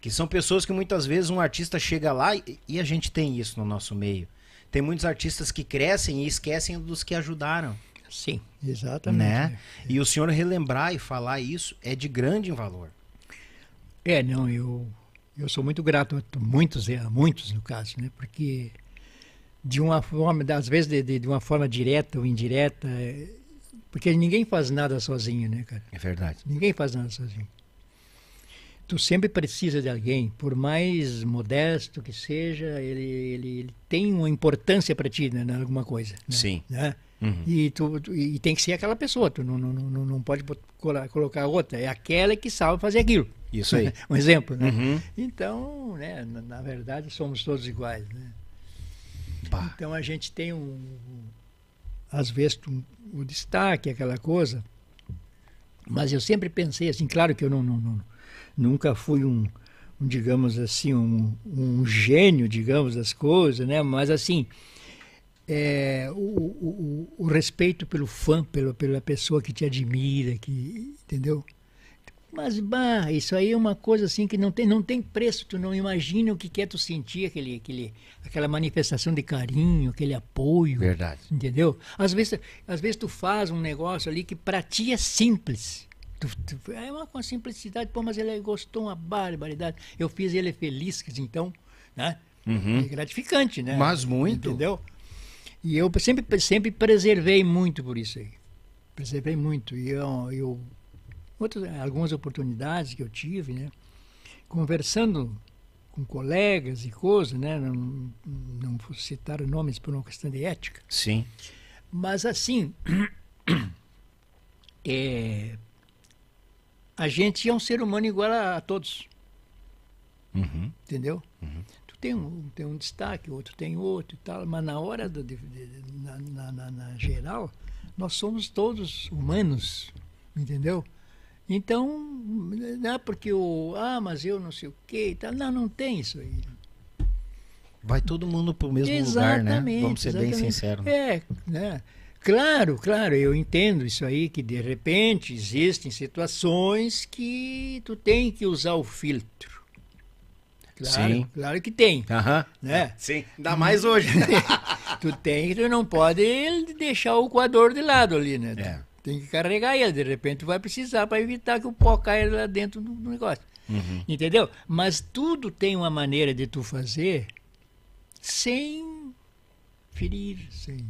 Que são pessoas que muitas vezes um artista chega lá e, e a gente tem isso no nosso meio. Tem muitos artistas que crescem e esquecem dos que ajudaram, Sim, exatamente. né? E o senhor relembrar e falar isso é de grande valor. É, não, eu, eu sou muito grato a muitos, a muitos no caso, né? Porque de uma forma, às vezes de, de, de uma forma direta ou indireta, é, porque ninguém faz nada sozinho, né, cara? É verdade. Ninguém faz nada sozinho. Tu sempre precisa de alguém, por mais modesto que seja, ele, ele, ele tem uma importância para ti, né, em alguma coisa. né? Sim. né? Uhum. E, tu, tu- e tem que ser aquela pessoa, tu não, não, não, não pode colocar outra, é aquela que sabe fazer aquilo. Isso aí. um exemplo, né? Uhum. Então, né, na, na verdade, somos todos iguais, né? Pá. Então a gente tem um, às vezes um, o destaque, aquela coisa. Mas eu sempre pensei assim, claro que eu não, não- não- nunca fui um, um, digamos assim, um, um gênio, digamos, das coisas, né? Mas assim, é, o, o, o- respeito pelo fã, pelo, pela pessoa que te admira, que, entendeu? Mas, bah, isso aí é uma coisa assim que não tem, não tem preço, tu não imagina o que que é tu sentir aquele, aquele, aquela manifestação de carinho, aquele apoio. Verdade. Entendeu? Às vezes, às vezes tu faz um negócio ali que pra ti é simples. Tu- tu- é uma, uma simplicidade, pô, mas ele gostou uma barbaridade. Eu fiz ele feliz, quer então, né? É gratificante, né? Mas muito. Entendeu? E eu sempre, sempre preservei muito por isso aí. Preservei muito. E eu, eu outras, algumas oportunidades que eu tive, né? Conversando com colegas e coisas, né? Não, não vou citar nomes por uma questão de ética. Sim. Mas assim, é, a gente é um ser humano igual a, a todos, Uhum. entendeu? Tu tem um, tem um destaque, outro tem outro e tal, mas na hora do, de, na, na- na- na geral, nós somos todos humanos, entendeu? Então, não é porque o, ah, mas eu não sei o que e tal, não, não tem isso aí. Vai todo mundo pro mesmo lugar, né? Exatamente, Vamos ser bem exatamente. sinceros. É, né? Claro, claro, eu entendo isso aí, que de repente existem situações que tu tem que usar o filtro. Claro, Sim. claro que tem. Aham. Né? Sim. Ainda mais hoje. tu tem, tu não pode deixar o coador de lado ali, né? É. Tem que carregar ele, de repente tu vai precisar para evitar que o pó caia lá dentro do negócio. Uhum. Entendeu? Mas tudo tem uma maneira de tu fazer sem ferir, sem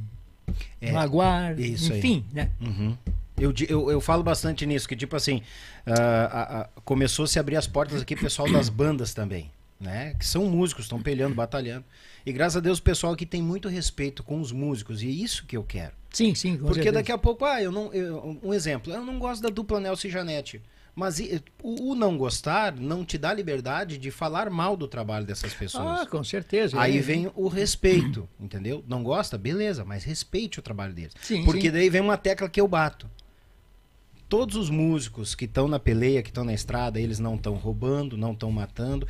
É, magoar, isso aí. enfim, né? Uhum. Eu, eu, eu falo bastante nisso, que tipo assim, a- a- começou a se abrir as portas aqui, pessoal das bandas também, né? Que são músicos, estão peleando, batalhando. E graças a Deus o pessoal aqui tem muito respeito com os músicos, e é isso que eu quero. Sim, sim, com Porque certeza. daqui a pouco, ah, eu não. eu- um exemplo, eu não gosto da dupla Nelson e Janete. Mas o, o não gostar não te dá liberdade de falar mal do trabalho dessas pessoas. Ah, com certeza. Aí é. vem o respeito, entendeu? Não gosta? Beleza, mas respeite o trabalho deles. Sim, Porque sim. daí vem uma tecla que eu bato. Todos os músicos que estão na peleia, que estão na estrada, eles não estão roubando, não estão matando,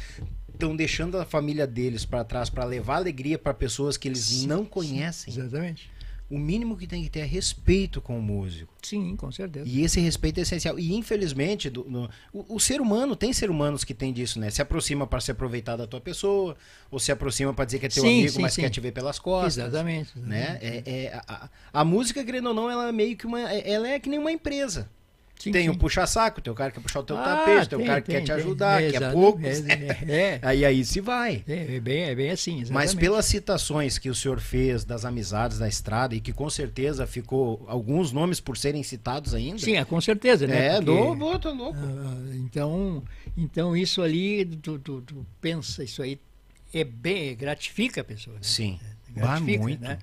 estão deixando a família deles para trás para levar alegria para pessoas que eles não conhecem. Exatamente. O mínimo que tem que ter é respeito com o músico. Sim, com certeza. E esse respeito é essencial. E infelizmente, do- no- o, o ser humano, tem ser humanos que tem disso, né? Se aproxima para se aproveitar da tua pessoa, ou se aproxima para dizer que é teu Sim, amigo, sim, mas sim. quer te ver pelas costas. Exatamente. Né? exatamente. É, é- a, a- a música, querendo ou não, ela é meio que uma. é- Ela é que nem uma empresa. Sim, tem sim. o puxa-saco, tem o cara que quer puxar o teu Ah, tapete, tem, o tem, cara que quer tem, te tem. ajudar, É, que é exato. poucos. É, é, Aí aí se vai. é, é bem, é bem assim, exatamente. Mas pelas citações que o senhor fez das amizades da estrada e que com certeza ficou alguns nomes por serem citados ainda. Sim, é, com certeza, né? É, Porque, do, tô louco. ah, então, então isso ali, tu, tu, tu pensa, isso aí é bem, gratifica a pessoa. Né? Sim. gratifica, Bah, muito. né?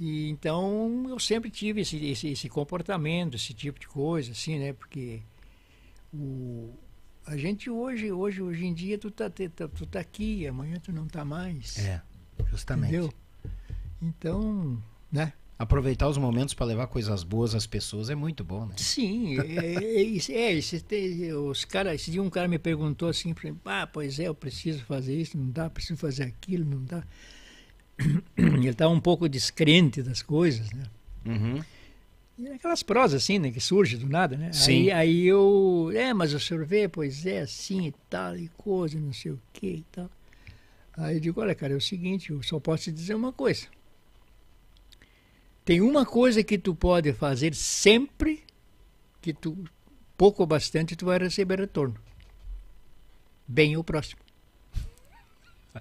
E então eu sempre tive esse, esse, esse comportamento, esse tipo de coisa, assim, né? Porque o, a gente hoje, hoje, hoje em dia, tu tá, tá- tu tá aqui, amanhã tu não tá mais. É, justamente. Entendeu? Então, né? Aproveitar os momentos para levar coisas boas às pessoas é muito bom, né? Sim, é, é, é, os caras, esse dia um cara me perguntou assim, ah, pois é, eu preciso fazer isso, não dá, preciso fazer aquilo, não dá. Ele estava um pouco descrente das coisas, né? Uhum. E aquelas prosas assim, né, que surge do nada, né? Sim. Aí, aí eu, é, mas o senhor vê, pois é, assim e tal, e coisa, não sei o que e tal. Aí eu digo, olha, cara, é o seguinte, eu só posso te dizer uma coisa. Tem uma coisa que tu pode fazer sempre que tu, pouco ou bastante, tu vai receber retorno. Bem o próximo.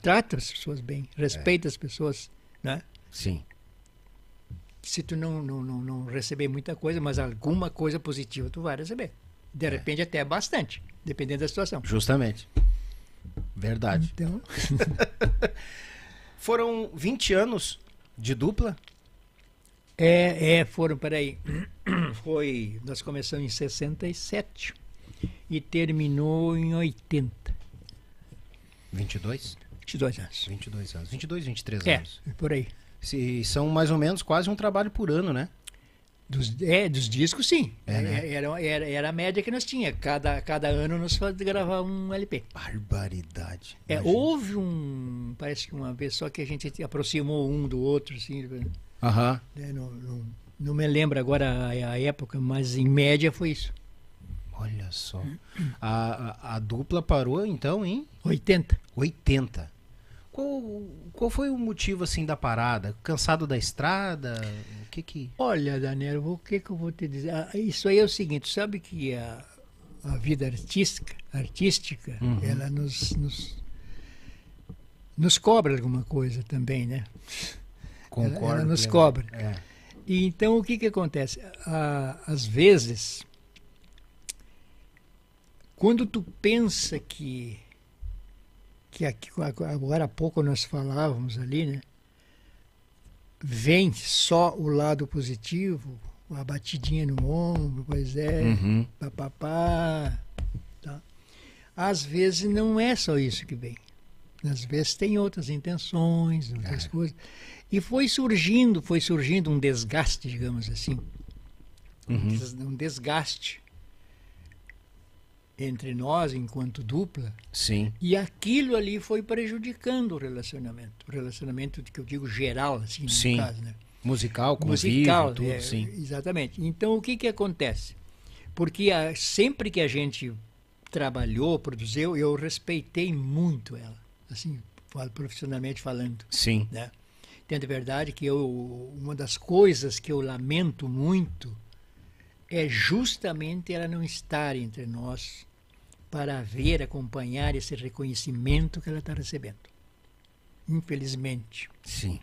Trata as pessoas bem, respeita as pessoas, né? Sim. se tu não, não, não, não receber muita coisa, mas alguma coisa positiva tu vai receber. De repente até bastante, dependendo da situação. Justamente. Verdade. Então, Foram 20 anos de dupla? é, é, foram, peraí, foi, nós começamos em 67 e terminou em 80, 22? 22 anos. 22 anos. 22, 23 É, anos. por aí. Se, são mais ou menos quase um trabalho por ano, né? Dos, é, dos discos, sim. É, né? era, era, era a média que nós tinha. Cada, cada ano nós fazíamos gravar um LP. Barbaridade. É, Imagina. houve um. Parece que uma vez só que a gente aproximou um do outro, assim. Aham. né, não, não, não me lembro agora a, a época, mas em média foi isso. Olha só. A, a, a dupla parou então em 80. 80. Qual, qual foi o motivo assim da parada? Cansado da estrada? O que que. Olha, Daniel, o que, que eu vou te dizer? Ah, isso aí é o seguinte, sabe que a, a vida artística, artística Uhum. ela nos, nos, nos cobra alguma coisa também, né? Concordo. ela nos plenamente. cobra. É. E então o que, que acontece? Ah, às vezes, quando tu pensa que, que aqui, agora há pouco nós falávamos ali, né? Vem só o lado positivo, a batidinha no ombro, pois é, Uhum. papapá. Tá? Às vezes não é só isso que vem. Às vezes tem outras intenções, outras coisas. E foi surgindo, foi surgindo um desgaste, digamos assim. Uhum. Um desgaste entre nós enquanto dupla. Sim. E aquilo ali foi prejudicando o relacionamento. O relacionamento que eu digo geral, assim, no Sim. caso, né? Musical, convívio, musical, tudo, é, sim. Exatamente. Então o que que acontece? Porque a- sempre que a gente trabalhou, produziu, eu respeitei muito ela, assim, profissionalmente falando. Sim. Né? Tendo verdade que eu, uma das coisas que eu lamento muito é justamente ela não estar entre nós para ver, acompanhar esse reconhecimento que ela está recebendo. Infelizmente. Sim.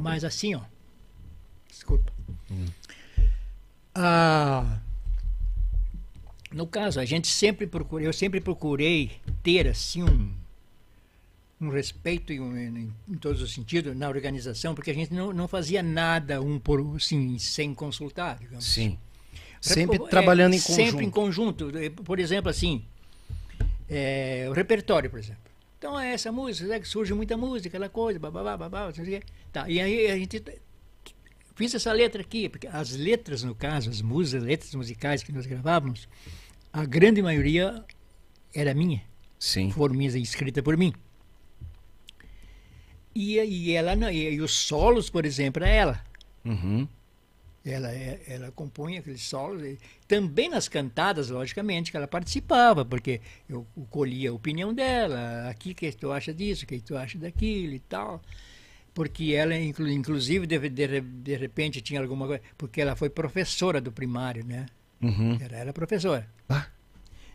Mas assim, ó. Desculpa. Hum. Ah, no caso, a gente sempre procura, eu sempre procurei ter assim um, um respeito em, em, em, todos os sentidos na organização, porque a gente não, não fazia nada um por assim sem consultar, digamos. Sim. Sempre é, trabalhando em conjunto. Sempre em conjunto. Por exemplo, assim, é, o repertório, por exemplo. Então é essa música, né, que surge muita música, aquela coisa, babá, babá, tá. E aí a gente fiz essa letra aqui, porque as letras, no caso, as músicas, letras musicais que nós gravávamos, a grande maioria era minha. Sim. Foram minhas escritas por mim. E, e ela e, e os solos, por exemplo, era ela. Uhum. Ela, é, ela compunha aqueles solos. Também nas cantadas, logicamente, que ela participava, porque eu colhia a opinião dela. Aqui, o que tu acha disso? Que tu acha daquilo e tal. Porque ela, inclusive, de, de, de repente tinha alguma coisa. Porque ela foi professora do primário, né? Uhum. Era ela professora. Ah.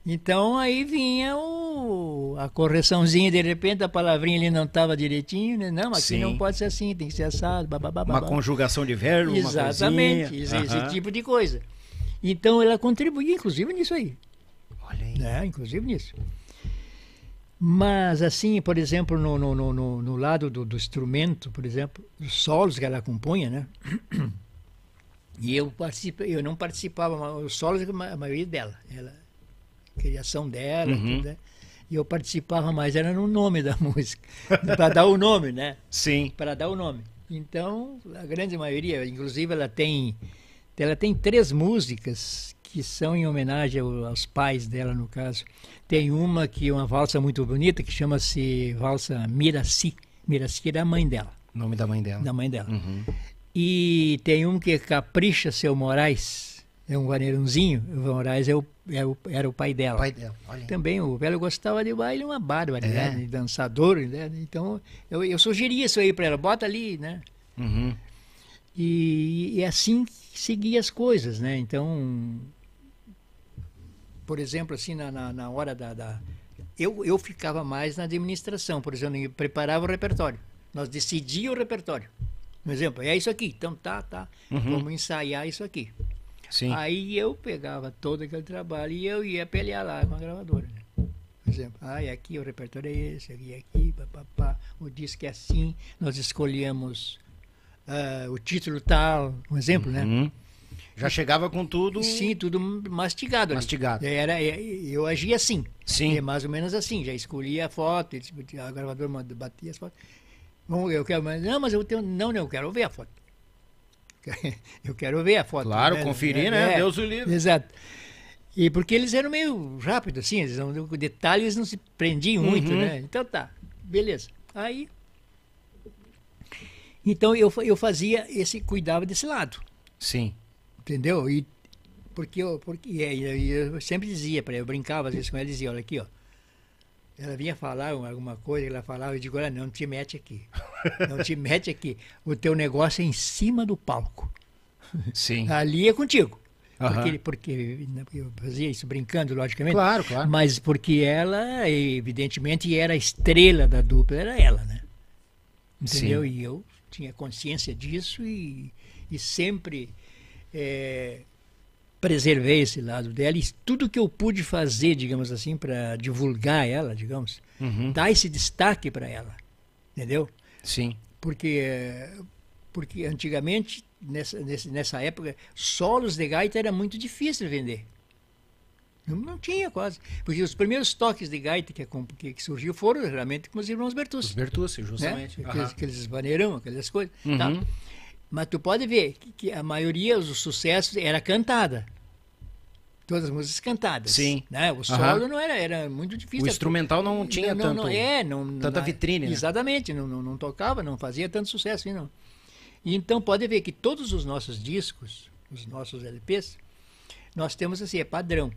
Então aí vinha o, a correçãozinha, de repente a palavrinha ali não estava direitinho, né? Não, aqui Sim. não pode ser assim, tem que ser assado, Uma conjugação de verbo, Exatamente, esse, esse, tipo de coisa. Então ela contribuía, inclusive, nisso aí. Olha aí. Né? Inclusive nisso. Mas, assim, por exemplo, no, no, no, no lado do, do, instrumento, por exemplo, os solos que ela compunha, né? E eu, eu não participava, os solos, a maioria dela. Ela, criação dela, uhum. tudo, né? E eu participava mais, era no nome da música. para dar o nome, né? Sim. Para dar o nome. Então, a grande maioria, inclusive ela tem, ela tem três músicas que são em homenagem aos pais dela, no caso. Tem uma que é uma valsa muito bonita, que chama-se valsa Miraci. Miraci era a mãe dela. Nome da mãe dela. Da mãe dela. Uhum. E tem um que é Capricha Seu Moraes, é um vaneirãozinho. O Moraes é o, é o, era o pai dela. O pai dela. Também o velho gostava de baile, uma bárbara, é. né? dançador, né? Então eu, eu sugeria isso aí para ela, bota ali, né? Uhum. E, e assim seguia as coisas, né? Então, por exemplo, assim, na, na, na hora da, da, eu, eu ficava mais na administração, por exemplo, eu preparava o repertório. Nós decidíamos o repertório. Um exemplo, é isso aqui. Então tá, tá. Uhum. Vamos ensaiar isso aqui. Sim. Aí eu pegava todo aquele trabalho e eu ia pelear lá com a gravadora. Né? Por exemplo, ah, e aqui o repertório é esse, aqui, aqui, papapá, o disco é assim, nós escolhemos uh, o título tal, um exemplo, né? uhum. né? Já chegava com tudo. Sim, tudo mastigado. Mastigado. Ali. Era, é, eu agia assim. Sim. É mais ou menos assim. Já escolhia a foto, a gravadora batia as fotos. Bom, eu quero, mas não, mas eu tenho, não, não, eu quero ver a foto. Eu quero ver a foto. Claro, né? conferir, né? É, Deus o livre. Exato. E porque eles eram meio rápidos, assim, eles não, detalhes não se prendiam uhum. muito, né? Então tá, beleza. Aí. Então eu, eu fazia esse, cuidava desse lado. Sim. Entendeu? E porque eu, porque, eu, eu sempre dizia para eu brincava às vezes com ele, dizia, olha aqui, ó. Ela vinha falar alguma coisa, ela falava, eu digo, olha, não te mete aqui. Não te mete aqui. O teu negócio é em cima do palco. Sim. Ali é contigo. Uhum. Porque, porque eu fazia isso brincando, logicamente. Claro, claro. Mas porque ela, evidentemente, era a estrela da dupla, era ela, né? Entendeu? Sim. E eu tinha consciência disso e, e sempre é, preservei esse lado dela e tudo que eu pude fazer, digamos assim, para divulgar ela, digamos, uhum. dar esse destaque para ela, entendeu? Sim. Porque porque antigamente nessa nessa época solos de gaita era muito difícil vender. Não, tinha quase. Porque os primeiros toques de gaita que, que, que surgiu foram realmente com os irmãos Bertucci. Os Bertucci, justamente. Né? Aqueles, aqueles vaneirão, aquelas coisas. Uhum. Tá? Mas tu pode ver que, a maioria dos sucessos era cantada. Todas as músicas cantadas. Sim. Né? O solo não era, era muito difícil. O instrumental não tinha não, tanto. Não, é, não, tanta vitrine, né? Exatamente, não, não, não tocava, não fazia tanto sucesso não. Então pode ver que todos os nossos discos, os nossos LPs, nós temos assim, é padrão.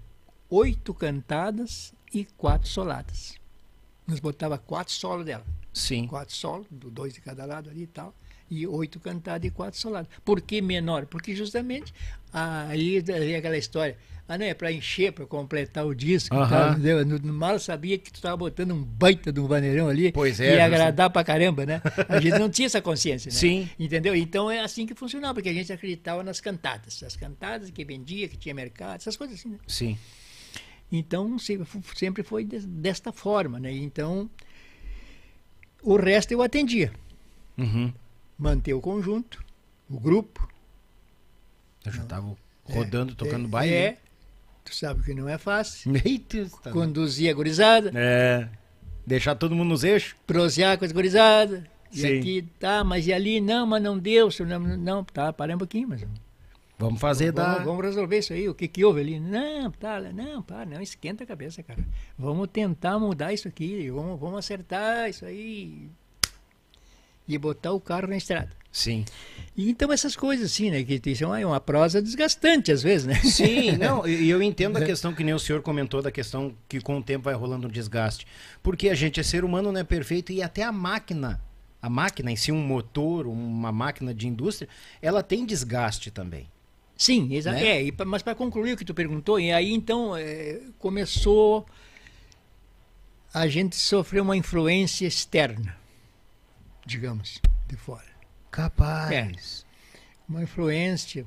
Oito cantadas e quatro soladas. Nós botava quatro solos dela. Sim. Quatro solos, do- dois de cada lado ali e tal. E oito cantadas e quatro soladas. Por que menor? Porque justamente aí aquela história. Ah, não, é para encher, para completar o disco. tal, entendeu? No, mal sabia que tu estava botando um baita de um vaneirão ali. Pois é, E você- agradar pra caramba, né? A gente não tinha essa consciência, né? Sim. Entendeu? Então é assim que funcionava, porque a gente acreditava nas cantadas. As cantadas que vendia, que tinha mercado, essas coisas assim, né? Sim. Então sempre foi des- desta forma, né? Então o resto eu atendia. Uhum. Manter o conjunto, o grupo. Eu já tava rodando, tocando baile. É, tu sabe que não é fácil. Eita, tá- Conduzir a gurizada, É. Deixar todo mundo nos eixos. prosear com as gurizadas. E Sim. aqui, tá, mas e ali? Não, mas não deu. Não, não tá, para um pouquinho, mas Vamos fazer da. Vamos, vamos resolver isso aí. O que, que houve ali? Não, tá, não, pá, não, esquenta a cabeça, cara. Vamos tentar mudar isso aqui. Vamos, vamos acertar isso aí. E botar o carro na estrada. Sim. E então essas coisas assim, né? Que são é uma prosa desgastante às vezes, né? Sim, não, e eu entendo a questão que nem o senhor comentou da questão que com o tempo vai rolando um desgaste. Porque a gente é ser humano, não é perfeito e até a máquina, a máquina em si, um motor, uma máquina de indústria, ela tem desgaste também. Sim, exa Né? é, mas para concluir o que tu perguntou, e aí então é, começou a gente sofrer uma influência externa, digamos, de fora. Capaz. uma influência.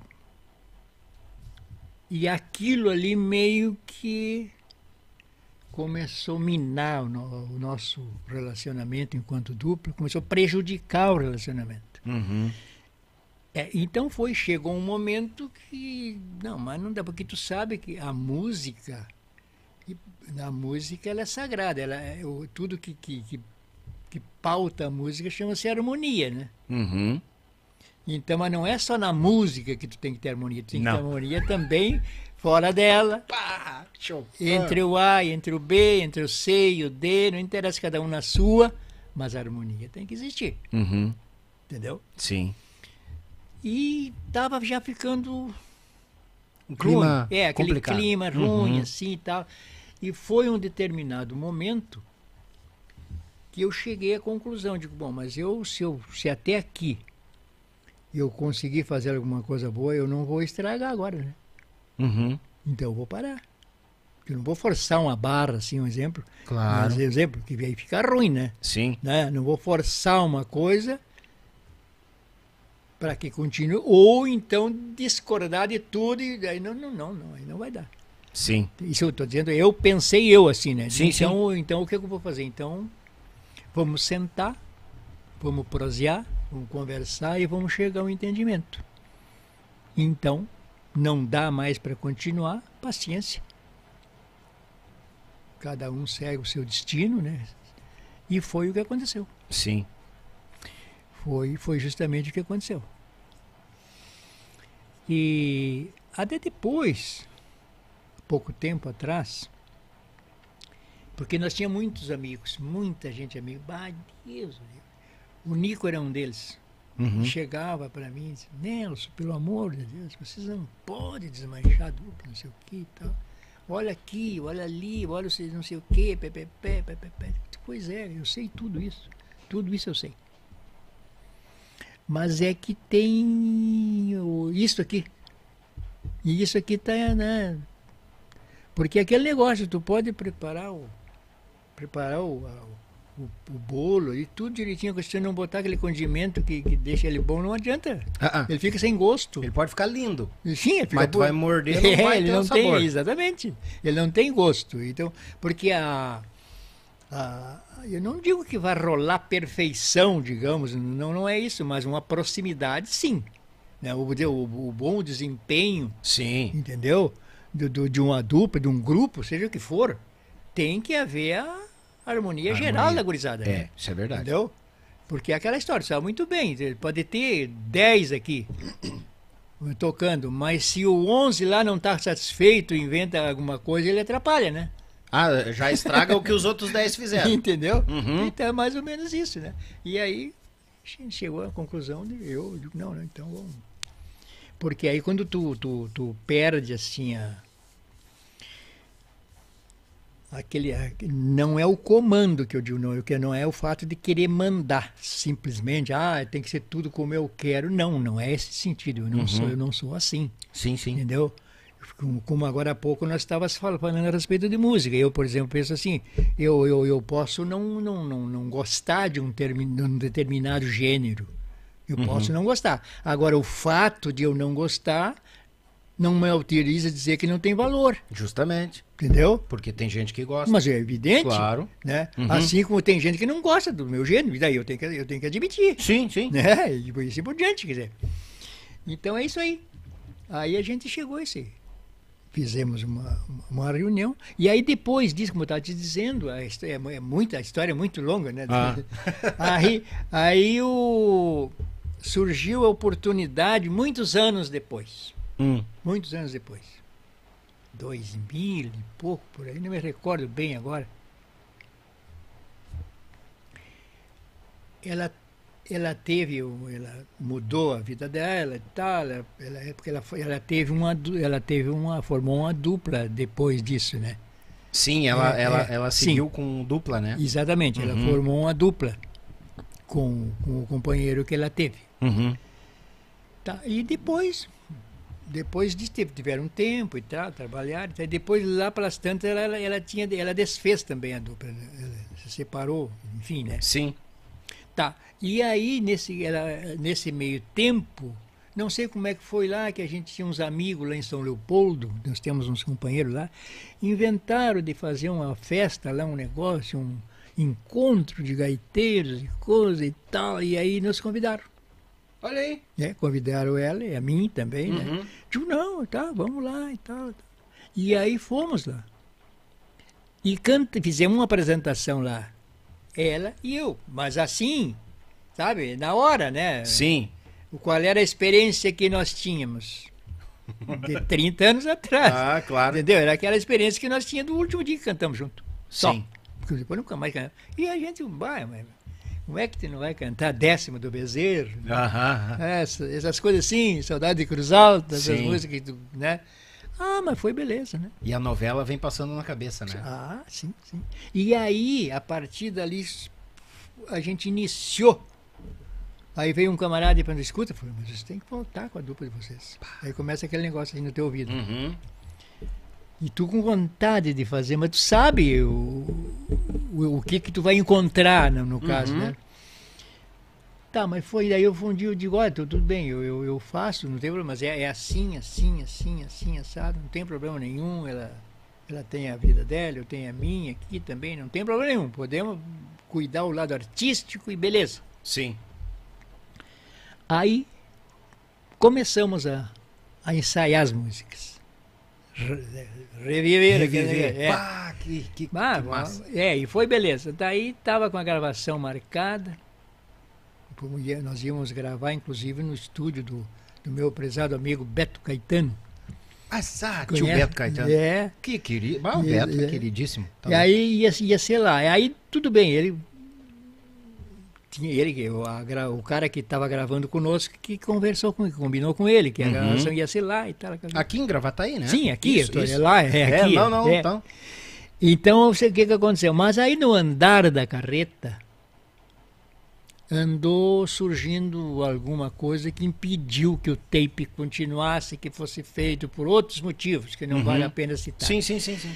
E aquilo ali meio que começou a minar o, no- o nosso relacionamento enquanto dupla, começou a prejudicar o relacionamento. Uhum. É, então foi, chegou um momento que, não, mas não dá, porque tu sabe que a música, e a música ela é sagrada, ela é, tudo que, que, que, que pauta a música chama-se harmonia, né? Uhum. Então, mas não é só na música que tu tem que ter harmonia, tu tem que Não. ter harmonia também fora dela, Pá, entre o A, entre o B, entre o C e o D, não interessa cada um na sua, mas a harmonia tem que existir, Uhum. entendeu? Sim. E tava já ficando Um clima ruim. É, aquele complicado. clima ruim, Uhum. assim e tal. E foi um determinado momento que eu cheguei à conclusão, digo, bom, mas eu se, eu, se até aqui eu conseguir fazer alguma coisa boa, eu não vou estragar agora, né? Uhum. Então eu vou parar. Eu não vou forçar uma barra, assim, um exemplo. Claro. Mas, exemplo, que aí fica ruim, né? Sim. né? Não vou forçar uma coisa para que continue, ou então discordar de tudo e aí não, não, não, não, aí não vai dar. Sim. Isso eu estou dizendo, eu pensei eu assim, né? Sim, então, então o que eu vou fazer? Então, vamos sentar, vamos prosear, vamos conversar e vamos chegar a um entendimento. Então, não dá mais para continuar, paciência. Cada um segue o seu destino, né? E foi o que aconteceu. Sim. Foi, foi justamente o que aconteceu. E até depois, pouco tempo atrás, porque nós tínhamos muitos amigos, muita gente amiga. Bah, Deus, o Nico era um deles. Uhum. Chegava para mim e disse, Nelson, pelo amor de Deus, vocês não podem desmanchar a dupla, não sei o que e tal. Olha aqui, olha ali, olha vocês não sei o que, pé, pé, pé, pé, pé, pé. Pois é, eu sei tudo isso. Tudo isso eu sei. Mas é que tem isso aqui. E isso aqui tá, né? Porque aquele negócio, tu pode preparar o preparar o, o, o bolo e tudo direitinho, se você não botar aquele condimento que, que deixa ele bom, não adianta. Ah, ah. Ele fica sem gosto. Ele pode ficar lindo. Sim, ele fica Mas tu vai morder, não É, vai ele não sabor. tem, exatamente. Ele não tem gosto. Então, porque a, a- eu não digo que vai rolar perfeição, digamos, não, não é isso, mas uma proximidade, sim. Né? O, o, o bom desempenho, Sim. entendeu? Do, do- de uma dupla, de um grupo, seja o que for, tem que haver a harmonia, geral da gurizada. né? É, isso é verdade. Entendeu? Porque é aquela história, sabe muito bem, pode ter 10 aqui. tocando. Mas se o 11 lá não está satisfeito, inventa alguma coisa, ele atrapalha, né? Ah, já estraga o que os outros 10 fizeram. Entendeu? Uhum. Então é mais ou menos isso, né? E aí a gente chegou à conclusão de eu digo, não, não, então vamos. Porque aí quando tu, tu, tu perde assim a. Aquele, a- não é o comando que eu digo, não, eu que não é o fato de querer mandar, simplesmente, ah, tem que ser tudo como eu quero. Não, não é esse sentido. Eu não sou, eu não sou assim. Sim, sim. Entendeu? Como, agora há pouco nós estávamos fal- falando a respeito de música. Eu, por exemplo, penso assim, eu, eu, eu posso não, não, não, não gostar de um, termi- de um determinado gênero. Eu posso não gostar. Agora, o fato de eu não gostar não me autoriza a dizer que não tem valor. Justamente. Entendeu? Porque tem gente que gosta. Mas é evidente. Claro. Né? Assim como tem gente que não gosta do meu gênero, e daí eu tenho que, eu tenho que admitir. Sim, sim. né? E por assim por diante, quer dizer. Então é isso aí. Aí a gente chegou a esse. Fizemos uma, uma reunião. E aí depois disso, como eu estava te dizendo, a história é é muita, a história é muito longa, né? Ah. Aí, aí o, surgiu a oportunidade muitos anos depois. Hum. Muitos anos depois. Dois mil e pouco, por aí, não me recordo bem agora. Ela, ela teve, ela mudou a vida dela e tal, ela, ela, porque ela, foi, ela teve uma, ela teve uma, formou uma dupla depois disso, né? Sim, ela, É, ela, é, ela sim. seguiu com dupla, né? Exatamente, ela Uhum. formou uma dupla com, com o companheiro que ela teve. Uhum. Tá, e depois, depois teve- tiveram um tempo e tal, trabalharam. e depois, lá pelas tantas, ela, ela, tinha, ela desfez também a dupla. né? Ela se separou, enfim, né? Sim. Tá. E aí, nesse, ela, nesse meio tempo, não sei como é que foi lá, que a gente tinha uns amigos lá em São Leopoldo, nós temos uns companheiros lá, inventaram de fazer uma festa lá, um negócio, um encontro de gaiteiros e coisa e tal, e aí nos convidaram. Olha aí. né? Convidaram ela e a mim também, né? Uhum. Digo, não, tá, vamos lá e tal. E aí fomos lá. E canta, fizemos uma apresentação lá. Ela e eu. Mas assim, sabe, na hora, né? Sim. O Qual era a experiência que nós tínhamos? De 30 anos atrás. Ah, claro. Entendeu? Era aquela experiência que nós tínhamos do último dia que cantamos junto. Só. Sim. Porque depois nunca mais cantamos. E a gente, vai, mas como é que tu não vai cantar décimo do bezerro? Aham. aham. Essa- essas coisas assim, Saudade de Cruz Alta, essas Sim. músicas que tu, né? Ah, mas foi beleza, né? E a novela vem passando na cabeça, né? Ah, sim, sim. E aí, a partir dali, a gente iniciou. Aí veio um camarada e falou, escuta, mas vocês têm que voltar com a dupla de vocês. Aí começa aquele negócio aí no teu ouvido. Uhum. E tu com vontade de fazer, mas tu sabe o, o, o que que tu vai encontrar no, no caso, Uhum. né? Tá, mas foi daí eu dia eu digo, olha, tu- tudo bem, eu, eu, eu faço, não tem problema, mas é, é assim, assim, assim, assim, assado, não tem problema nenhum, ela, ela tem a vida dela, eu tenho a minha aqui também, não tem problema nenhum, podemos cuidar o lado artístico e beleza. Sim. Aí começamos a, a ensaiar as músicas. Re- Reviver, Reviver. é. Pá, que, que, que massa. é, e foi beleza. Daí tava com a gravação marcada. Nós íamos gravar, inclusive, no estúdio do, do meu prezado amigo Beto Caetano. Ah, sa- tio? Beto Caetano. É. Que querido. Ah, o É, Beto, é. queridíssimo. Tá e aí ia, ia ser lá. Aí tudo bem, ele. Tinha ele, o, o cara que estava gravando conosco, que conversou com combinou com ele, que a Uhum. gravação ia ser lá e tal. Aqui em Gravataí, né? Sim, aqui, Isso, tô- isso. é lá, é aqui. não, não, é. então. Então, o que, que aconteceu. Mas aí no andar da carreta, andou surgindo alguma coisa que impediu que o tape continuasse, que fosse feito por outros motivos, que não Uhum. vale a pena citar. Sim, sim, sim, sim.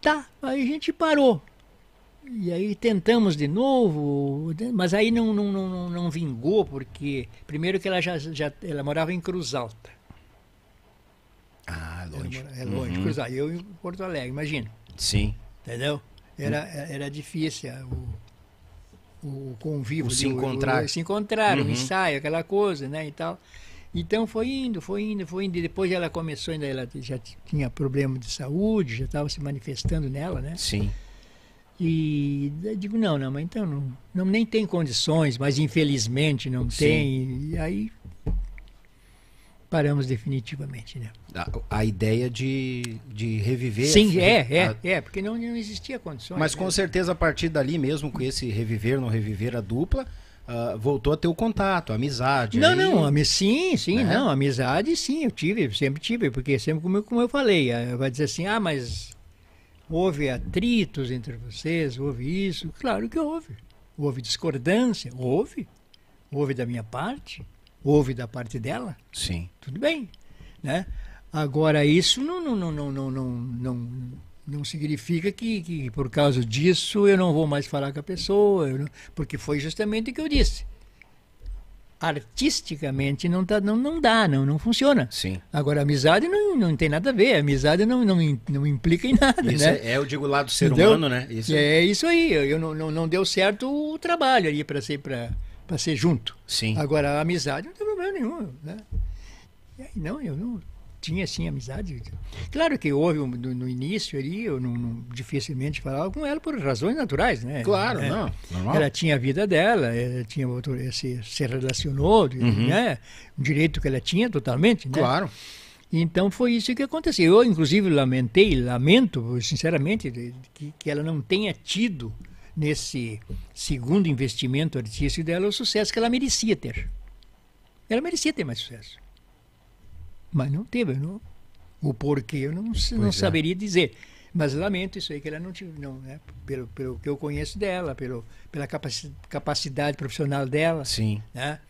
Tá, aí a gente parou. E aí tentamos de novo, mas aí não, não, não, não- vingou, porque primeiro que ela já, já ela morava em Cruz Alta. Ah, Ela longe. É longe, Uhum. Cruz Alta. Eu em Porto Alegre, imagina. Sim. Entendeu? Era, era difícil ah, o, o convívio. O se encontrar. O, se encontrar, o Uhum. ensaio, aquela coisa, né, e tal. Então foi indo, foi indo, foi indo. E depois ela começou, ainda ela já tinha problema de saúde, já estava se manifestando nela, né? Sim. E eu digo, não, não, mas então não, não nem tem condições, mas infelizmente não Sim. tem. E aí paramos definitivamente, né? A, a ideia de, de reviver. Sim, a- é, é, a- é, porque não, não existia condições. Mas com né? certeza a partir dali mesmo, com esse reviver, não reviver a dupla, ah, voltou a ter o contato, a amizade. Não, aí- não, ami- sim, sim, Né? não, amizade sim, eu tive, sempre tive, porque sempre como eu, como eu falei, eh, vai dizer assim, ah, mas houve atritos entre vocês, houve isso, claro que houve, houve discordância, houve, houve da minha parte, houve da parte dela, Sim. tudo bem, né? Agora isso não não não não não não, não, não significa que, que por causa disso eu não vou mais falar com a pessoa, não- porque foi justamente o que eu disse. Artisticamente não, tá, não, não dá, não, não funciona. Sim. Agora, amizade não, não tem nada a ver, amizade não, não, não implica em nada, Isso né? é, é, eu digo lá do ser Entendeu? humano, né? Isso É isso aí, eu não, não, não deu certo o trabalho ali para ser, pra, pra ser junto. Sim. Agora, a amizade não tem problema nenhum, né? E aí, não, eu não tinha assim amizade. Claro que houve um- no, no início ali, eu não, não- dificilmente falava com ela por razões naturais, né? Claro, É. não. Normal. Ela tinha a vida dela, ela tinha outro, se, se relacionou, né? Um direito que ela tinha totalmente, né? Uhum. Claro. Então foi isso que aconteceu. Eu, inclusive, lamentei, lamento, sinceramente, que, que ela não tenha tido nesse segundo investimento artístico dela o sucesso que ela merecia ter. Ela merecia ter mais sucesso. Mas não teve, não. O porquê eu não, não é. saberia dizer. Mas lamento isso aí que ela não tive, não, né? Pelo, pelo que eu conheço dela, pelo, pela capaci- capacidade profissional dela Sim. né?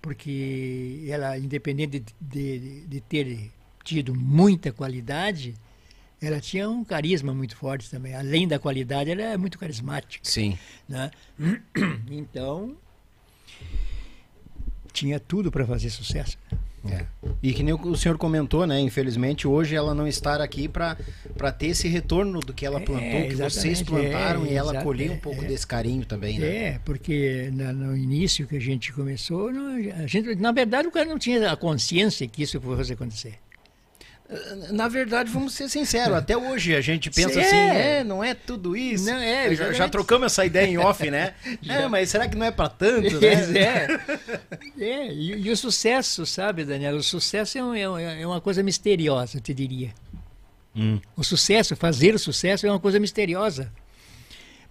Porque ela, independente de, de, de ter tido muita qualidade, ela tinha um carisma muito forte também. Além da qualidade, ela é muito carismática, Sim. né? Então, tinha tudo para fazer sucesso. É. E que nem o senhor comentou, né? Infelizmente, hoje ela não estar aqui para ter esse retorno do que ela É, plantou, que vocês plantaram é, e ela colheu um é, pouco é. desse carinho também, né? É, porque na- no início que a gente começou, não- a gente, na verdade, o cara não tinha a consciência que isso fosse acontecer. Na verdade, vamos ser sinceros, até hoje a gente pensa É. assim, é, não é tudo isso. Não, é, já, já trocamos essa ideia em off, né? É, mas será que não é para tanto, né? é. É, e, e o sucesso, sabe, Daniel? O sucesso é, um- é um- é uma coisa misteriosa, eu te diria. Hum. O sucesso, fazer o sucesso é uma coisa misteriosa.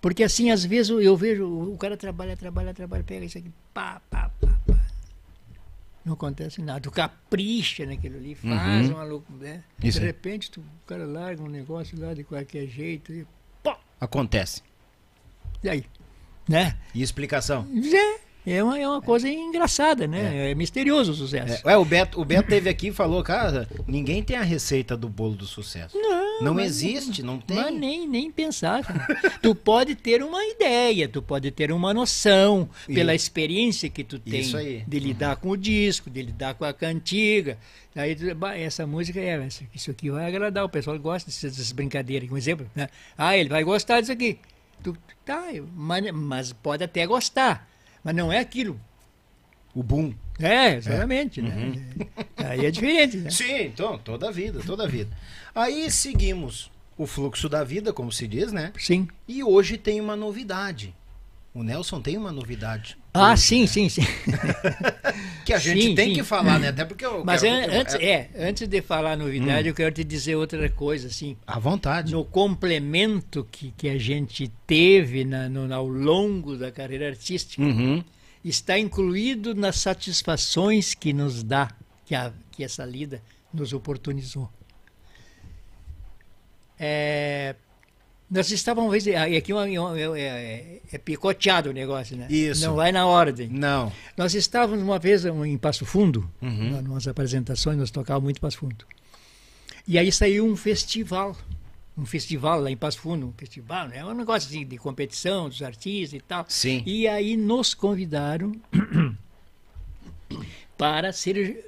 Porque assim, às vezes eu- eu vejo, o cara trabalha, trabalha, trabalha, pega isso aqui, pá, pá, pá, pá. Não acontece nada. Tu capricha naquilo ali, faz Uhum. uma loucura. Né? De repente, tu, o cara larga um negócio lá de qualquer jeito e, Acontece. e aí? Né? E explicação? É, é uma, é uma coisa engraçada, né? É, misterioso o sucesso. É, o Beto, o Beto teve aqui e falou, cara, ninguém tem a receita do bolo do sucesso. Não, Não existe, não tem. Mas nem, nem pensar. tu pode ter uma ideia, tu pode ter uma noção pela experiência que tu tem de lidar com o disco, de lidar com a cantiga. Aí, essa música é essa- isso aqui vai agradar, o pessoal gosta dessas, dessas brincadeiras. Um exemplo, né? Ah, ele vai gostar disso aqui. Tu, tá, mas, mas pode até gostar, mas não é aquilo. O boom. É, exatamente, né? Aí é diferente, né? Sim, então, toda a vida, toda a vida. Aí seguimos o fluxo da vida, como se diz, né? Sim. E hoje tem uma novidade. O Nelson tem uma novidade. Ah, sim, sim, sim. Que a gente Sim, tem sim. que falar, né? Até porque eu Mas quero- antes, é, antes de falar a novidade, eu quero te dizer outra coisa, assim. À vontade. No complemento que, que a gente teve na, no, ao longo da carreira artística, Uhum. está incluído nas satisfações que nos dá, que, a, que essa lida nos oportunizou. É, nós estávamos, vez, e aqui é, é é- é- é picoteado o negócio, né? Isso. Não vai na ordem. Não. Nós estávamos uma vez em Passo Fundo, Uhum. nas apresentações, nós tocávamos muito Passo Fundo. E aí saiu um festival, um festival lá em Passo Fundo, um festival, né? um negócio assim, de competição dos artistas e tal. Sim. E aí nos convidaram para ser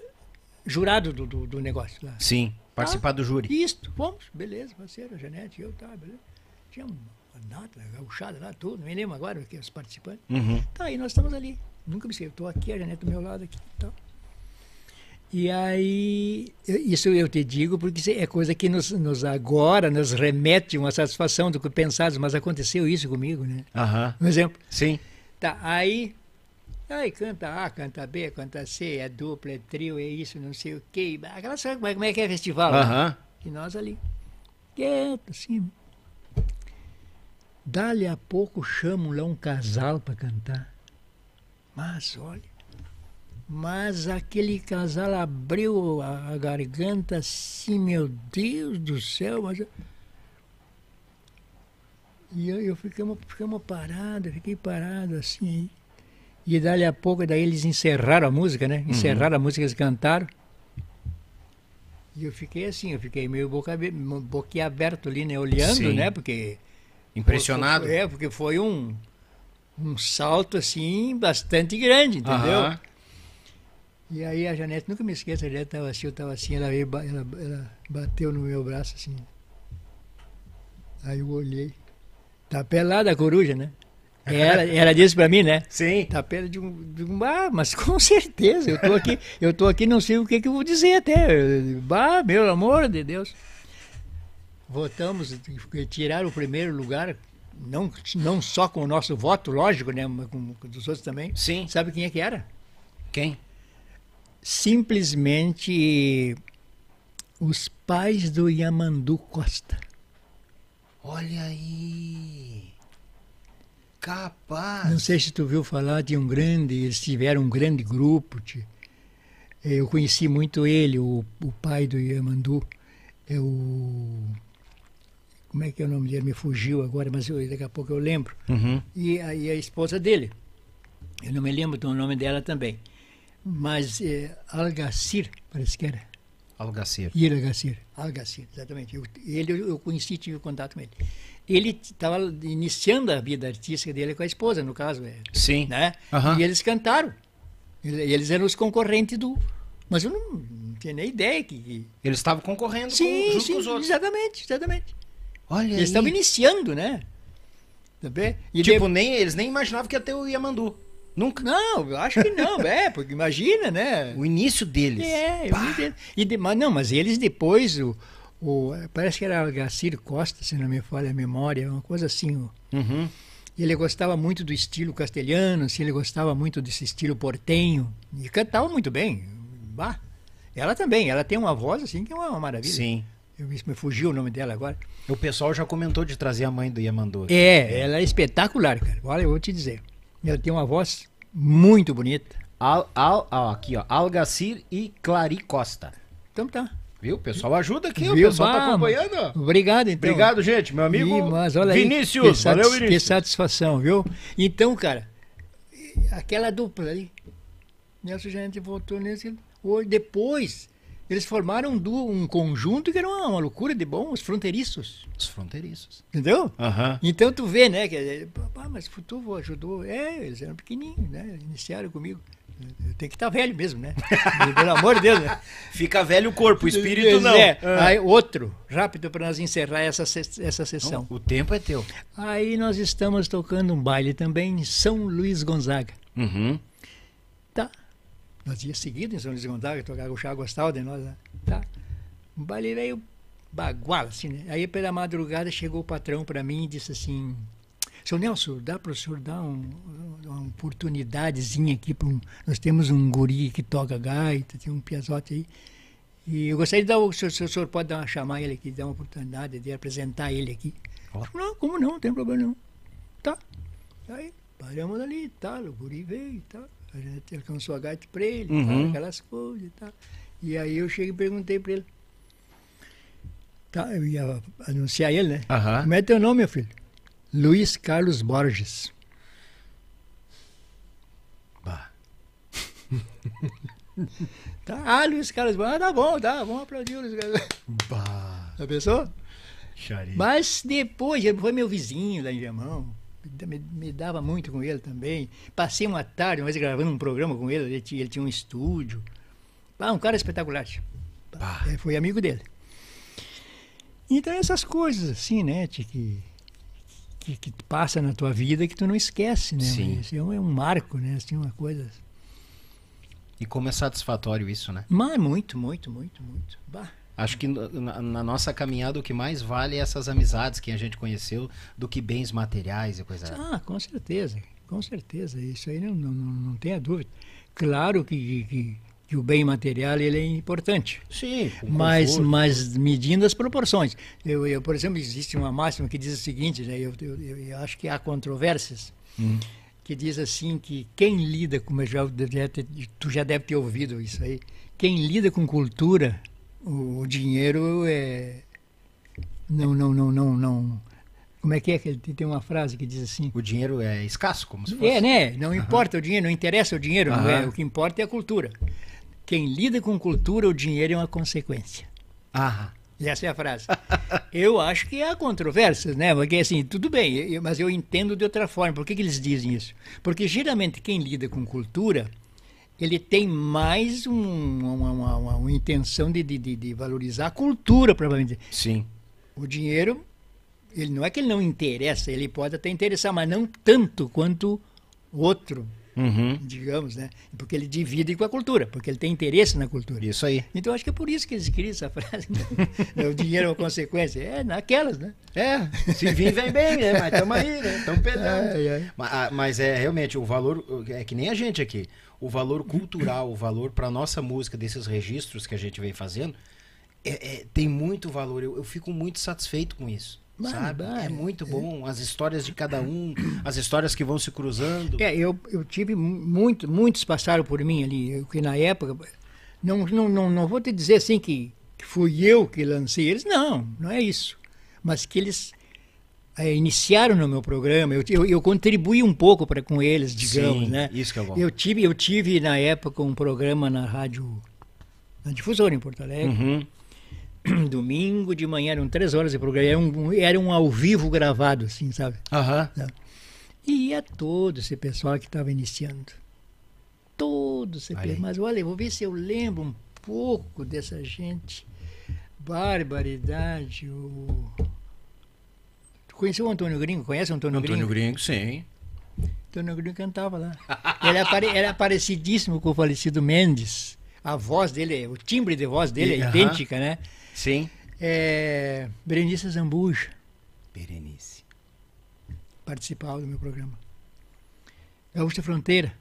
jurado do, do, do negócio lá. Sim. Participar do júri. Isto, fomos, beleza, parceiro, Janete, eu, tá, beleza. Tinha uma data, gauchada lá, tudo, não me lembro agora que os participantes. Uhum. Tá, e nós estamos ali. Nunca me esqueci. Eu estou aqui, a Janete do meu lado aqui. Tal. E aí, isso eu te digo porque é coisa que nos, nos agora nos remete uma satisfação do que pensados, mas aconteceu isso comigo, né? Aham. Um exemplo. Sim. Tá, aí Aí canta A, canta B, canta C, é dupla, é trio, é isso, não sei o quê. Aquela sabe como é, como é que é festival? né? Aham. E nós ali, quieto, assim. Dali a pouco chamam lá um casal para cantar. Mas olha, mas aquele casal abriu a, a garganta assim, meu Deus do céu. Mas... E eu, eu ficamos, ficamos parados, fiquei parado assim. E dali a pouco, daí eles encerraram a música, né? Encerraram a música, eles cantaram. E eu fiquei assim, eu fiquei meio boca, abe- boquiaberto ali, né? Olhando, Sim. né? Porque Impressionado? é, porque foi um, um salto assim bastante grande, entendeu? Aham. E aí a Janete, nunca me esqueço, a Janete estava assim, eu estava assim, ela, veio, ela, ela bateu no meu braço assim. Aí eu olhei. Tá pelada a coruja, né? Ela, ela disse pra mim, né? Sim. Tá pela de um, de um. Ah, mas com certeza, eu tô aqui, eu tô aqui, não sei o que, que eu vou dizer até. Bah, meu amor de Deus. Votamos, tiraram o primeiro lugar, não, não só com o nosso voto, lógico, né? Mas com, com dos outros também. Sim. Sabe quem é que era? Quem? Simplesmente os pais do Yamandu Costa. Olha aí. Não Capaz. sei se tu viu falar de um grande, eles tiveram um grande grupo. te- Eu conheci muito ele, o, o pai do Yamandu. É o. Como é que é o nome dele? Me fugiu agora, mas eu- daqui a pouco eu lembro. Uhum. E a, e a esposa dele. Eu não me lembro do nome dela também. Mas é, Algacir, parece que era. Algaceiro. Ira Gacir, Algacir, exatamente. Eu, ele eu, conheci, tive contato com ele. Ele estava iniciando a vida artística dele com a esposa, no caso, é, Sim. né? Aham. E eles cantaram. Ele- Eles eram os concorrentes do. Mas eu não, não tinha nem ideia que. Eles estavam concorrendo com, Sim, junto sim, com os outros. exatamente, exatamente. Olha Eles aí. estavam iniciando, né? Tá bem? E Tipo, de- nem, eles nem imaginavam que ia ter o Yamandu. Nunca. Não, eu acho que não, é, porque imagina, né? O início deles. É, entendo. E de- mas não, mas eles depois, o, o, parece que era Algacir Costa, se não me falha a memória, uma coisa assim. Uhum. ele gostava muito do estilo castelhano, assim, ele gostava muito desse estilo portenho, e cantava muito bem. Bah. Ela também, ela tem uma voz assim que é uma, uma maravilha. Sim. Eu, me fugiu o nome dela agora. O pessoal já comentou de trazer a mãe do Yamandu. É, ela é espetacular, cara. Olha, eu vou te dizer. Ela tem uma voz muito bonita. Al, al, ó, aqui, ó. Algacir e Clari Costa. Então tá. Viu? O pessoal ajuda aqui, o Viu? pessoal tá Bah, acompanhando. ó. Obrigado, então. Obrigado, gente. Meu amigo Ih, mas olha aí, Vinícius. que satis- Valeu, Que Vinícius. satisfação, viu? Então, cara, aquela dupla ali, Nelson Janete voltou nesse. Depois, eles formaram um, duo, um conjunto que era uma, uma loucura de bom, os fronteiriços. Os fronteiriços. Entendeu? Aham. Então tu vê, né? Que, ah, mas o tu ajudou. É, eles eram pequenininhos, né? Iniciaram comigo. Tenho que estar velho mesmo, né? Pelo amor de Deus, né? Fica velho o corpo, o espírito não. é. Ah. Aí, outro, rápido para nós encerrar essa, essa sessão. O tempo é teu. Aí nós estamos tocando um baile também em São Luís Gonzaga. Uhum. Tá. Nós ia seguido em São Luís Gonzaga, tocar o chá gostava de nós, né? Tá. Um baile meio bagual, assim, né? Aí pela madrugada chegou o patrão para mim e disse assim, seu Nelson, dá para o senhor dar um- uma oportunidadezinha aqui para um... Nós temos um guri que toca gaita, tem um piazote aí. E eu gostaria de dar, o, se, o- se o senhor pode dar uma, chamar ele aqui, dar uma oportunidade de apresentar ele aqui. Ó. Não, como não, não tem problema não. Tá. Aí, paramos ali e tal, o guri veio e tal. A gente alcançou a gaita pra ele, Uhum. aquelas coisas e tal. E aí eu cheguei e perguntei pra ele. Tá, eu ia anunciar ele, né? Aham. Como é teu nome, meu filho? Luiz Carlos Borges. Bah. Tá, ah, Luiz Carlos Borges, ah, tá bom, tá, vamos aplaudir o Luiz Carlos. Bah. Já pensou? Xari. Mas depois, ele foi meu vizinho lá em Viamão, me, me dava muito com ele também. Passei uma tarde, uma vez gravando um programa com ele, ele tinha, ele tinha um estúdio. Ah, um cara espetacular. Bah. É, foi amigo dele. Então essas coisas assim, né, que, que, que passa na tua vida que tu não esquece, né? Sim. É um, é um marco, né? Assim, uma coisa. E como é satisfatório isso, né? Mas muito, muito, muito, muito. Bah. Acho que na, na nossa caminhada o que mais vale é essas amizades que a gente conheceu do que bens materiais e coisa. Ah, com certeza, com certeza. Isso aí não, não, não, tenha dúvida. Claro que, que, que o bem material ele é importante. Sim, Mas, conforto. mas medindo as proporções. Eu, eu, por exemplo, existe uma máxima que diz o seguinte, né? eu, eu, eu- acho que há controvérsias, que diz assim que quem lida com, já, deve tu já deve ter ouvido isso aí, quem lida com cultura, o, dinheiro é... Não, não, não, não, não... Como é que é? que Tem uma frase que diz assim... O dinheiro é escasso, como se fosse. É, né? Não importa o dinheiro, não interessa o dinheiro, não é? O que importa é a cultura. Quem lida com cultura, o dinheiro é uma consequência. Ah, E essa é a frase. eu acho que há controvérsias, né? Porque assim, tudo bem, eu- mas eu entendo de outra forma. Por que, que eles dizem isso? Porque geralmente quem lida com cultura, ele tem mais um- uma, uma- uma- uma intenção de, de- de- valorizar a cultura, provavelmente. sim. O dinheiro, ele não é que ele não interessa, ele pode até interessar, mas não tanto quanto o outro, Uhum. digamos, né? Porque ele divide com a cultura, porque ele tem interesse na cultura. Isso aí. Então acho que é por isso que eles criam essa frase. né? o dinheiro é uma consequência. É naquelas, né? É, se vir, vem bem, né? Mas estamos aí, né? Estamos pedando. Ai, ai. Ma- ah, Mas é realmente o valor, é que nem a gente aqui. O valor cultural, o valor para nossa música, desses registros que a gente vem fazendo, é- é- tem muito valor. Eu, eu fico muito satisfeito com isso. Bah, sabe? é muito bom. As histórias de cada um, as histórias que vão se cruzando. É, eu, eu tive mu- muito, muitos passaram por mim ali, que na época, não, não, não, não vou te dizer assim que, que fui eu que lancei eles, não, não é isso. Mas que eles eh, iniciaram no meu programa, eu, eu, eu contribuí um pouco para com eles, digamos, Sim, né? isso que é bom. Eu tive, eu tive na época um programa na rádio, na difusora em Porto Alegre, Uhum. domingo de manhã, eram três horas de programa, era um, era um ao vivo gravado, assim, sabe? Aham. E ia todo esse pessoal que estava iniciando. Todo esse pessoal. Mas olha, eu vou ver se eu lembro um pouco dessa gente. Barbaridade. O... Tu conheceu o Antônio Gringo? Conhece o Antônio, Antônio Gringo? Gringo, sim. Antônio Gringo cantava lá. Ele era, pare- era parecidíssimo com o falecido Mendes. A voz dele, o timbre de voz dele é Aham. idêntica, né? Sim. É, Berenice Zambuja Berenice. participava do meu programa. Gaúcha Fronteira.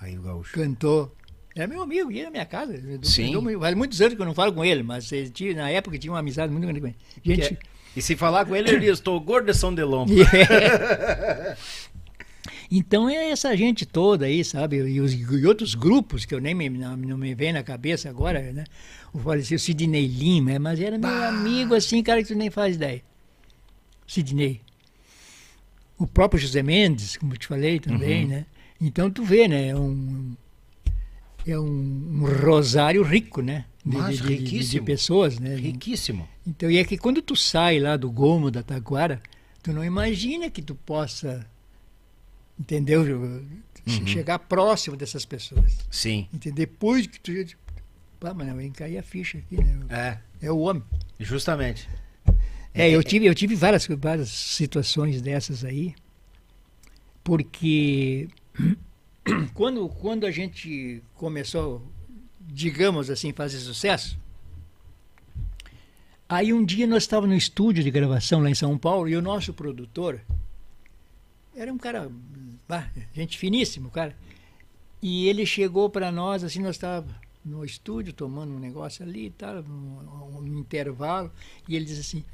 Aí o gaúcho. cantou. Era meu amigo, ia na minha casa. Sim. Faz muitos anos que eu não falo com ele, mas ele tinha- na época tinha uma amizade muito grande com ele. Gente, Que é- E se falar com ele, ele diz, estou gordo de São Delombo. É. Então é essa gente toda aí, sabe? E, os- e outros grupos que eu nem me, não, não me vem na cabeça agora, né? O falecido Sidney Lima, mas era meu amigo assim, cara, que tu nem faz ideia. Sidney. O próprio José Mendes, como eu te falei também, Uhum. né? Então tu vê, né? É um, é um, um rosário rico, né? De, Mas de- de- de- de riquíssimo. pessoas, né? Riquíssimo. Então, e é que quando tu sai lá do gomo da Taquara, tu não imagina que tu possa, entendeu? Che- Chegar próximo dessas pessoas. Sim. Entendeu? Depois que tu Pá, mas vem cair a ficha aqui, né? É, É o homem. justamente. É, eu tive, eu tive várias, várias situações dessas aí, porque quando, quando a gente começou, digamos assim, fazer sucesso, aí um dia nós estávamos no estúdio de gravação lá em São Paulo e o nosso produtor era um cara, gente finíssimo, cara. E ele chegou para nós, assim, nós estávamos no estúdio tomando um negócio ali e tal, um, um intervalo, e ele diz assim,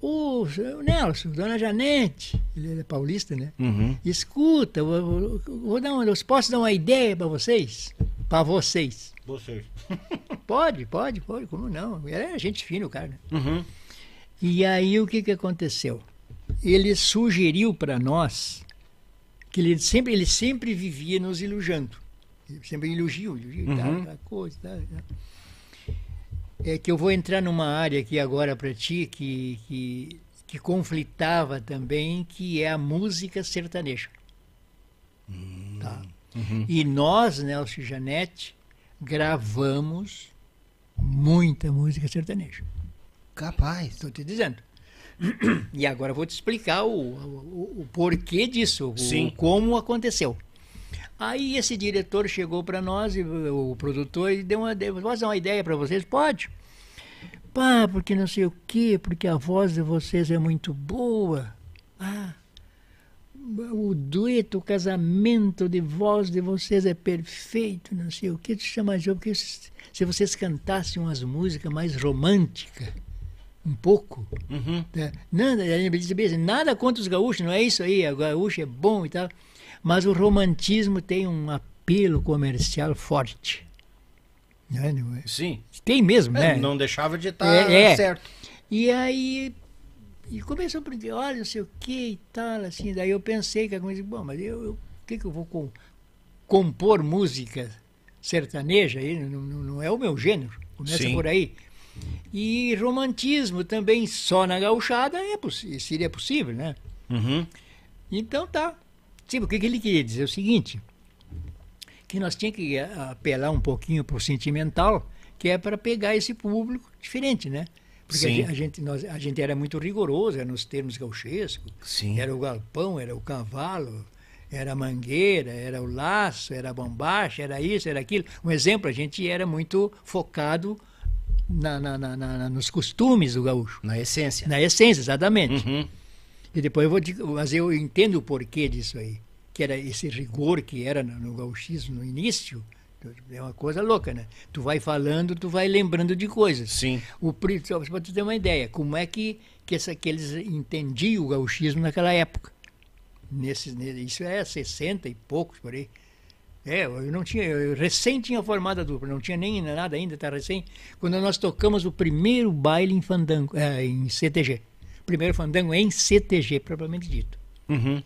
Seu Nelson, dona Janete, ele é paulista, né? Uhum. Escuta, eu vou dar uma, eu posso dar uma ideia para vocês? Para vocês. Você. Pode, pode, pode, como não? Era gente fina o cara, né? Uhum. E aí o que, que aconteceu? Ele sugeriu para nós que ele sempre, ele sempre vivia nos elogiando. Ele Sempre elogio, elogio, tal, Uhum. tal coisa, tal, tal. É que eu vou entrar numa área aqui agora para ti que, que, que conflitava também, que é a música sertaneja. Tá? E nós, Nelson e Janete, gravamos muita música sertaneja. Capaz. Estou te dizendo. E agora vou te explicar o, o, o porquê disso, o- Sim. como aconteceu. Aí esse diretor chegou para nós, e o o produtor, e deu uma, posso dar uma ideia para vocês? Pode. Pá, porque não sei o quê, porque a voz de vocês é muito boa. Ah, o dueto, o casamento de voz de vocês é perfeito, não sei o que, te chama de porque se se vocês cantassem umas músicas mais românticas, um pouco, Uhum. né? nada, nada contra os gaúchos, não é isso aí, o gaúcho é bom e tal, mas o romantismo tem um apelo comercial forte. Né? Não é? Sim. Tem mesmo, É, né? Não deixava de estar É, é. certo. E aí e começou a aprender, olha, não sei o que e tal, assim. Daí eu pensei que a coisa, bom, mas eu, eu- o que, que eu vou com- compor música sertaneja? Aí não, não, não é o meu gênero, começa Sim. por aí. E romantismo também só na gauchada é seria possível, né? Uhum. Então tá. Sim, o que, ele queria dizer? É o seguinte, que nós tínhamos que a- apelar um pouquinho para o sentimental, que é para pegar esse público diferente, né? Porque a Sim. a gente, nós, a gente era muito rigoroso, era nos termos gauchescos. Sim. Era o galpão, era o cavalo, era a mangueira, era o laço, era a bombacha, era isso, era aquilo. Um exemplo, a gente era muito focado na, na- na- na- nos costumes do gaúcho. Na essência. Na essência, exatamente. Uhum. E depois eu vou te, mas eu entendo o porquê disso aí, que era esse rigor que era no, no gauchismo no início, é uma coisa louca, né? Tu vai falando, tu vai lembrando de coisas. Sim. O só para tu ter uma ideia, como é que que, essa, que eles entendiam o gauchismo naquela época? Nesse, ne- isso é 60 e poucos por aí. É, eu não tinha, eu recém tinha formado a dupla, não tinha nem nada ainda, tá recém. Quando nós tocamos o primeiro baile em fandango, é, em CTG. Primeiro fandango em CTG, propriamente dito. Uhum.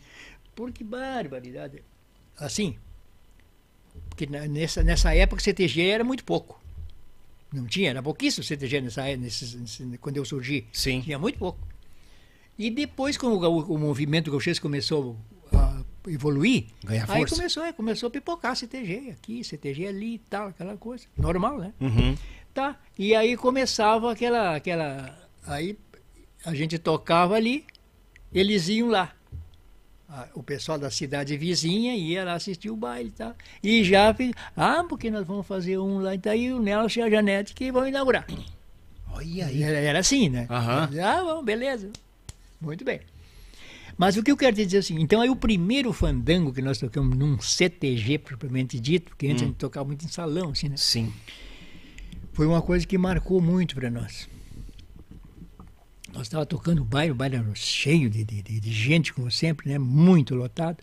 Por que barbaridade. Assim, porque nessa, nessa época CTG era muito pouco. Não tinha, era pouquíssimo CTG nessa, nesses- nesse- quando eu surgi. Sim. Tinha muito pouco. E depois, quando o, o movimento gauchês começou a evoluir, Ganhar aí força. começou, é, começou a pipocar CTG aqui, CTG ali e tal, aquela coisa. Normal, né? Uhum. Tá. E aí começava aquela. aquela aí a gente tocava ali, eles iam lá. O pessoal da cidade vizinha ia lá assistir o baile e tal. E já fiz, ah, porque nós vamos fazer um lá. E tá aí o Nelson e a Janete que vão inaugurar. Olha aí. Era, era assim, né? Aham. Ah, bom, beleza. Muito bem. Mas o que eu quero te dizer assim, então aí o primeiro fandango que nós tocamos num CTG propriamente dito, porque antes a gente tocava muito em salão, assim, né? Sim. foi uma coisa que marcou muito para nós. Nós estávamos tocando o baile, o baile era cheio de, de, de- gente, como sempre, né? muito lotado.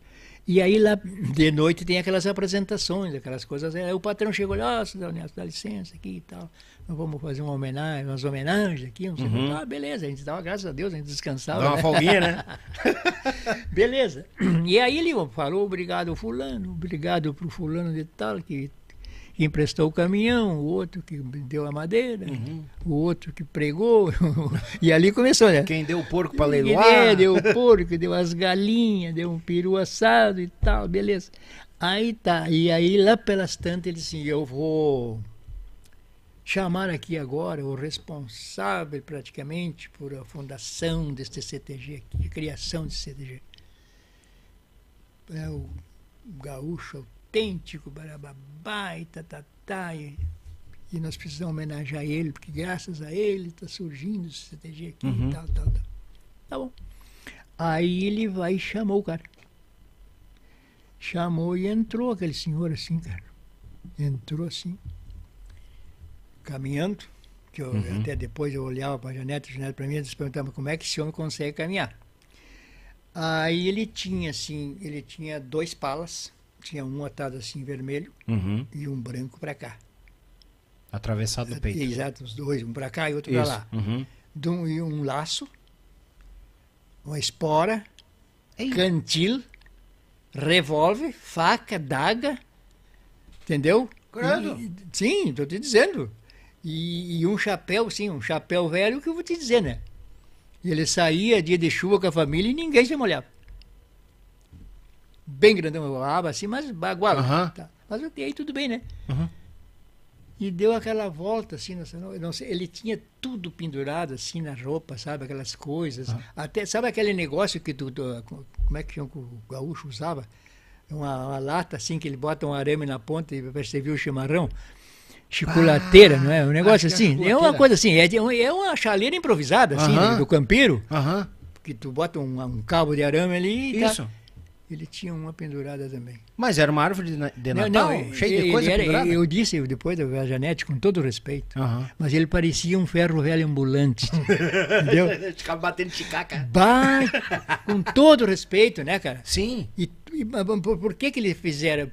E aí lá de noite tem aquelas apresentações, aquelas coisas. Aí o patrão chegou lá, oh, dá, dá licença aqui e tal. Nós vamos fazer uma homenagem, umas homenagens aqui. Não sei que. Ah, beleza, a gente estava, graças a Deus, a gente descansava. Dá uma né? folguinha, né? Beleza. E aí ele falou, obrigado fulano, obrigado pro fulano de tal, que, que emprestou o caminhão, o outro que deu a madeira, o outro que pregou. e ali começou, né? Quem deu o porco pra É, leiloar. deu o porco, deu as galinhas, deu um peru assado e tal, beleza. Aí tá, e aí lá pelas tantas ele disse, eu vou chamar aqui agora o responsável praticamente por a fundação deste CTG aqui, a criação desse CTG. É o gaúcho autêntico, barababá e tatatá, e, e nós precisamos homenagear ele, porque graças a ele está surgindo esse CTG aqui Uhum. e tal, tal, tal. Tá bom. Aí ele vai e chamou o cara. Chamou e entrou aquele senhor assim, cara. Entrou assim, caminhando, que eu, até depois eu olhava para a Janete, a Janete para mim, eles perguntavam como é que esse homem consegue caminhar. Aí ele tinha assim, ele tinha dois palas, tinha um atado assim vermelho Uhum. e um branco para cá. Atravessado do peito. Exato, os dois, um para cá e outro para lá. Uhum. De um, e um laço, uma espora, Ei. cantil, revólver, faca, daga, entendeu? Credo. E- sim, estou te dizendo. E, e um chapéu, sim, um chapéu velho que eu vou te dizer, né? E ele saía dia de chuva com a família e ninguém se molhava. Bem grandão, aba assim, mas bagual. Aham. Tá. Mas ok, aí tudo bem, né? Uhum. E deu aquela volta assim, não sei, ele tinha tudo pendurado assim na roupa, sabe? Aquelas coisas. Até, sabe aquele negócio que tu, tu- como é que o gaúcho usava? Uma, uma lata assim que ele bota um arame na ponta e para servir o chimarrão. Chocolateira, não é? Um negócio acho que é assim. É uma coisa assim, é, é uma chaleira improvisada, assim, do campiro, Aham. que tu bota um, um cabo de arame ali e tá- Isso. Ele tinha uma pendurada também. Mas era uma árvore de, na- de Não, Natal, não, cheia de coisa era- pendurada? Eu disse depois da Janete, com todo respeito, mas ele parecia um ferro velho ambulante. entendeu? Ficava batendo chicaca. Bah, com todo respeito, né, cara? Sim. E, e, por, por que que eles fizeram?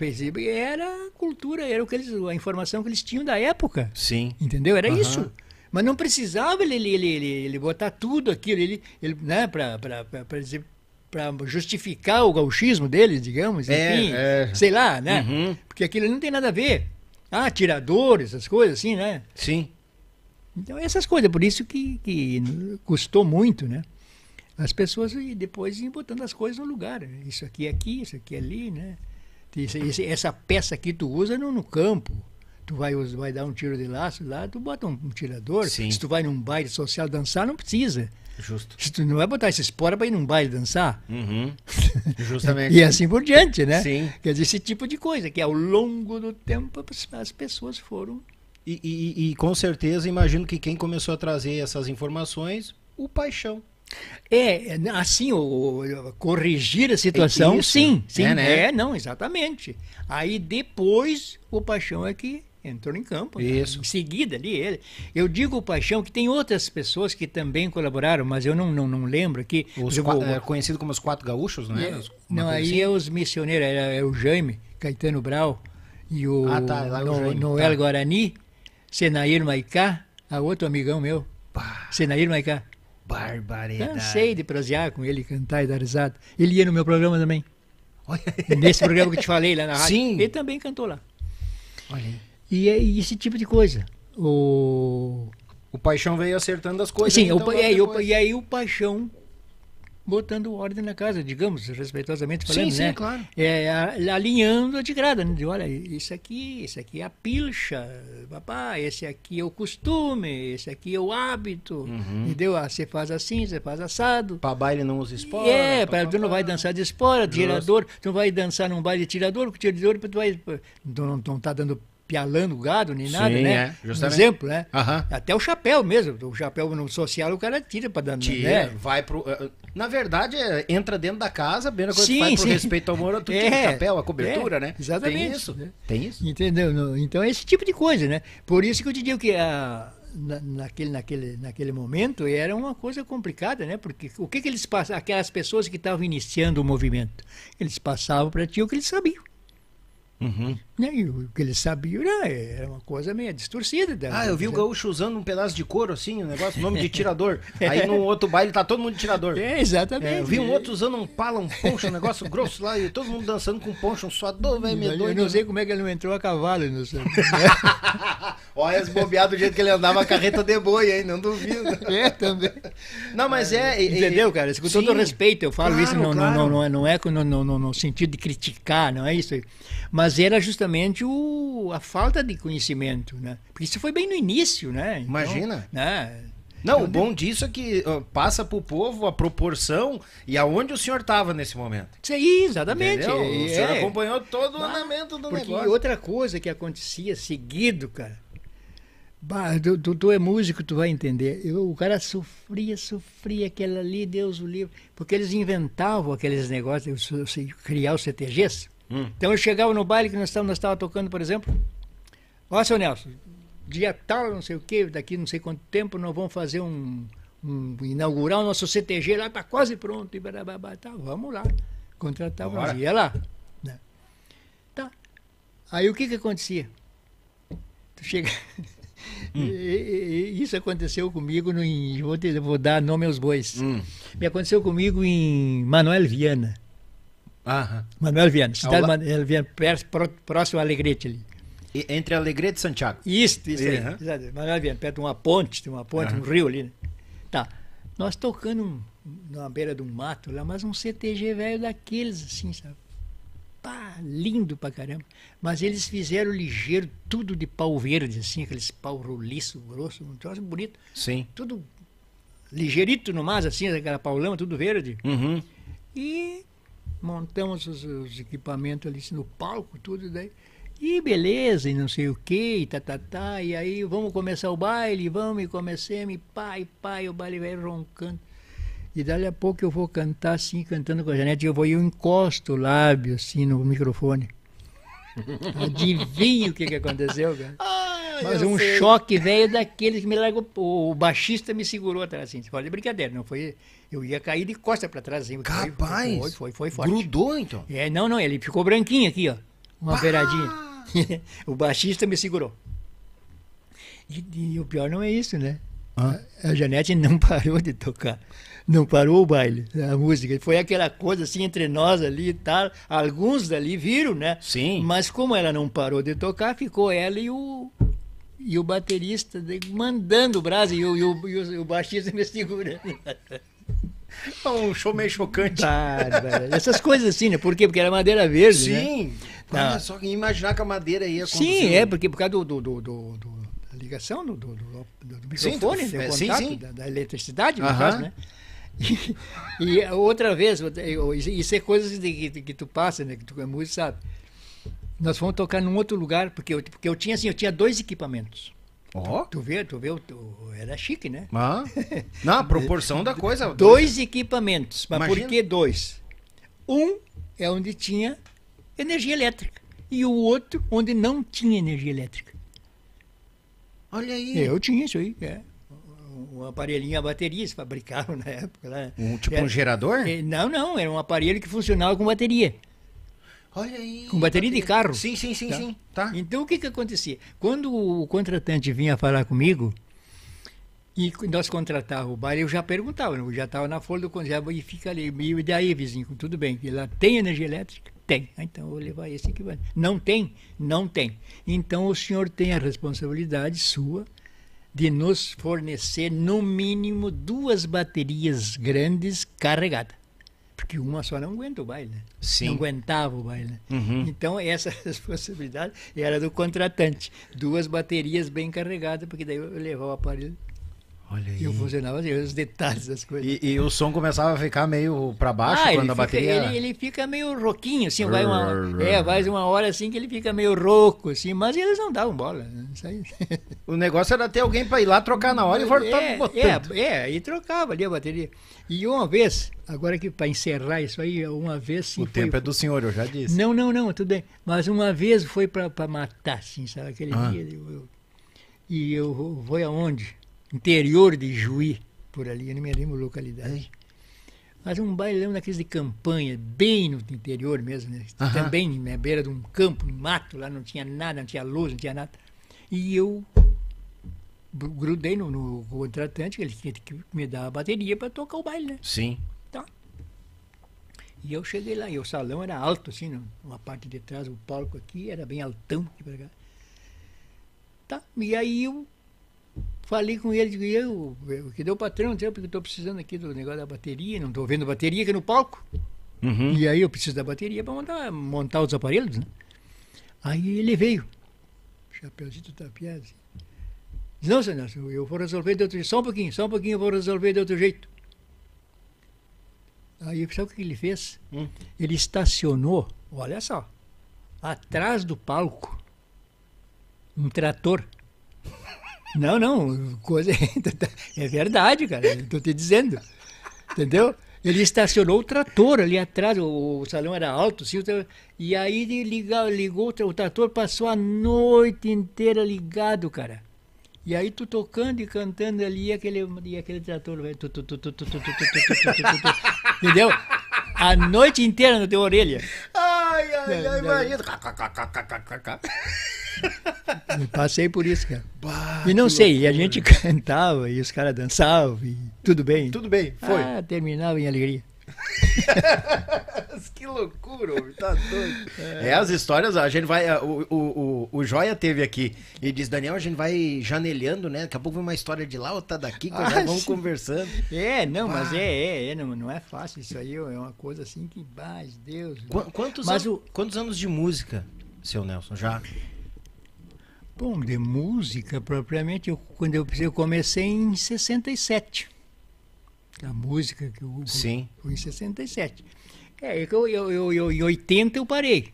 Era a cultura, era o que eles, a informação que eles tinham da época. Sim. Entendeu? Era isso. Mas não precisava ele, ele, ele, ele, botar tudo aquilo, ele, ele, né, pra dizer, pra justificar o gauchismo deles, digamos, É, enfim, é. sei lá, né? Uhum. Porque aquilo não tem nada a ver. Ah, tiradores, essas coisas assim, né? Sim. Então, essas coisas, por isso que, que custou muito, né? As pessoas e depois iam botando as coisas no lugar. Isso aqui é aqui, isso aqui é ali, né? Esse- essa peça aqui tu usa no, no campo. Tu vai, vai dar um tiro de laço lá, tu bota um, um tirador. Sim. Se tu vai num baile social dançar, não precisa. Justo. Tu não vai botar essa espora para ir num baile dançar. Uhum. Justamente. E assim por diante, né? Sim. Quer dizer, esse tipo de coisa, que ao longo do tempo as- as pessoas foram E, e- e com certeza imagino que quem começou a trazer essas informações, o paixão. É, assim, o, o- corrigir a situação, Isso. sim, sim, É, é, né? não, exatamente. Aí depois o Paixão é que entrou em campo. né? Isso. Em seguida ali, ele. Eu digo o Paixão que tem outras pessoas que também colaboraram, mas eu não, não, não lembro aqui. Os Eu qua- vou- é, conhecido como os quatro gaúchos, não é? não, aí assim? é os missioneiros, é, é o Jaime, Caetano Brau e o Ah, tá, lá é o No- Jaime, Noel tá. Guarani, Senair Maicá, a outro amigão meu, Pá, Senair Maicá. barbaridade. Cansei de prosear com ele, cantar e dar risada. Ele ia no meu programa também. Olha, Nesse programa que te falei lá na rádio. Sim. Ele também cantou lá. olha aí. E, é esse tipo de coisa. O... O paixão veio acertando as coisas. Sim, então, o pa- logo é, e, o, e aí o paixão botando ordem na casa, digamos, respeitosamente falando, Sim, sim, né? claro. É, alinhando a de grada, né? De, olha, isso aqui, isso aqui é a pilcha, papai, esse aqui é o costume, esse aqui é o hábito, Uhum. entendeu? Ah, você faz assim, você faz assado. Pra baile não usa espora. É, pá, tu não vai dançar de espora, tirador, tu não vai dançar num baile de tirador, com tirador, tu vai. Tu não, não tá dando pialando o gado nem nada, Sim, né? é, Um justamente. exemplo, né? Aham. Até o chapéu mesmo. O chapéu no social o cara tira pra dar Tira, né? vai pro. eh, Na verdade, é, entra dentro da casa, primeira coisa Sim, que faz pro sim. respeito ao moro, tu tira É, o chapéu, a cobertura, é, né? exatamente. Tem isso. né? Tem isso. Entendeu? Então é esse tipo de coisa, né? Por isso que eu te digo que a, na- naquele, naquele, naquele momento era uma coisa complicada, né? Porque o que, que eles passavam, aquelas pessoas que estavam iniciando o movimento, eles passavam para ti o que eles sabiam. Uhum. Né? E o que eles sabiam né? era uma coisa meio distorcida. da- Ah, eu vi o gaúcho usando um pedaço de couro, assim, um negócio, nome de tirador. Aí no outro baile tá todo mundo de tirador. É, exatamente. É, eu vi um outro usando um pala, um poncho, um negócio grosso lá, e todo mundo dançando com poncho, um suador, velho, Eu medonho. não sei como é que ele não entrou a cavalo. Não sei. Olha as bobeadas do jeito que ele andava a carreta de boi, hein? Não duvido. é, também. Não, mas é. e- Entendeu, cara? Com todo respeito, eu falo Claro, isso, não, claro. não, não, não é, não é no, no, no- no sentido de criticar, não é isso. aí. Mas era justamente o, a falta de conhecimento, né? Porque isso foi bem no início, né? Então, Imagina. né? Não, o bom disso é que ó, passa pro povo a proporção e aonde o senhor tava nesse momento. Isso aí, exatamente. Entendeu? O senhor é. acompanhou todo o Bah, andamento do Porque negócio. outra coisa que acontecia seguido, cara. Bah, tu, tu, tu é músico, tu vai entender. Eu, o cara sofria, sofria aquela ali, Deus o livre. Porque eles inventavam aqueles negócios, eu criar os CTGs. Hum. Então eu chegava no baile que nós estávamos tocando, por exemplo. Ó, seu Nelson, dia tal, não sei o quê, daqui não sei quanto tempo nós vamos fazer um. um- inaugurar o nosso CTG lá, tá quase pronto. E barabá, tá, vamos lá. Contratava, nós Bora. ia lá. né? Tá. Aí o que que acontecia? Tu chega. E- Isso aconteceu comigo no, em, vou, te- vou dar nome aos bois. Hum. Me aconteceu comigo em Manuel Viana. Aham. Manuel Viana, cidade Ao la- Manuel Viana, próximo a Alegrete ali. E- Entre Alegrete e Santiago. Isso, isso aí. Uhum. exato. Manuel Viana, perto de uma ponte, tem uma ponte, um rio ali. Né? Tá. Nós tocando na beira de um mato lá, mas um CTG velho daqueles, assim, sabe? Pá, lindo pra caramba. Mas eles fizeram ligeiro, tudo de pau verde, assim, aqueles pau roliço, grosso, um troço bonito. Sim. Tudo ligeirito no mais, assim, aquela paulama, tudo verde. Uhum. E montamos os, os equipamentos ali no palco, tudo daí. E beleza, e não sei o que, e tá, tá, tá. E aí vamos começar o baile, vamos, e comecemos, e pá, e pá, e o baile vai roncando. E dali a pouco eu vou cantar assim, cantando com a Janete, e eu vou eu encosto o lábio assim no microfone. Adivinha o que, que aconteceu, cara? Mas eu um sei. choque velho daqueles que me largou. O baixista me segurou atrás, assim. Fala de brincadeira, não foi. Eu ia cair de costa pra trás, assim. Capaz. Foi, foi, foi forte. Grudou, então. É, não, não, ele ficou branquinho aqui, ó. Uma beiradinha. o baixista me segurou. E, e o pior não é isso, né? Hã? A, a Janete não parou de tocar. Não parou o baile, a música. Foi aquela coisa assim entre nós ali e tal. Alguns dali viram, né? Sim. Mas como ela não parou de tocar, ficou ela e o. E o baterista mandando o braço e o, e o, e o- e o baixista me segurando. Um show meio chocante. Bárbara. Essas coisas assim, né? Por quê? Porque era madeira verde, né? Sim. Tá. Olha só que imaginar que a madeira ia Sim, é, porque por causa do, do, do, do- da ligação do, do, do- do Sim, do- microfone, do é, sim, contato, sim. Da, da eletricidade, no Aham. caso, né? E, e outra vez, isso é coisas de, que, que tu passa, né? Que tu é músico, sabe? Nós fomos tocar num outro lugar, porque eu, porque eu tinha assim, eu tinha dois equipamentos. Ó. Tu vê, tu vê, o- era chique, né? Ah. Não, a proporção da coisa. Dois equipamentos. Mas Imagina. por que dois? Um é onde tinha energia elétrica. E o outro onde não tinha energia elétrica. Olha aí. Eu tinha isso aí, é. Um aparelhinho a bateria, eles fabricavam na época. Lá. Um, tipo Era- um gerador? É, Não, não, era um aparelho que funcionava com bateria. Olha aí. Com bateria de carro. Sim, sim, sim, Tá. sim. Tá. Então o que que acontecia? Quando o contratante vinha falar comigo e nós contratávamos o baile, eu já perguntava, eu já estava na folha do contrato e fica ali, e daí, vizinho, tudo bem, ela tem energia elétrica? Tem. Ah, Então eu vou levar esse equipamento. Não tem? Não tem. Então o senhor tem a responsabilidade sua de nos fornecer no mínimo duas baterias grandes carregadas. Porque uma só não aguenta o baile. né? Sim. Não aguentava o baile. né? Uhum. Então, essa responsabilidade era do contratante. Duas baterias bem carregadas, porque daí eu levava o aparelho Olha aí. e eu funcionava assim, os detalhes das coisas. E, e o som começava a ficar meio pra baixo ah, quando a fica, bateria. ele, ele fica meio roquinho, assim, vai uma, é, vai uma hora assim que ele fica meio rouco, assim, mas eles não davam bola. né? O negócio era ter alguém pra ir lá trocar na hora e voltar é, botando. é, é, e trocava ali a bateria. E uma vez, agora que para encerrar isso aí, uma vez sim o foi- tempo é do senhor, eu já disse. Não, não, não, tudo bem. Mas uma vez foi para matar, assim, sabe? Aquele Ah. dia. Eu, eu- e eu vou aonde? Interior de Juí, por ali, eu não me lembro a localidade. Mas um bailão daqueles de campanha, bem no interior mesmo, né? Também na beira de um campo, um mato, lá não tinha nada, não tinha luz, não tinha nada. E eu grudei no, no contratante, ele tinha que me dar a bateria para tocar o baile, né? Sim. Tá. E eu cheguei lá, e o salão era alto, assim, no- uma parte de trás, o palco aqui era bem altão aqui pra cá. Tá, e aí eu falei com ele, digo, eu, eu que deu patrão, porque eu tô precisando aqui do negócio da bateria, não tô vendo bateria aqui no palco. Uhum. E aí eu preciso da bateria para montar, montar os aparelhos, né? Aí ele veio, chapeuzinho tapeado, assim. Diz, Não, senhor, Nelson, eu vou resolver de outro jeito. Só um pouquinho, só um pouquinho eu vou resolver de outro jeito. Aí sabe o que ele fez? Hum. Ele estacionou, olha só, atrás do palco, um trator. Não, não, coisa é verdade, cara, estou te dizendo. Entendeu? Ele estacionou o trator ali atrás, o, o salão era alto, sim, e aí ele ligou, ligou o trator, passou a noite inteira ligado, cara. E aí tu tocando e cantando ali aquele, e aquele trator, entendeu? A noite inteira na tua orelha. Ah! Ai, ai, ai, imagina. Passei por isso, cara. Bah, E não sei, e a loucura. gente cantava, e os caras dançavam, e tudo bem. Tudo bem, foi. Ah, terminava em alegria. que loucura, homem, tá doido. É, as histórias, a gente vai. O, o, o, o Joia teve aqui e diz: Daniel, a gente vai janelhando, né? Daqui a pouco vem uma história de lá, outra daqui, que Ah, já vamos sim. conversando. É, não, mas Bah. é, é, é, não, não é fácil. Isso aí é uma coisa assim que, ai, Deus. Qu- quantos, Mas an- o- quantos anos de música, seu Nelson, já? Bom, de música, propriamente, eu, quando eu, eu comecei em 67. A música que eu Sim. foi em 67. É, é eu, eu, eu, eu, em 80 eu parei.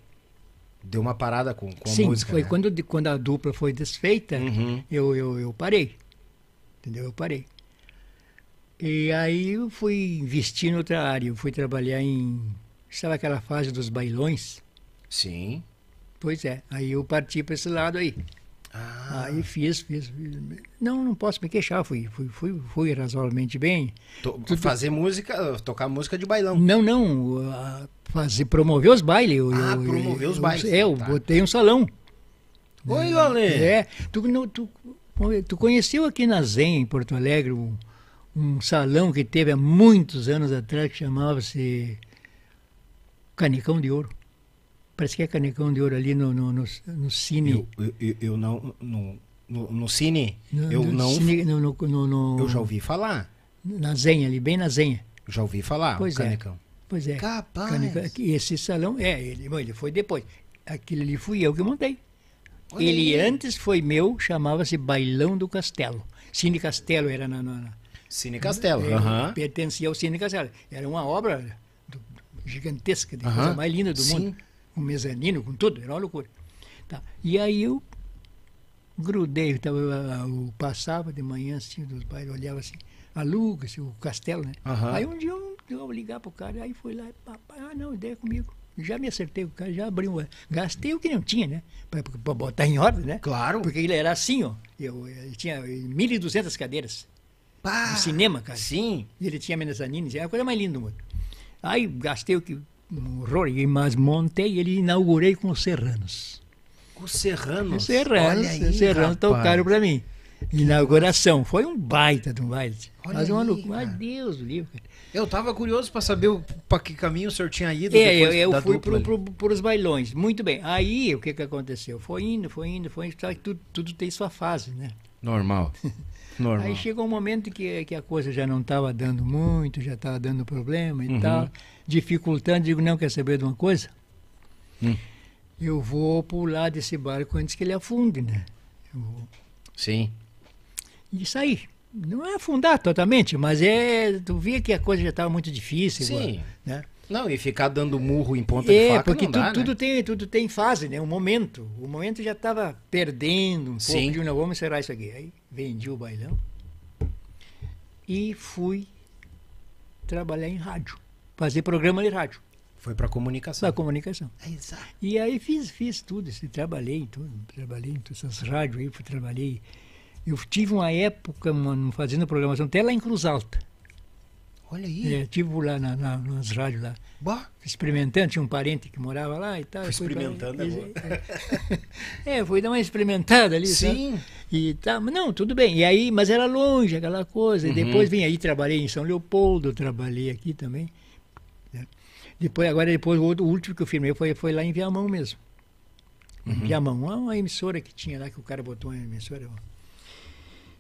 Deu uma parada com, com a Sim, música. foi né? quando, quando a dupla foi desfeita, Uhum. eu, eu, eu parei. Entendeu? Eu parei. E aí eu fui investir em outra área. Eu fui trabalhar em. Sabe aquela fase dos bailões? Sim. Pois é. Aí eu parti para esse lado aí. Ah, Aí fiz, fiz, fiz. Não, não posso me queixar. Fui, fui, fui, fui razoavelmente bem. to- fazer música, tocar música de bailão. Não, não. Fazer, promover os bailes. Eu, Ah, eu- promover os eu- bailes, É, eu tá. botei um salão. Oi, Ale. É, tu, não- tu, tu conheceu aqui na Zen, em Porto Alegre, um, um salão que teve há muitos anos atrás que chamava-se Canecão de Ouro. Parece que é Canecão de Ouro ali no, no, no, no Cine. Eu, eu, eu- não. No, no, no cine, no, eu não. Cine- Eu já ouvi falar. Na Zen, ali, bem na Zenha. Já ouvi falar, Pois é. canecão. Pois é. Capaz. Que Esse salão, é, ele, bom, ele foi depois. Aquilo ali fui eu que montei. Olha ele aí. antes foi meu, chamava-se Bailão do Castelo. Cine Castelo era na, na- na- Cine Castelo. É, pertencia ao Cine Castelo. Era uma obra do- gigantesca, de Aham. coisa mais linda do Sim. mundo. Com mezanino, com tudo, era uma loucura. Tá. E aí eu grudei, tava, eu passava de manhã assim, dos bailes, olhava assim, aluga-se o castelo, né? Aham. Aí um dia eu, eu vou ligar pro cara, aí fui lá, pá, ah não, ideia comigo. Já me acertei com o cara, já abri um. Gastei o que não tinha, né? Pra, pra botar em ordem, né? Claro. Porque ele era assim, ó. Eu, eu tinha 1.200 cadeiras. Pá. No cinema, cara. Sim. E ele tinha mezanine, era a coisa mais linda do mundo. Aí gastei o que um horror, mas montei ele inaugurei com os Serranos. Os Serranos. Os Serranos, Olha aí, os Serranos rapaz. tocaram pra mim. Inauguração. Foi um baita de um baile. Olha Mas uma aí, loucura. Ai, cara. Deus do livro. Eu tava curioso pra saber pra que caminho o senhor tinha ido. É, eu, depois eu da fui dupla pro, pro, pros bailões. Muito bem. Aí o que, que aconteceu? Foi indo, foi indo, foi indo. Tudo, tudo tem sua fase, né? Normal. Normal. Aí chegou um momento que, que a coisa já não estava dando muito, já estava dando problema e Uhum. tal, dificultando. Digo, não, quer saber de uma coisa? Hum. Eu vou pular desse barco antes que ele afunde, né? Sim. E sair. Não é afundar totalmente, mas é. Tu via que a coisa já estava muito difícil. Sim. Né? Não, e ficar dando murro em ponta de É, faca porque não tu- dá, tudo, né? tem, tudo tem fase, né? Um momento. O momento já estava perdendo um Sim. pouco. Digo, não, vamos encerrar isso aqui. Aí vendi o bailão e fui trabalhar em rádio. Fazer programa de rádio, Foi pra comunicação. da comunicação. É, exato. E aí fiz, fiz tudo, isso, trabalhei em tudo, trabalhei em todas essas rádios aí, fui, trabalhei. Eu tive uma época mano, fazendo programação até lá em Cruz Alta. Olha aí. É, tive lá na, na- nas rádios lá. Bah. experimentando, tinha um parente que morava lá e tal. Fui experimentando, é bom. É, fui dar uma experimentada ali, sabe? Sim. E tá, não, tudo bem. E aí, mas era longe aquela coisa. Uhum. E depois vim aí, trabalhei em São Leopoldo, trabalhei aqui também. Depois, agora depois o, outro- o último que eu firmei foi, foi lá em Viamão mesmo. Uhum. Viamão, uma, uma emissora que tinha lá, que o cara botou uma emissora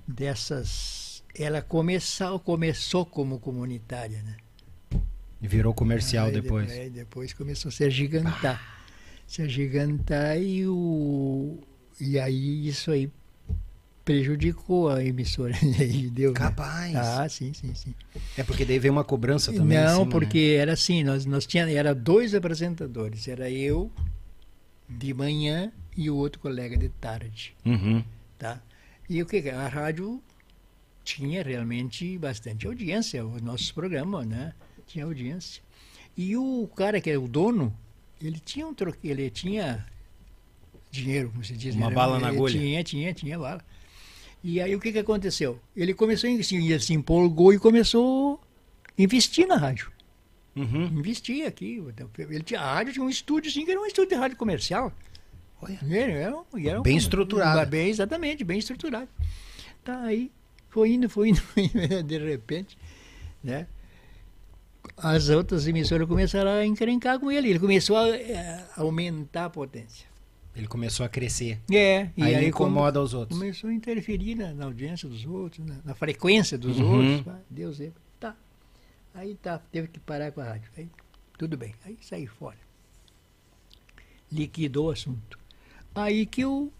dessas. Ela começou, começou como comunitária, né? E virou comercial Aí depois. Depois, aí depois começou a se agigantar. Se agigantar e o. E aí isso aí prejudicou a emissora. E aí deu. né? Capaz. Ah, sim, sim, sim. É porque daí veio uma cobrança também. Não, cima, né? porque era assim, nós, nós tínhamos, era dois apresentadores, era eu de manhã e o outro colega de tarde, Né? Uhum. tá? E o que que- a rádio tinha realmente bastante audiência, os nossos programas, né? Tinha audiência. E o cara que era o dono, ele tinha um troque, ele tinha dinheiro, como se diz. Uma né? bala na Ele agulha. Tinha, tinha, tinha bala. E aí o que que aconteceu? Ele começou, a investir, ele se empolgou e começou a investir na rádio. Uhum. Investir aqui. Ele tinha, a rádio tinha um estúdio, sim, que era um estúdio de rádio comercial. Olha. E Era, um- era Bem um- estruturado. Bem, exatamente, bem estruturado. Tá aí, foi indo, foi indo, foi indo, de repente, né? As outras emissoras começaram a encrencar com ele. Ele começou a, eh, aumentar a potência. Ele começou a crescer. É, e aí, aí, como- incomoda os outros. Começou a interferir na, na audiência dos outros, na, na frequência dos Uhum. outros. Ah, Deus é. Tá. Aí tá, teve que parar com a rádio. Aí, tudo bem. Aí saí fora. Liquidou o assunto. Aí que eu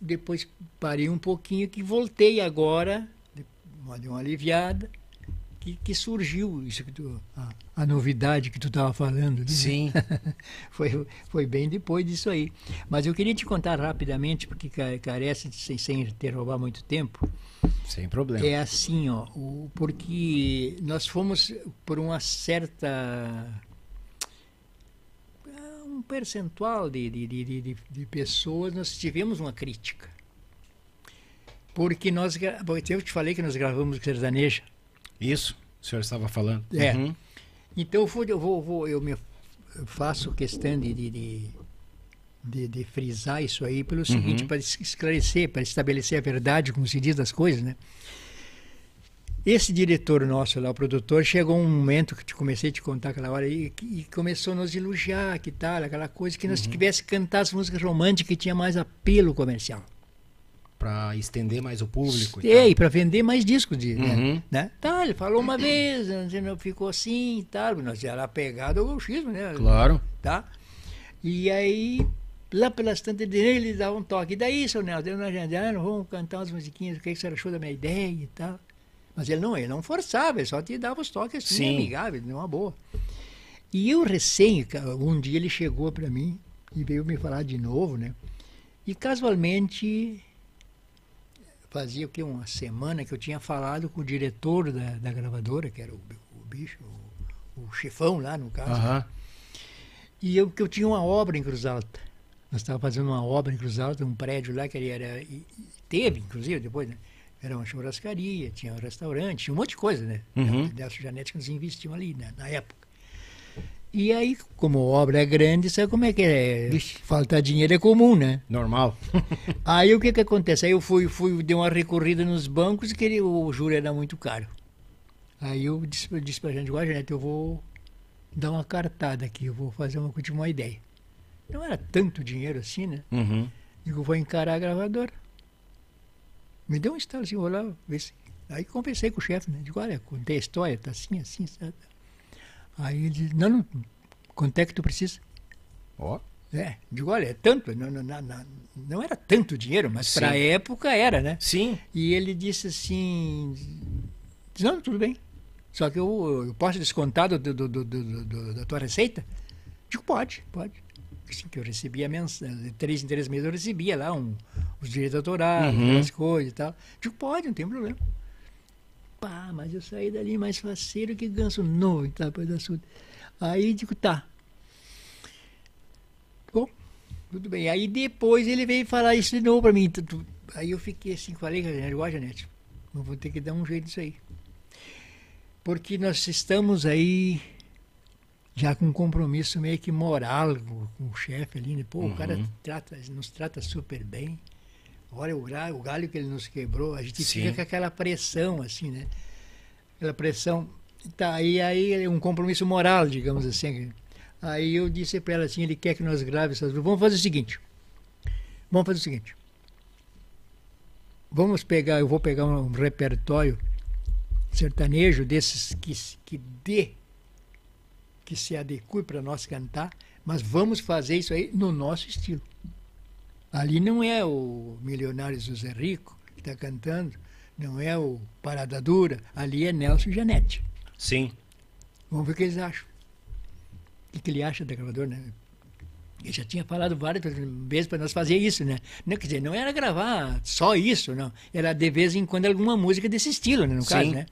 depois parei um pouquinho, que voltei agora, de- dei uma aliviada, que, que surgiu isso que tu, a, a novidade que tu estava falando. né? Sim. foi, foi bem depois disso aí. Mas eu queria te contar rapidamente, porque ca- carece de, sem, sem ter roubar muito tempo. Sem problema. É assim, ó, o- porque nós fomos por uma certa ah, um percentual de, de, de, de- de- pessoas, nós tivemos uma crítica. Porque nós, porque eu te falei que nós gravamos sertaneja. Isso, o senhor estava falando. É. Uhum. Então eu, vou, eu, vou, eu me eu faço questão de, de, de, de- frisar isso aí pelo seguinte, para esclarecer, para estabelecer a verdade, como se diz das coisas, né? Esse diretor nosso lá, o produtor, chegou um momento que eu te comecei a te contar aquela hora aí, que- e começou a nos elogiar, que tal, aquela coisa, que nós tivesse que cantar as músicas românticas que tinha mais apelo comercial. Para estender mais o público. e É, e para vender mais discos de, né? Uhum. né? Tá, ele falou uma vez, não ficou assim e tal, nós era pegado ao gauchismo, né? Claro. Tá? E aí, lá pelas tantas dele, ele dava um toque. E daí, seu Nelson, eu nós andando, vamos cantar umas musiquinhas, o que, que você achou da minha ideia e tal. Mas ele não, ele não forçava, ele só te dava os toques assim, Sim. amigáveis, numa boa. E eu recém, um dia ele chegou para mim e veio me falar de novo, né? E casualmente, fazia o que, uma semana que eu tinha falado com o diretor da, da gravadora, que era o, o bicho, o, o chefão lá no caso. Aham. E eu, que eu tinha uma obra em Cruz Alta. Nós estávamos fazendo uma obra em Cruz Alta, um prédio lá que ele era. e- e teve, inclusive, depois, né? Era uma churrascaria, tinha um restaurante, tinha um monte de coisa, né? Uhum. Janete que nós investimos ali, né? na época. E aí, como a obra é grande, sabe como é que é? Faltar dinheiro é comum, né? Normal. Aí o que que acontece? Aí eu fui, fui dei uma recorrida nos bancos que ele, o juro era muito caro. Aí eu disse, eu disse pra gente, Janete, eu vou dar uma cartada aqui, eu vou fazer uma, tive uma ideia. Não era tanto dinheiro assim, né? Uhum. Digo, vou encarar a gravadora. Me deu um estalo assim, vou lá ver se... Aí conversei com o chefe, né? Digo, olha, contei a história, tá assim, assim, sabe? Aí ele disse, não, não, quanto é que tu precisa? Ó. É, digo, olha, é tanto, não, não, não, não, era tanto dinheiro, mas para a época era, né? Sim. E ele disse assim, não, tudo bem, só que eu, eu posso descontar do, do, do, da tua receita? Digo, pode, pode. Assim, que eu recebia mensal, de três em três meses eu recebia lá um, os direitos autorais, Uhum. aquelas coisas e tal. Digo, pode, não tem problema. Pá, mas eu saí dali mais faceiro que ganso novo tal, depois da sua. Aí digo, tá. Bom, tudo bem. Aí depois ele veio falar isso de novo pra mim. Aí eu fiquei assim, falei com a Janete, ó, Janete, eu vou ter que dar um jeito nisso aí. Porque nós estamos aí já com um compromisso meio que moral com, o chefe ali, né? Pô, o cara trata, nos trata super bem. Olha o, gra- o galho que ele nos quebrou, a gente Sim. fica com aquela pressão, assim, né? Aquela pressão. Tá, e aí é um compromisso moral, digamos assim. Aí eu disse para ela assim, ele quer que nós gravemos essas Vamos fazer o seguinte. Vamos fazer o seguinte. Vamos pegar, eu vou pegar um repertório sertanejo desses que, que dê, que se adeque para nós cantar, mas vamos fazer isso aí no nosso estilo. Ali não é o Milionário José Rico que está cantando, não é o Parada Dura, ali é Nelson Janete. Sim. Vamos ver o que eles acham. O que, que ele acha da gravadora, né? Ele já tinha falado várias vezes para nós fazer isso, né? Não, quer dizer, não era gravar só isso, não. Era de vez em quando alguma música desse estilo, né? No Sim. caso, né?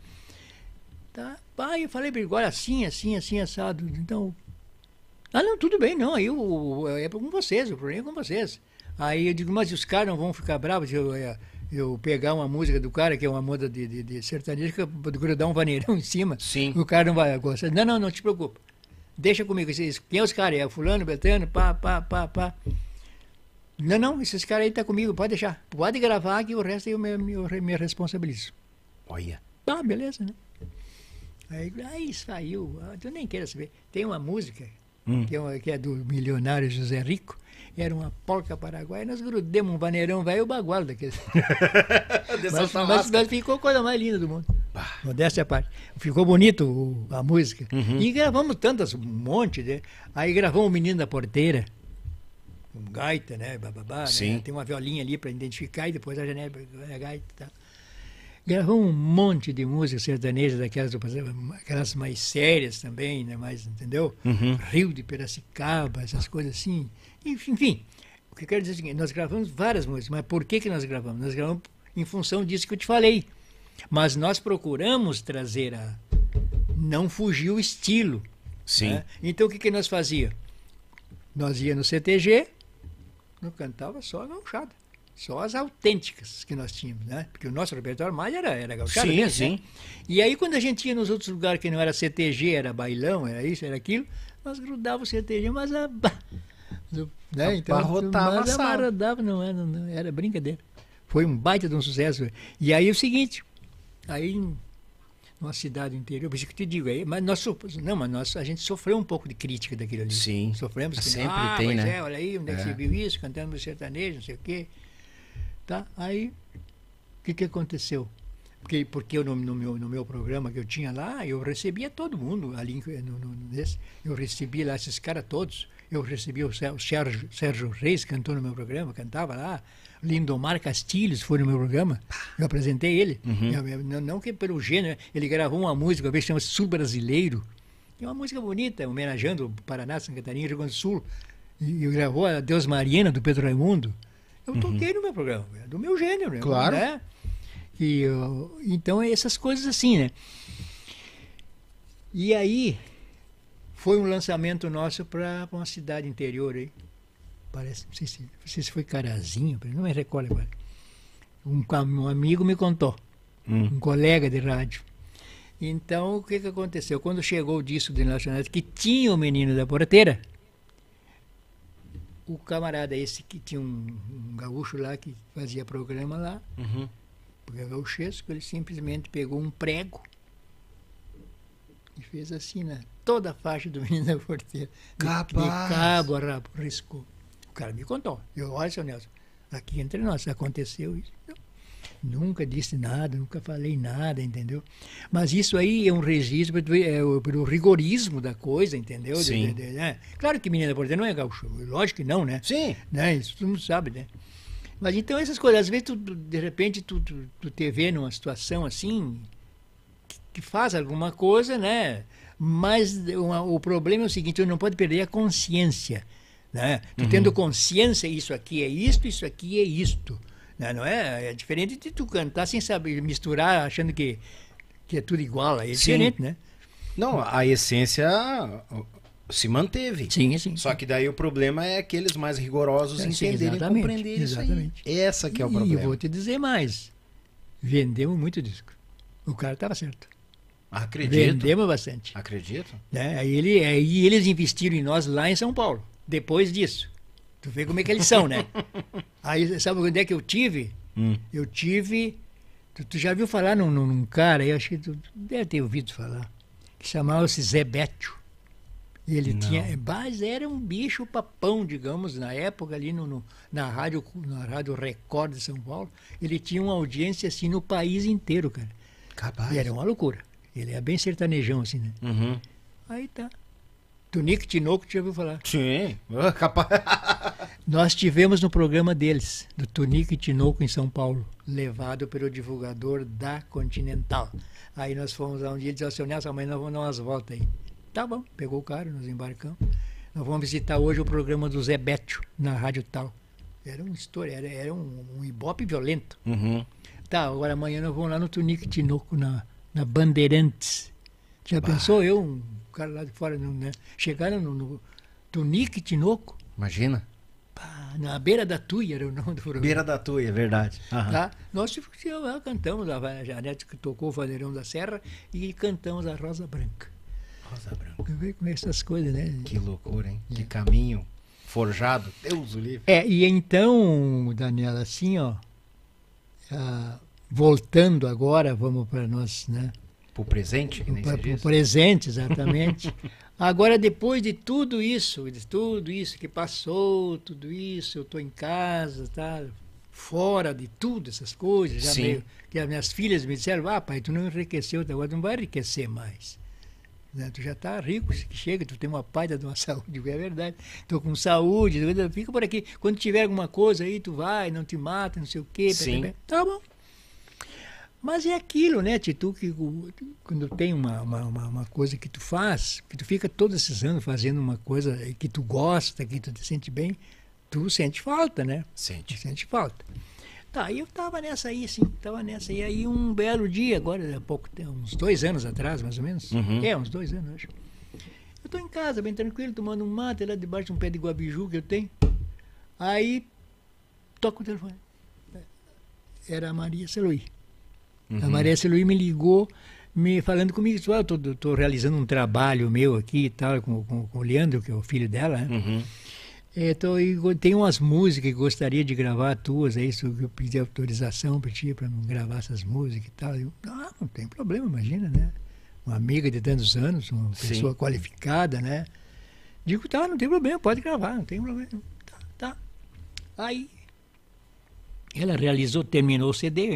Tá, pai, eu falei para ele, agora assim, assim, assim, assado. Então. Ah, não, tudo bem, não. Aí eu, é com vocês, o problema é com vocês. Aí eu digo, mas os caras não vão ficar bravos se eu, é, eu pegar uma música do cara, que é uma moda de, de, de sertanejo, que eu vou grudar um vaneirão em cima. Sim. O cara não vai gostar. Não, não, não te preocupa. Deixa comigo. Esses, quem é os caras? É o fulano, Betano, pá, pá, pá, pá. Não, não, esses caras aí tá comigo, pode deixar. Pode gravar que o resto eu me, me, me responsabilizo. Olha. Ah, beleza, né? Aí, aí saiu, ah, tu nem queira saber. Tem uma música, Hum. que, é uma- que é do milionário José Rico, era uma polca paraguaia, nós grudemos um vaneirão velho, o bagual daquele. mas, mas, mas ficou a coisa mais linda do mundo. Modéstia à parte. Ficou bonito o- a música. Uhum. E gravamos tantas, um monte, né? Aí gravamos o Menino da Porteira, um gaita, né? Bababá, né? Tem uma violinha ali para identificar e depois a janela, a gaita e tal. Gravamos um monte de música sertaneja, daquelas aquelas mais sérias também, né? mais, entendeu? Uhum. Rio de Piracicaba, essas coisas assim. Enfim, o que eu quero dizer é o seguinte, nós gravamos várias músicas, mas por que, que nós gravamos? Nós gravamos em função disso que eu te falei. Mas nós procuramos trazer a. Não fugir o estilo. Sim. né? Então o que, que nós fazia? Nós ia no CTG, não cantava só a gauchada. Só as autênticas que nós tínhamos, né? Porque o nosso repertório mais era, era gauchada Sim, mesmo, sim. né? E aí quando a gente ia nos outros lugares que não era CTG, era bailão, era isso, era aquilo, nós grudava o CTG, mas a... Né? Então, a sala. abarrotava, não era, não era brincadeira. Foi um baita de um sucesso. E aí o seguinte, aí numa cidade interior, por isso que eu te digo, aí, mas nós, não, mas nós, a gente sofreu um pouco de crítica daquilo ali. Sim. Sofremos. que, Sempre ah, tem, né? É, olha aí, onde é que É. você viu isso, cantando no sertanejo, não sei o quê. Tá? Aí, o que, que aconteceu? Porque, porque eu, no, no meu, no meu programa que eu tinha lá, eu recebia todo mundo ali, no, no- nesse, eu recebia lá esses caras todos. Eu recebia o, Sé- o Sérgio, Sérgio Reis, cantou no meu programa, cantava lá. Lindomar Castilhos foi no meu programa. Eu apresentei ele. Eu- eu- não, não que pelo gênero, ele gravou uma música, uma vez chama Sul Brasileiro. É uma música bonita, homenageando o Paraná, Santa Catarina, Rio Grande do Sul. E, e gravou a Deus Mariana, do Pedro Raimundo. Eu toquei no meu programa, é do meu gênero. né? Claro. Né? E, eu- então, essas coisas assim, né? E aí, foi um lançamento nosso para uma cidade interior aí. Parece, não sei se, não sei se foi Carazinho, não me recordo agora. Um, um amigo me contou, Hum. um colega de rádio. Então, o que, que aconteceu? Quando chegou o disco de Nacionais, que tinha o menino da porteira, o camarada esse que tinha um, um gaúcho lá que fazia programa lá, Uhum. porque é ele simplesmente pegou um prego e fez assim, né? Toda a faixa do menino da porteira. De, de cabo a rabo, riscou. O cara me contou. Eu, olha, seu Nelson, aqui entre nós aconteceu isso. Eu nunca disse nada, nunca falei nada, entendeu? Mas isso aí é um registro é, o- pelo rigorismo da coisa, entendeu? De- Sim. de- de- né? Claro que menina da porteira não é gaúcho, lógico que não, né? Sim. né? Isso todo mundo sabe, né? Mas então essas coisas, às vezes tu- de repente tu, tu, tu te vê numa situação assim que, faz alguma coisa, né? Mas uma- o problema é o seguinte, tu não pode perder a consciência, né? Tu tendo consciência, isso aqui é isto, isso aqui é isto, né? Não é? É diferente de tu cantar sem saber misturar, achando que, que é tudo igual, é Sim. diferente, né? Não, a essência se manteve. Sim, sim. Só que daí o problema é aqueles mais rigorosos É, sim, entenderem e exatamente, compreenderem isso aí. exatamente. Essa que é o E problema. vou te dizer mais, vendemos muito disco. O cara estava certo. Acredito. Vendemos bastante. Acredito. Né? Aí, ele, aí eles investiram em nós lá em São Paulo, depois disso. Tu vê como é que eles são, né? Aí sabe onde é que eu tive? Hum. Eu tive. Tu, tu já viu falar num, num- cara, eu acho que tu deve ter ouvido falar, que chamava-se Zé Bétio. Ele Não. tinha. Mas era um bicho papão, digamos, na época ali no, no- na, rádio, na Rádio Record de São Paulo. Ele tinha uma audiência assim no país inteiro, cara. Capaz. E era uma loucura. Ele é bem sertanejão, assim, né? Uhum. Aí tá. Tunico Tinoco, já ouviu falar? Sim. Ah, capaz. Nós tivemos no programa deles, do Tunico e Tinoco em São Paulo, levado pelo divulgador da Continental. Aí nós fomos lá um dia e disse, seu Nelson, amanhã nós vamos dar umas voltas aí. Tá bom, pegou o carro, nós embarcamos. Nós vamos visitar hoje o programa do Zé Bétio, na Rádio Tal. Era uma história, era, era um, um ibope violento. Uhum. Tá, agora amanhã nós vamos lá no Tunico e Tinoco, na, na Bandeirantes. Já pensou eu, um cara lá de fora, não, né? chegaram no, no Tunico e Tinoco, Imagina. na beira da Tuia era o nome do programa. Beira da tua, é verdade. Aham. Tá? Nós lá cantamos, a Janete que tocou o Vaneirão da Serra e cantamos a Rosa Branca. Rosa branca. Vê como é essas coisas, né? Que loucura, hein? Que caminho forjado. Deus o livre. É, e então, Daniela, assim, ó, ah, voltando agora, vamos para nós, né? Pro presente, que nem Para o presente, exatamente. Agora, depois de tudo isso, de tudo isso que passou, tudo isso, eu estou em casa, tá? fora de tudo, essas coisas. Já meio, que as minhas filhas me disseram, ah, pai, tu não enriqueceu, agora tu não vai enriquecer mais. Né? Tu já está rico, que chega, tu tem uma palha de uma saúde, é verdade. Estou com saúde, fica por aqui. Quando tiver alguma coisa aí, tu vai, não te mata, não sei o quê. Sim. Tá bom. Mas é aquilo, né, Titu, que quando tem uma, uma, uma, coisa que tu faz, que tu fica todos esses anos fazendo uma coisa que tu gosta, que tu te sente bem, tu sente falta, né? Sente. Sente falta. Tá, e eu tava nessa aí, sim, tava nessa. E aí um belo dia, agora há pouco tempo, uns dois anos atrás, mais ou menos. Uhum. É, uns dois anos, acho. Eu tô em casa, bem tranquilo, tomando um mate lá debaixo de um pé de guabiju que eu tenho. Aí, toco o telefone. Era a Maria Celuí. A Maria Celuí me ligou, me falando comigo, disse, "Ah, tô realizando um trabalho meu aqui e tal, com, com, com o Leandro, que é o filho dela, né? Uhum. É, tô, tem umas músicas que gostaria de gravar tuas aí, se eu pedir autorização para ti para gravar essas músicas e tal. Eu, ah, não tem problema, imagina, né? Uma amiga de tantos anos, uma Sim. pessoa qualificada, né? Digo, tá, não tem problema, pode gravar, não tem problema. Tá, tá. Aí ela realizou, terminou o CD,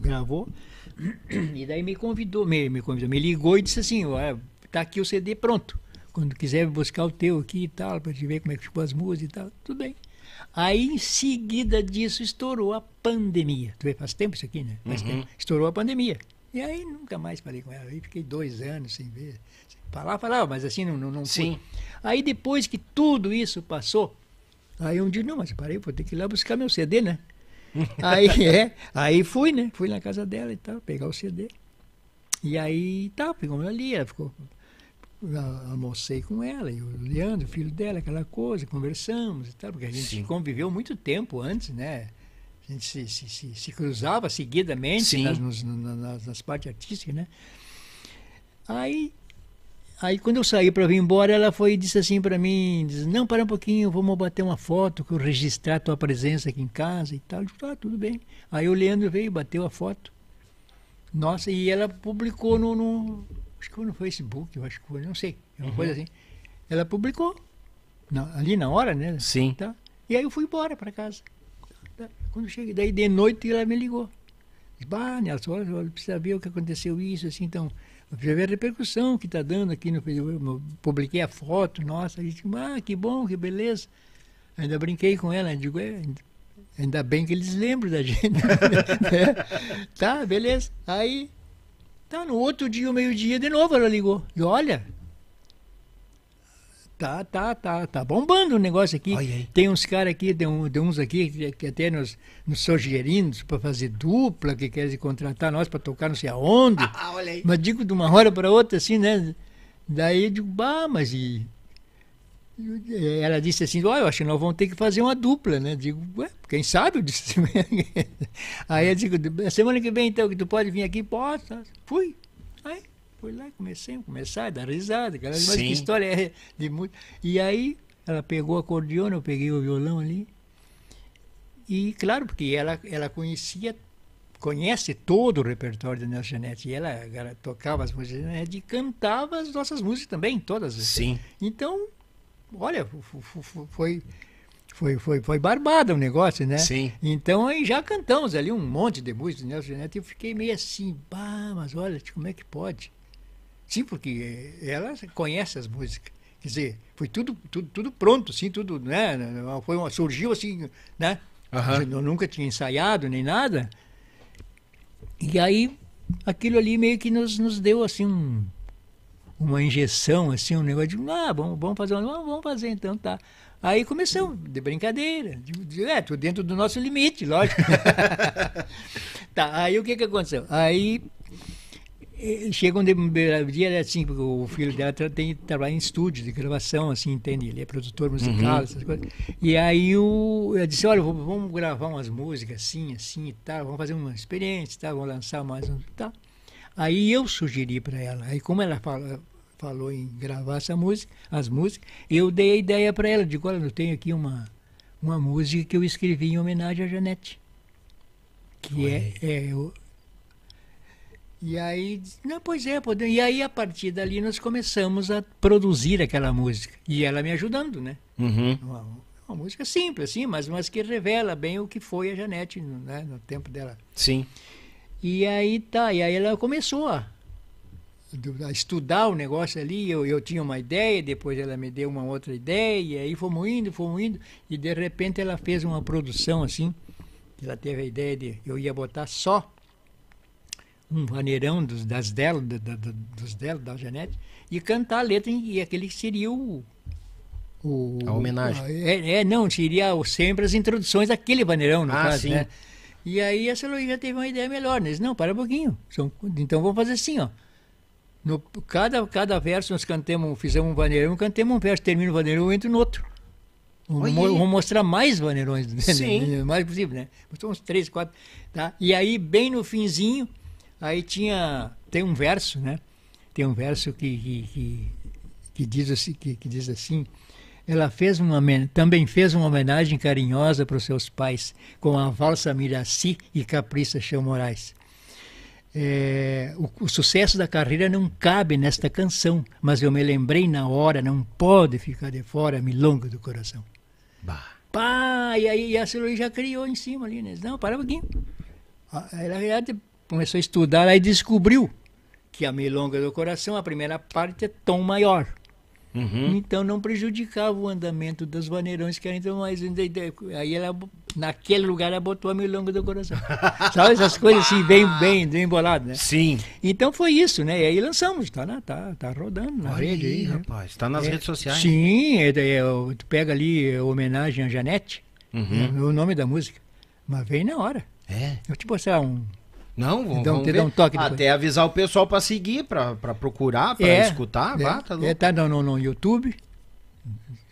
gravou, e daí me convidou, me, me convidou, me ligou e disse assim, "Olha, tá aqui o CD pronto. Quando quiser buscar o teu aqui e tal, para te ver como é que ficou as músicas e tal, tudo bem. Aí em seguida disso estourou a pandemia. Tu vê, faz tempo isso aqui, né? Faz Uhum. tempo. Estourou a pandemia. E aí nunca mais falei com ela. Aí fiquei dois anos sem ver. Falar, falava, mas assim não, não, não fui. Sim. Aí depois que tudo isso passou, aí um dia, não, mas parei, vou ter que ir lá buscar meu CD, né? aí é, aí fui, né? Fui na casa dela e tal, pegar o CD. E aí tá, ficamos ali, ela ficou. Almocei com ela, e o Leandro, filho dela, aquela coisa, conversamos e tal, porque a gente Sim. conviveu muito tempo antes, né? A gente se, se, se, se cruzava seguidamente nas, nos- na- nas, nas partes artísticas, né? Aí Aí quando eu saí para vir embora, ela foi e disse assim para mim, disse, não, para um pouquinho, vamos bater uma foto, que eu registrar tua presença aqui em casa e tal. Eu disse, ah, tudo bem. Aí o Leandro veio, bateu a foto. Nossa, e ela publicou no, no- acho que foi no Facebook, eu acho que foi, não sei, uma coisa assim. Ela publicou, na- ali na hora, né? Sim. Tá? E aí eu fui embora para casa. Tá? Quando cheguei, daí de noite ela me ligou. Disse, Bah, Nelson, olha, precisa ver o que aconteceu isso, assim, então, precisa ver a repercussão que está dando aqui no Facebook. Publiquei a foto, nossa, a gente, ah, que bom, que beleza. Ainda brinquei com ela, digo, é, ainda- bem que eles lembram da gente. né? Tá, beleza. Aí, tá, no outro dia, meio-dia, de novo ela ligou. E olha, tá, tá, tá, tá bombando o negócio aqui. Olha aí. Tem uns caras aqui, tem, um, tem uns aqui que, que até nos, nos sugerindo para fazer dupla, que querem contratar nós para tocar não sei aonde. Ah, olha aí. Mas digo de uma hora para outra, assim, né? Daí eu digo, bah, mas e. Ela disse assim, olha, eu acho que nós vamos ter que fazer uma dupla, né? Digo, ué, quem sabe? Eu disse. Aí eu digo, semana que vem então, que tu pode vir aqui? Posso. Fui. Aí fui lá e comecei a começar a dar risada. Aquela, mas que história é de muito. E aí ela pegou a acordeona, eu peguei o violão ali. E claro, porque ela, ela conhecia conhece todo o repertório da Nelson Janete. E ela, ela tocava as músicas da Janete e cantava as nossas músicas também, todas. Sim. Então, olha, foi, foi, foi, foi barbado o negócio, né? Sim. Então aí já cantamos ali um monte de músicas do Nelson Janete e eu fiquei meio assim, bah, mas olha, como é que pode? Sim, porque ela conhece as músicas. Quer dizer, foi tudo, tudo, tudo pronto, assim, tudo, né? Foi uma, surgiu assim, né? Aham. Eu nunca tinha ensaiado nem nada. E aí, aquilo ali meio que nos, nos deu assim um, uma injeção, assim, um negócio de, ah, vamos, vamos fazer, vamos vamos fazer então, tá. Aí começamos, de brincadeira, de, de, é, dentro do nosso limite, lógico. tá, aí o que que aconteceu? Aí chega um de- um dia assim, porque o filho dela tem trabalha em estúdio de gravação, assim, entende? Ele é produtor musical, essas coisas. E aí o, eu disse, olha, vamos, gravar umas músicas assim, assim e tal, vamos fazer uma experiência, tá? vamos lançar mais um tal. Aí eu sugeri para ela, aí como ela fala, falou em gravar essa música, as músicas, eu dei a ideia para ela, digo, olha, eu tenho aqui uma, uma música que eu escrevi em homenagem a Janete, que é, é o- e aí, não, pois é, pode- e aí a partir dali nós começamos a produzir aquela música. E ela me ajudando, né? Uhum. Uma, uma música simples, assim, mas, mas que revela bem o que foi a Janete no, né, no tempo dela. Sim. E aí tá, e aí ela começou a, a estudar o negócio ali, eu, eu tinha uma ideia, depois ela me deu uma outra ideia, e aí fomos indo, fomos indo, e de repente ela fez uma produção assim, ela teve a ideia de eu ia botar só um vaneirão dos, das dela, da- da- dos dela, da Janete, e cantar a letra, e aquele que seria o. o A homenagem. É, é, não, seria sempre as introduções daquele vaneirão, no Ah, caso, sim. né? E aí a Celuí teve uma ideia melhor, né? Disse, não, para um pouquinho. Então vamos fazer assim, ó. No, cada, cada verso nós cantemos, fizemos um vaneirão, cantemos um verso, termina o vaneirão, eu entro no outro. Vamos mostrar mais vaneirões, né? Sim. mais possível, né? Mostrou uns três, quatro, tá? E aí, bem no finzinho, aí tinha, tem um verso, né? Tem um verso que, que, que, que diz, assim, que, que diz assim, ela fez uma, também fez uma homenagem carinhosa para os seus pais, com a valsa Miraci e Capriça Chão Moraes. É, o, o sucesso da carreira não cabe nesta canção, mas eu me lembrei na hora, não pode ficar de fora, milonga do coração. Bah. Pá, e aí a Celuí já criou em cima ali, né? Não, para um pouquinho. Ah, na verdade começou a estudar, aí descobriu que a milonga do coração, a primeira parte é tom maior. Uhum. Então não prejudicava o andamento dos vaneirões que então mais aí ela naquele lugar ela botou a milonga do coração. Sabe essas coisas assim bem bem bem emboladas, né? Sim. Então foi isso, né? E aí lançamos, tá, na, tá, tá rodando na Olha rede aí, aí, né? rapaz. Tá nas É, redes sociais. Sim, é, é, o- tu pega ali é, homenagem a Janete, Uhum. é o nome da música. Mas vem na hora. É. Eu te mostrar um. Não, vamos, Então, vamos te ver. dá um toque depois. Até avisar o pessoal pra seguir, pra, pra procurar, pra é, escutar. é, Vá, tá louco. é, tá no, no, no YouTube,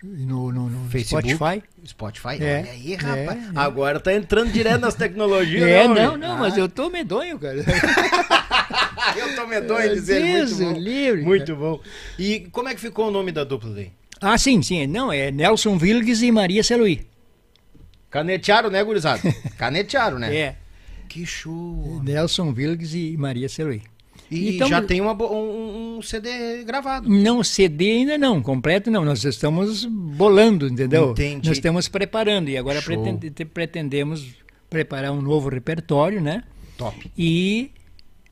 no, no, no Facebook. Spotify. Spotify, É, olha aí, rapaz. é, é. Agora tá entrando direto nas tecnologias. É, né, não, homem? não, Ah, mas eu tô medonho, cara. eu tô medonho dizer, Deus muito o bom. livre, muito bom. E como é que ficou o nome da dupla daí? Ah, sim, sim. Não, é Nelson Vilgues e Maria Celuí. Canetearam, né, gurizada? Canetearam, né? É, Que show. Nelson Vilgues e Maria Celuí. E Então- já tem uma um, um CD gravado. Não, CD ainda não, completo não. Nós estamos bolando, entendeu? Entendi. Nós estamos preparando e agora pretende- te- pretendemos preparar um novo repertório, né? Top. E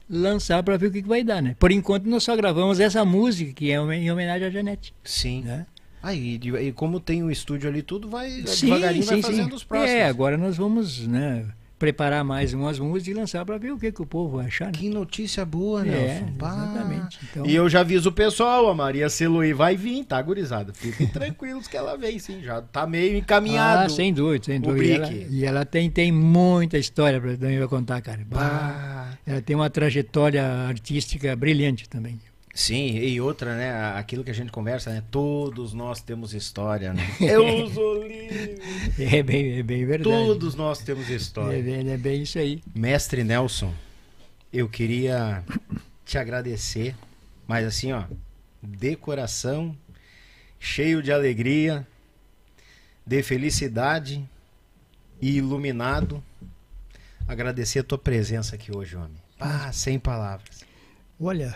lançar para ver o que, que vai dar, né? Por enquanto nós só gravamos essa música que é em homenagem à Janete, Sim. né? Aí, e, como tem o estúdio ali, tudo vai Sim, devagarinho vai sim, fazendo sim. os próximos. É, agora nós vamos, né, preparar mais umas músicas e lançar para ver o que, que o povo vai achar, né? Que notícia boa, É, Nelson. Pá. exatamente. Então, E eu já aviso o pessoal, a Maria Celuí vai vir, tá, gurizada? Fiquem tranquilos que ela vem, sim. Já tá meio encaminhado. Ah, sem dúvida, sem dúvida. E ela, e ela tem, tem muita história para contar, cara. Bah. Ela tem uma trajetória artística brilhante também. Sim, e outra, né? Aquilo que a gente conversa, né? Todos nós temos história, né? Eu sou livre. É bem, é bem verdade. Todos nós temos É história. bem, é bem isso aí. Mestre Nelson, eu queria te agradecer, mas assim, ó, de coração, cheio de alegria, de felicidade e iluminado, agradecer a tua presença aqui hoje, homem. Ah, sem palavras. Olha,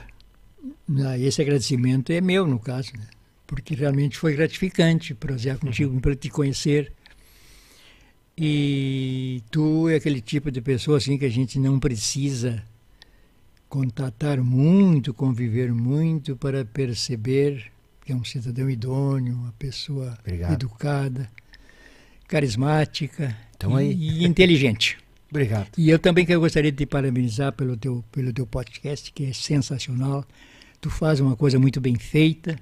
esse agradecimento é meu, no caso, né? porque realmente foi gratificante prosear contigo, para te conhecer. E tu é aquele tipo de pessoa assim que a gente não precisa contatar muito, conviver muito para perceber que é um cidadão idôneo, uma pessoa Obrigado. educada, carismática Então aí. e, e inteligente. Obrigado. E eu também que eu gostaria de te parabenizar pelo teu, pelo teu podcast, que é sensacional. Tu faz uma coisa muito bem feita,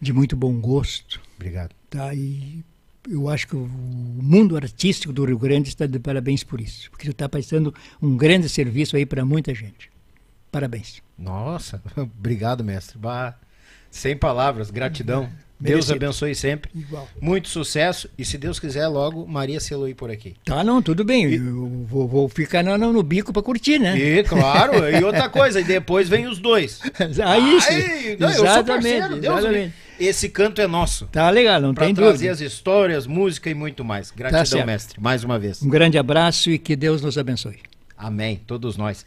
de muito bom gosto, Obrigado. tá? E eu acho que o mundo artístico do Rio Grande está de parabéns por isso, porque tu está prestando um grande serviço aí para muita gente. Parabéns. Nossa, obrigado, mestre. Bah, sem palavras, gratidão. Deus abençoe sempre. Igual. Muito sucesso e se Deus quiser, logo Maria Celuí por aqui. Tá, não, tudo bem. Eu vou, vou ficar no, no, no bico para curtir, né? E claro, e outra coisa, e depois vem os dois. Isso. Ai, não, exatamente, parceiro, exatamente. me- Esse canto é nosso. Tá legal, não Pra tem trazer dúvida. as histórias, música e muito mais. Gratidão, certo. mestre, mais uma vez. Um grande abraço e que Deus nos abençoe. Amém, todos nós.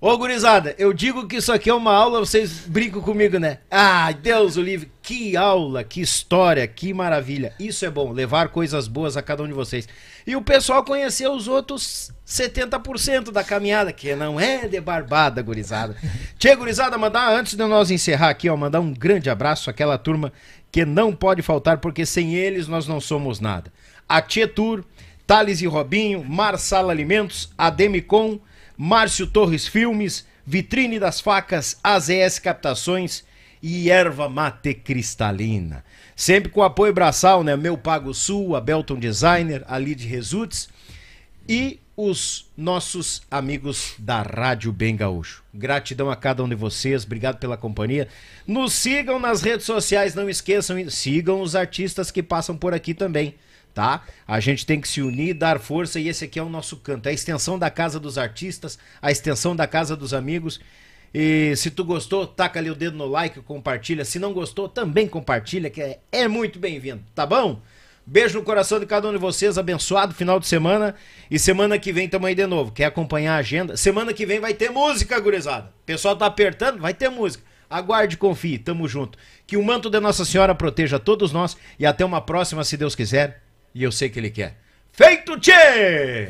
Ô, gurizada, eu digo que isso aqui é uma aula, vocês brincam comigo, né? Ah, Deus o livre, que aula, que história, que maravilha. Isso é bom, levar coisas boas a cada um de vocês. E o pessoal conhecer os outros 70% da caminhada, que não é de barbada, gurizada. Tchê, gurizada, mandar, antes de nós encerrar aqui, ó, mandar um grande abraço àquela turma que não pode faltar, porque sem eles nós não somos nada. A Tietur, Thales e Robinho, Marsala Alimentos, a Demicon, Márcio Torres Filmes, Vitrine das Facas, AZS Captações e Erva Mate Cristalina. Sempre com apoio braçal, né? Meu Pago Sul, a Belton Designer, a Lid Results e os nossos amigos da Rádio Bem Gaúcho. Gratidão a cada um de vocês, obrigado pela companhia. Nos sigam nas redes sociais, não esqueçam, sigam os artistas que passam por aqui também, tá? A gente tem que se unir, dar força e esse aqui é o nosso canto, é a extensão da casa dos artistas, a extensão da casa dos amigos. E se tu gostou, taca ali o dedo no like, compartilha. Se não gostou, também compartilha, que é, é muito bem-vindo, tá bom? Beijo no coração de cada um de vocês, abençoado final de semana. E semana que vem tamo aí de novo. Quer acompanhar a agenda? Semana que vem vai ter música, gurizada. O pessoal tá apertando, vai ter música. Aguarde, confie, tamo junto. Que o manto de Nossa Senhora proteja todos nós e até uma próxima, se Deus quiser. E eu sei que Ele quer. Feito, tchê!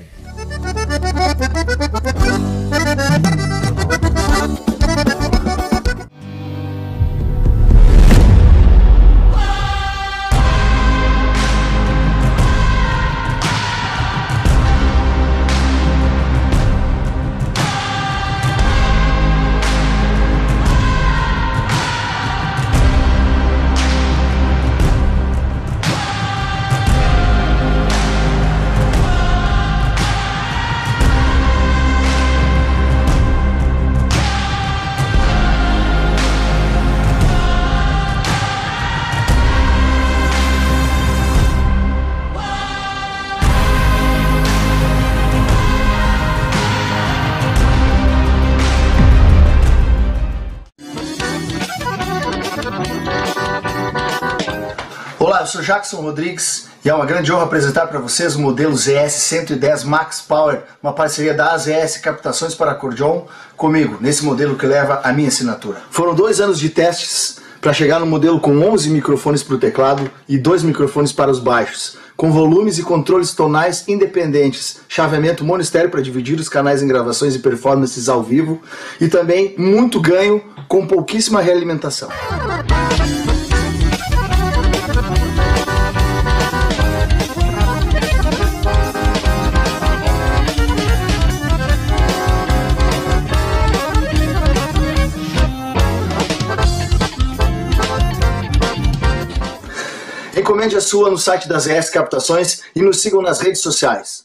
Jackson Rodrigues e é uma grande honra apresentar para vocês o modelo ZS 110 Max Power, uma parceria da AZS Captações para Acordeon comigo, nesse modelo que leva a minha assinatura. Foram dois anos de testes para chegar no modelo com 11 microfones para o teclado e dois microfones para os baixos, com volumes e controles tonais independentes, chaveamento monistério para dividir os canais em gravações e performances ao vivo e também muito ganho com pouquíssima realimentação. Encomende a sua no site das ES Captações e nos sigam nas redes sociais.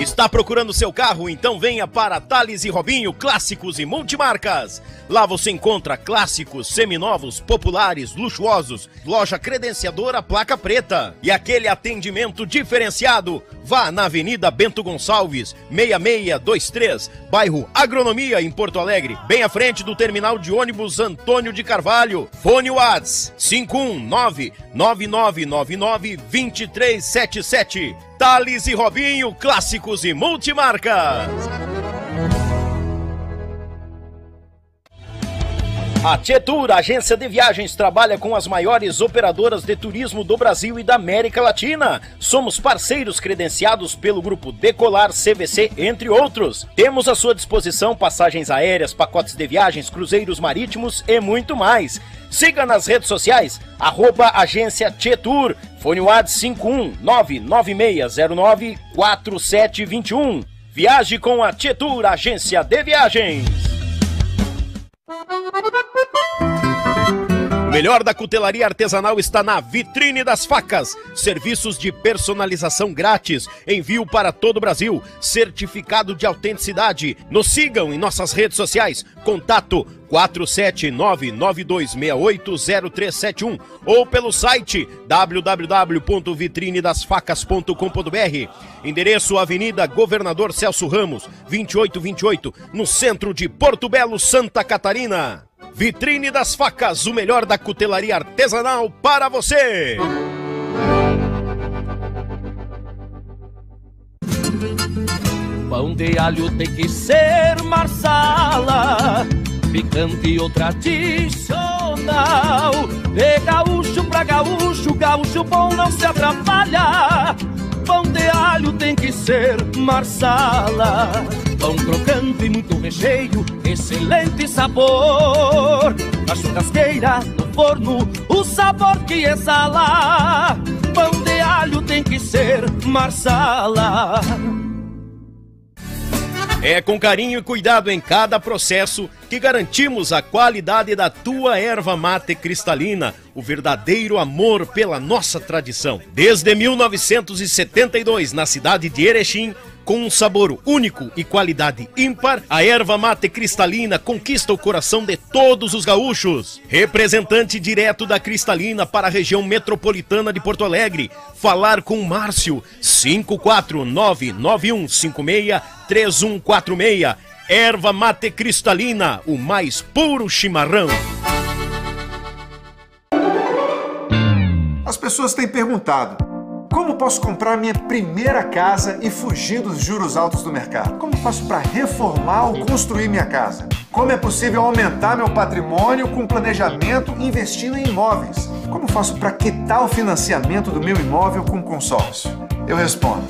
Está procurando seu carro? Então venha para Thales e Robinho Clássicos e Multimarcas. Lá você encontra clássicos, seminovos, populares, luxuosos, loja credenciadora placa preta e aquele atendimento diferenciado. Vá na Avenida Bento Gonçalves, 6623, bairro Agronomia, em Porto Alegre, bem à frente do terminal de ônibus Antônio de Carvalho. Fone Whats 519 9999 2377. Thales e Robinho, clássicos e multimarcas. A Tietur, agência de viagens, trabalha com as maiores operadoras de turismo do Brasil e da América Latina. Somos parceiros credenciados pelo grupo Decolar CVC, entre outros. Temos à sua disposição passagens aéreas, pacotes de viagens, cruzeiros marítimos e muito mais. Siga nas redes sociais, arroba agência Tietur, fone WAD 51996094721. Viaje com a Tietur, agência de viagens. O melhor da cutelaria artesanal está na Vitrine das Facas. Serviços de personalização grátis. Envio para todo o Brasil. Certificado de autenticidade. Nos sigam em nossas redes sociais. Contato 47992680371 ou pelo site www.vitrinedasfacas.com.br. Endereço Avenida Governador Celso Ramos, 2828, no centro de Porto Belo, Santa Catarina. Vitrine das Facas, o melhor da cutelaria artesanal para você. Pão de alho tem que ser marsala, picante ou tradicional. De gaúcho pra gaúcho, gaúcho bom não se atrapalha. Pão de alho tem que ser marsala. Pão crocante e muito recheio, excelente sabor. Na churrasqueira, no forno, o sabor que exala. Pão de alho tem que ser marsala. É com carinho e cuidado em cada processo que garantimos a qualidade da tua erva mate cristalina, o verdadeiro amor pela nossa tradição. Desde 1972, na cidade de Erechim, com um sabor único e qualidade ímpar, a erva mate cristalina conquista o coração de todos os gaúchos. Representante direto da Cristalina para a região metropolitana de Porto Alegre. Falar com Márcio 54991563146. Erva mate cristalina, o mais puro chimarrão. As pessoas têm perguntado como posso comprar minha primeira casa e fugir dos juros altos do mercado? Como faço para reformar ou construir minha casa? Como é possível aumentar meu patrimônio com planejamento investindo em imóveis? Como faço para quitar o financiamento do meu imóvel com consórcio? Eu respondo.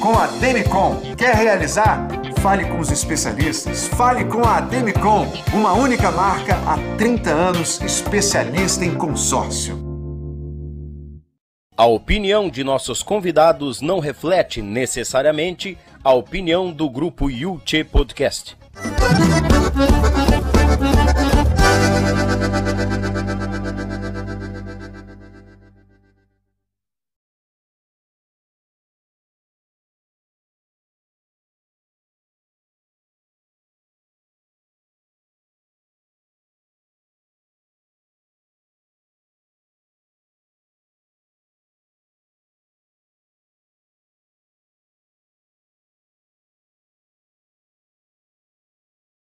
Com a Demicon, quer realizar? Fale com os especialistas. Fale com a Demicon, uma única marca há 30 anos, especialista em consórcio. A opinião de nossos convidados não reflete necessariamente a opinião do grupo Yulche Podcast.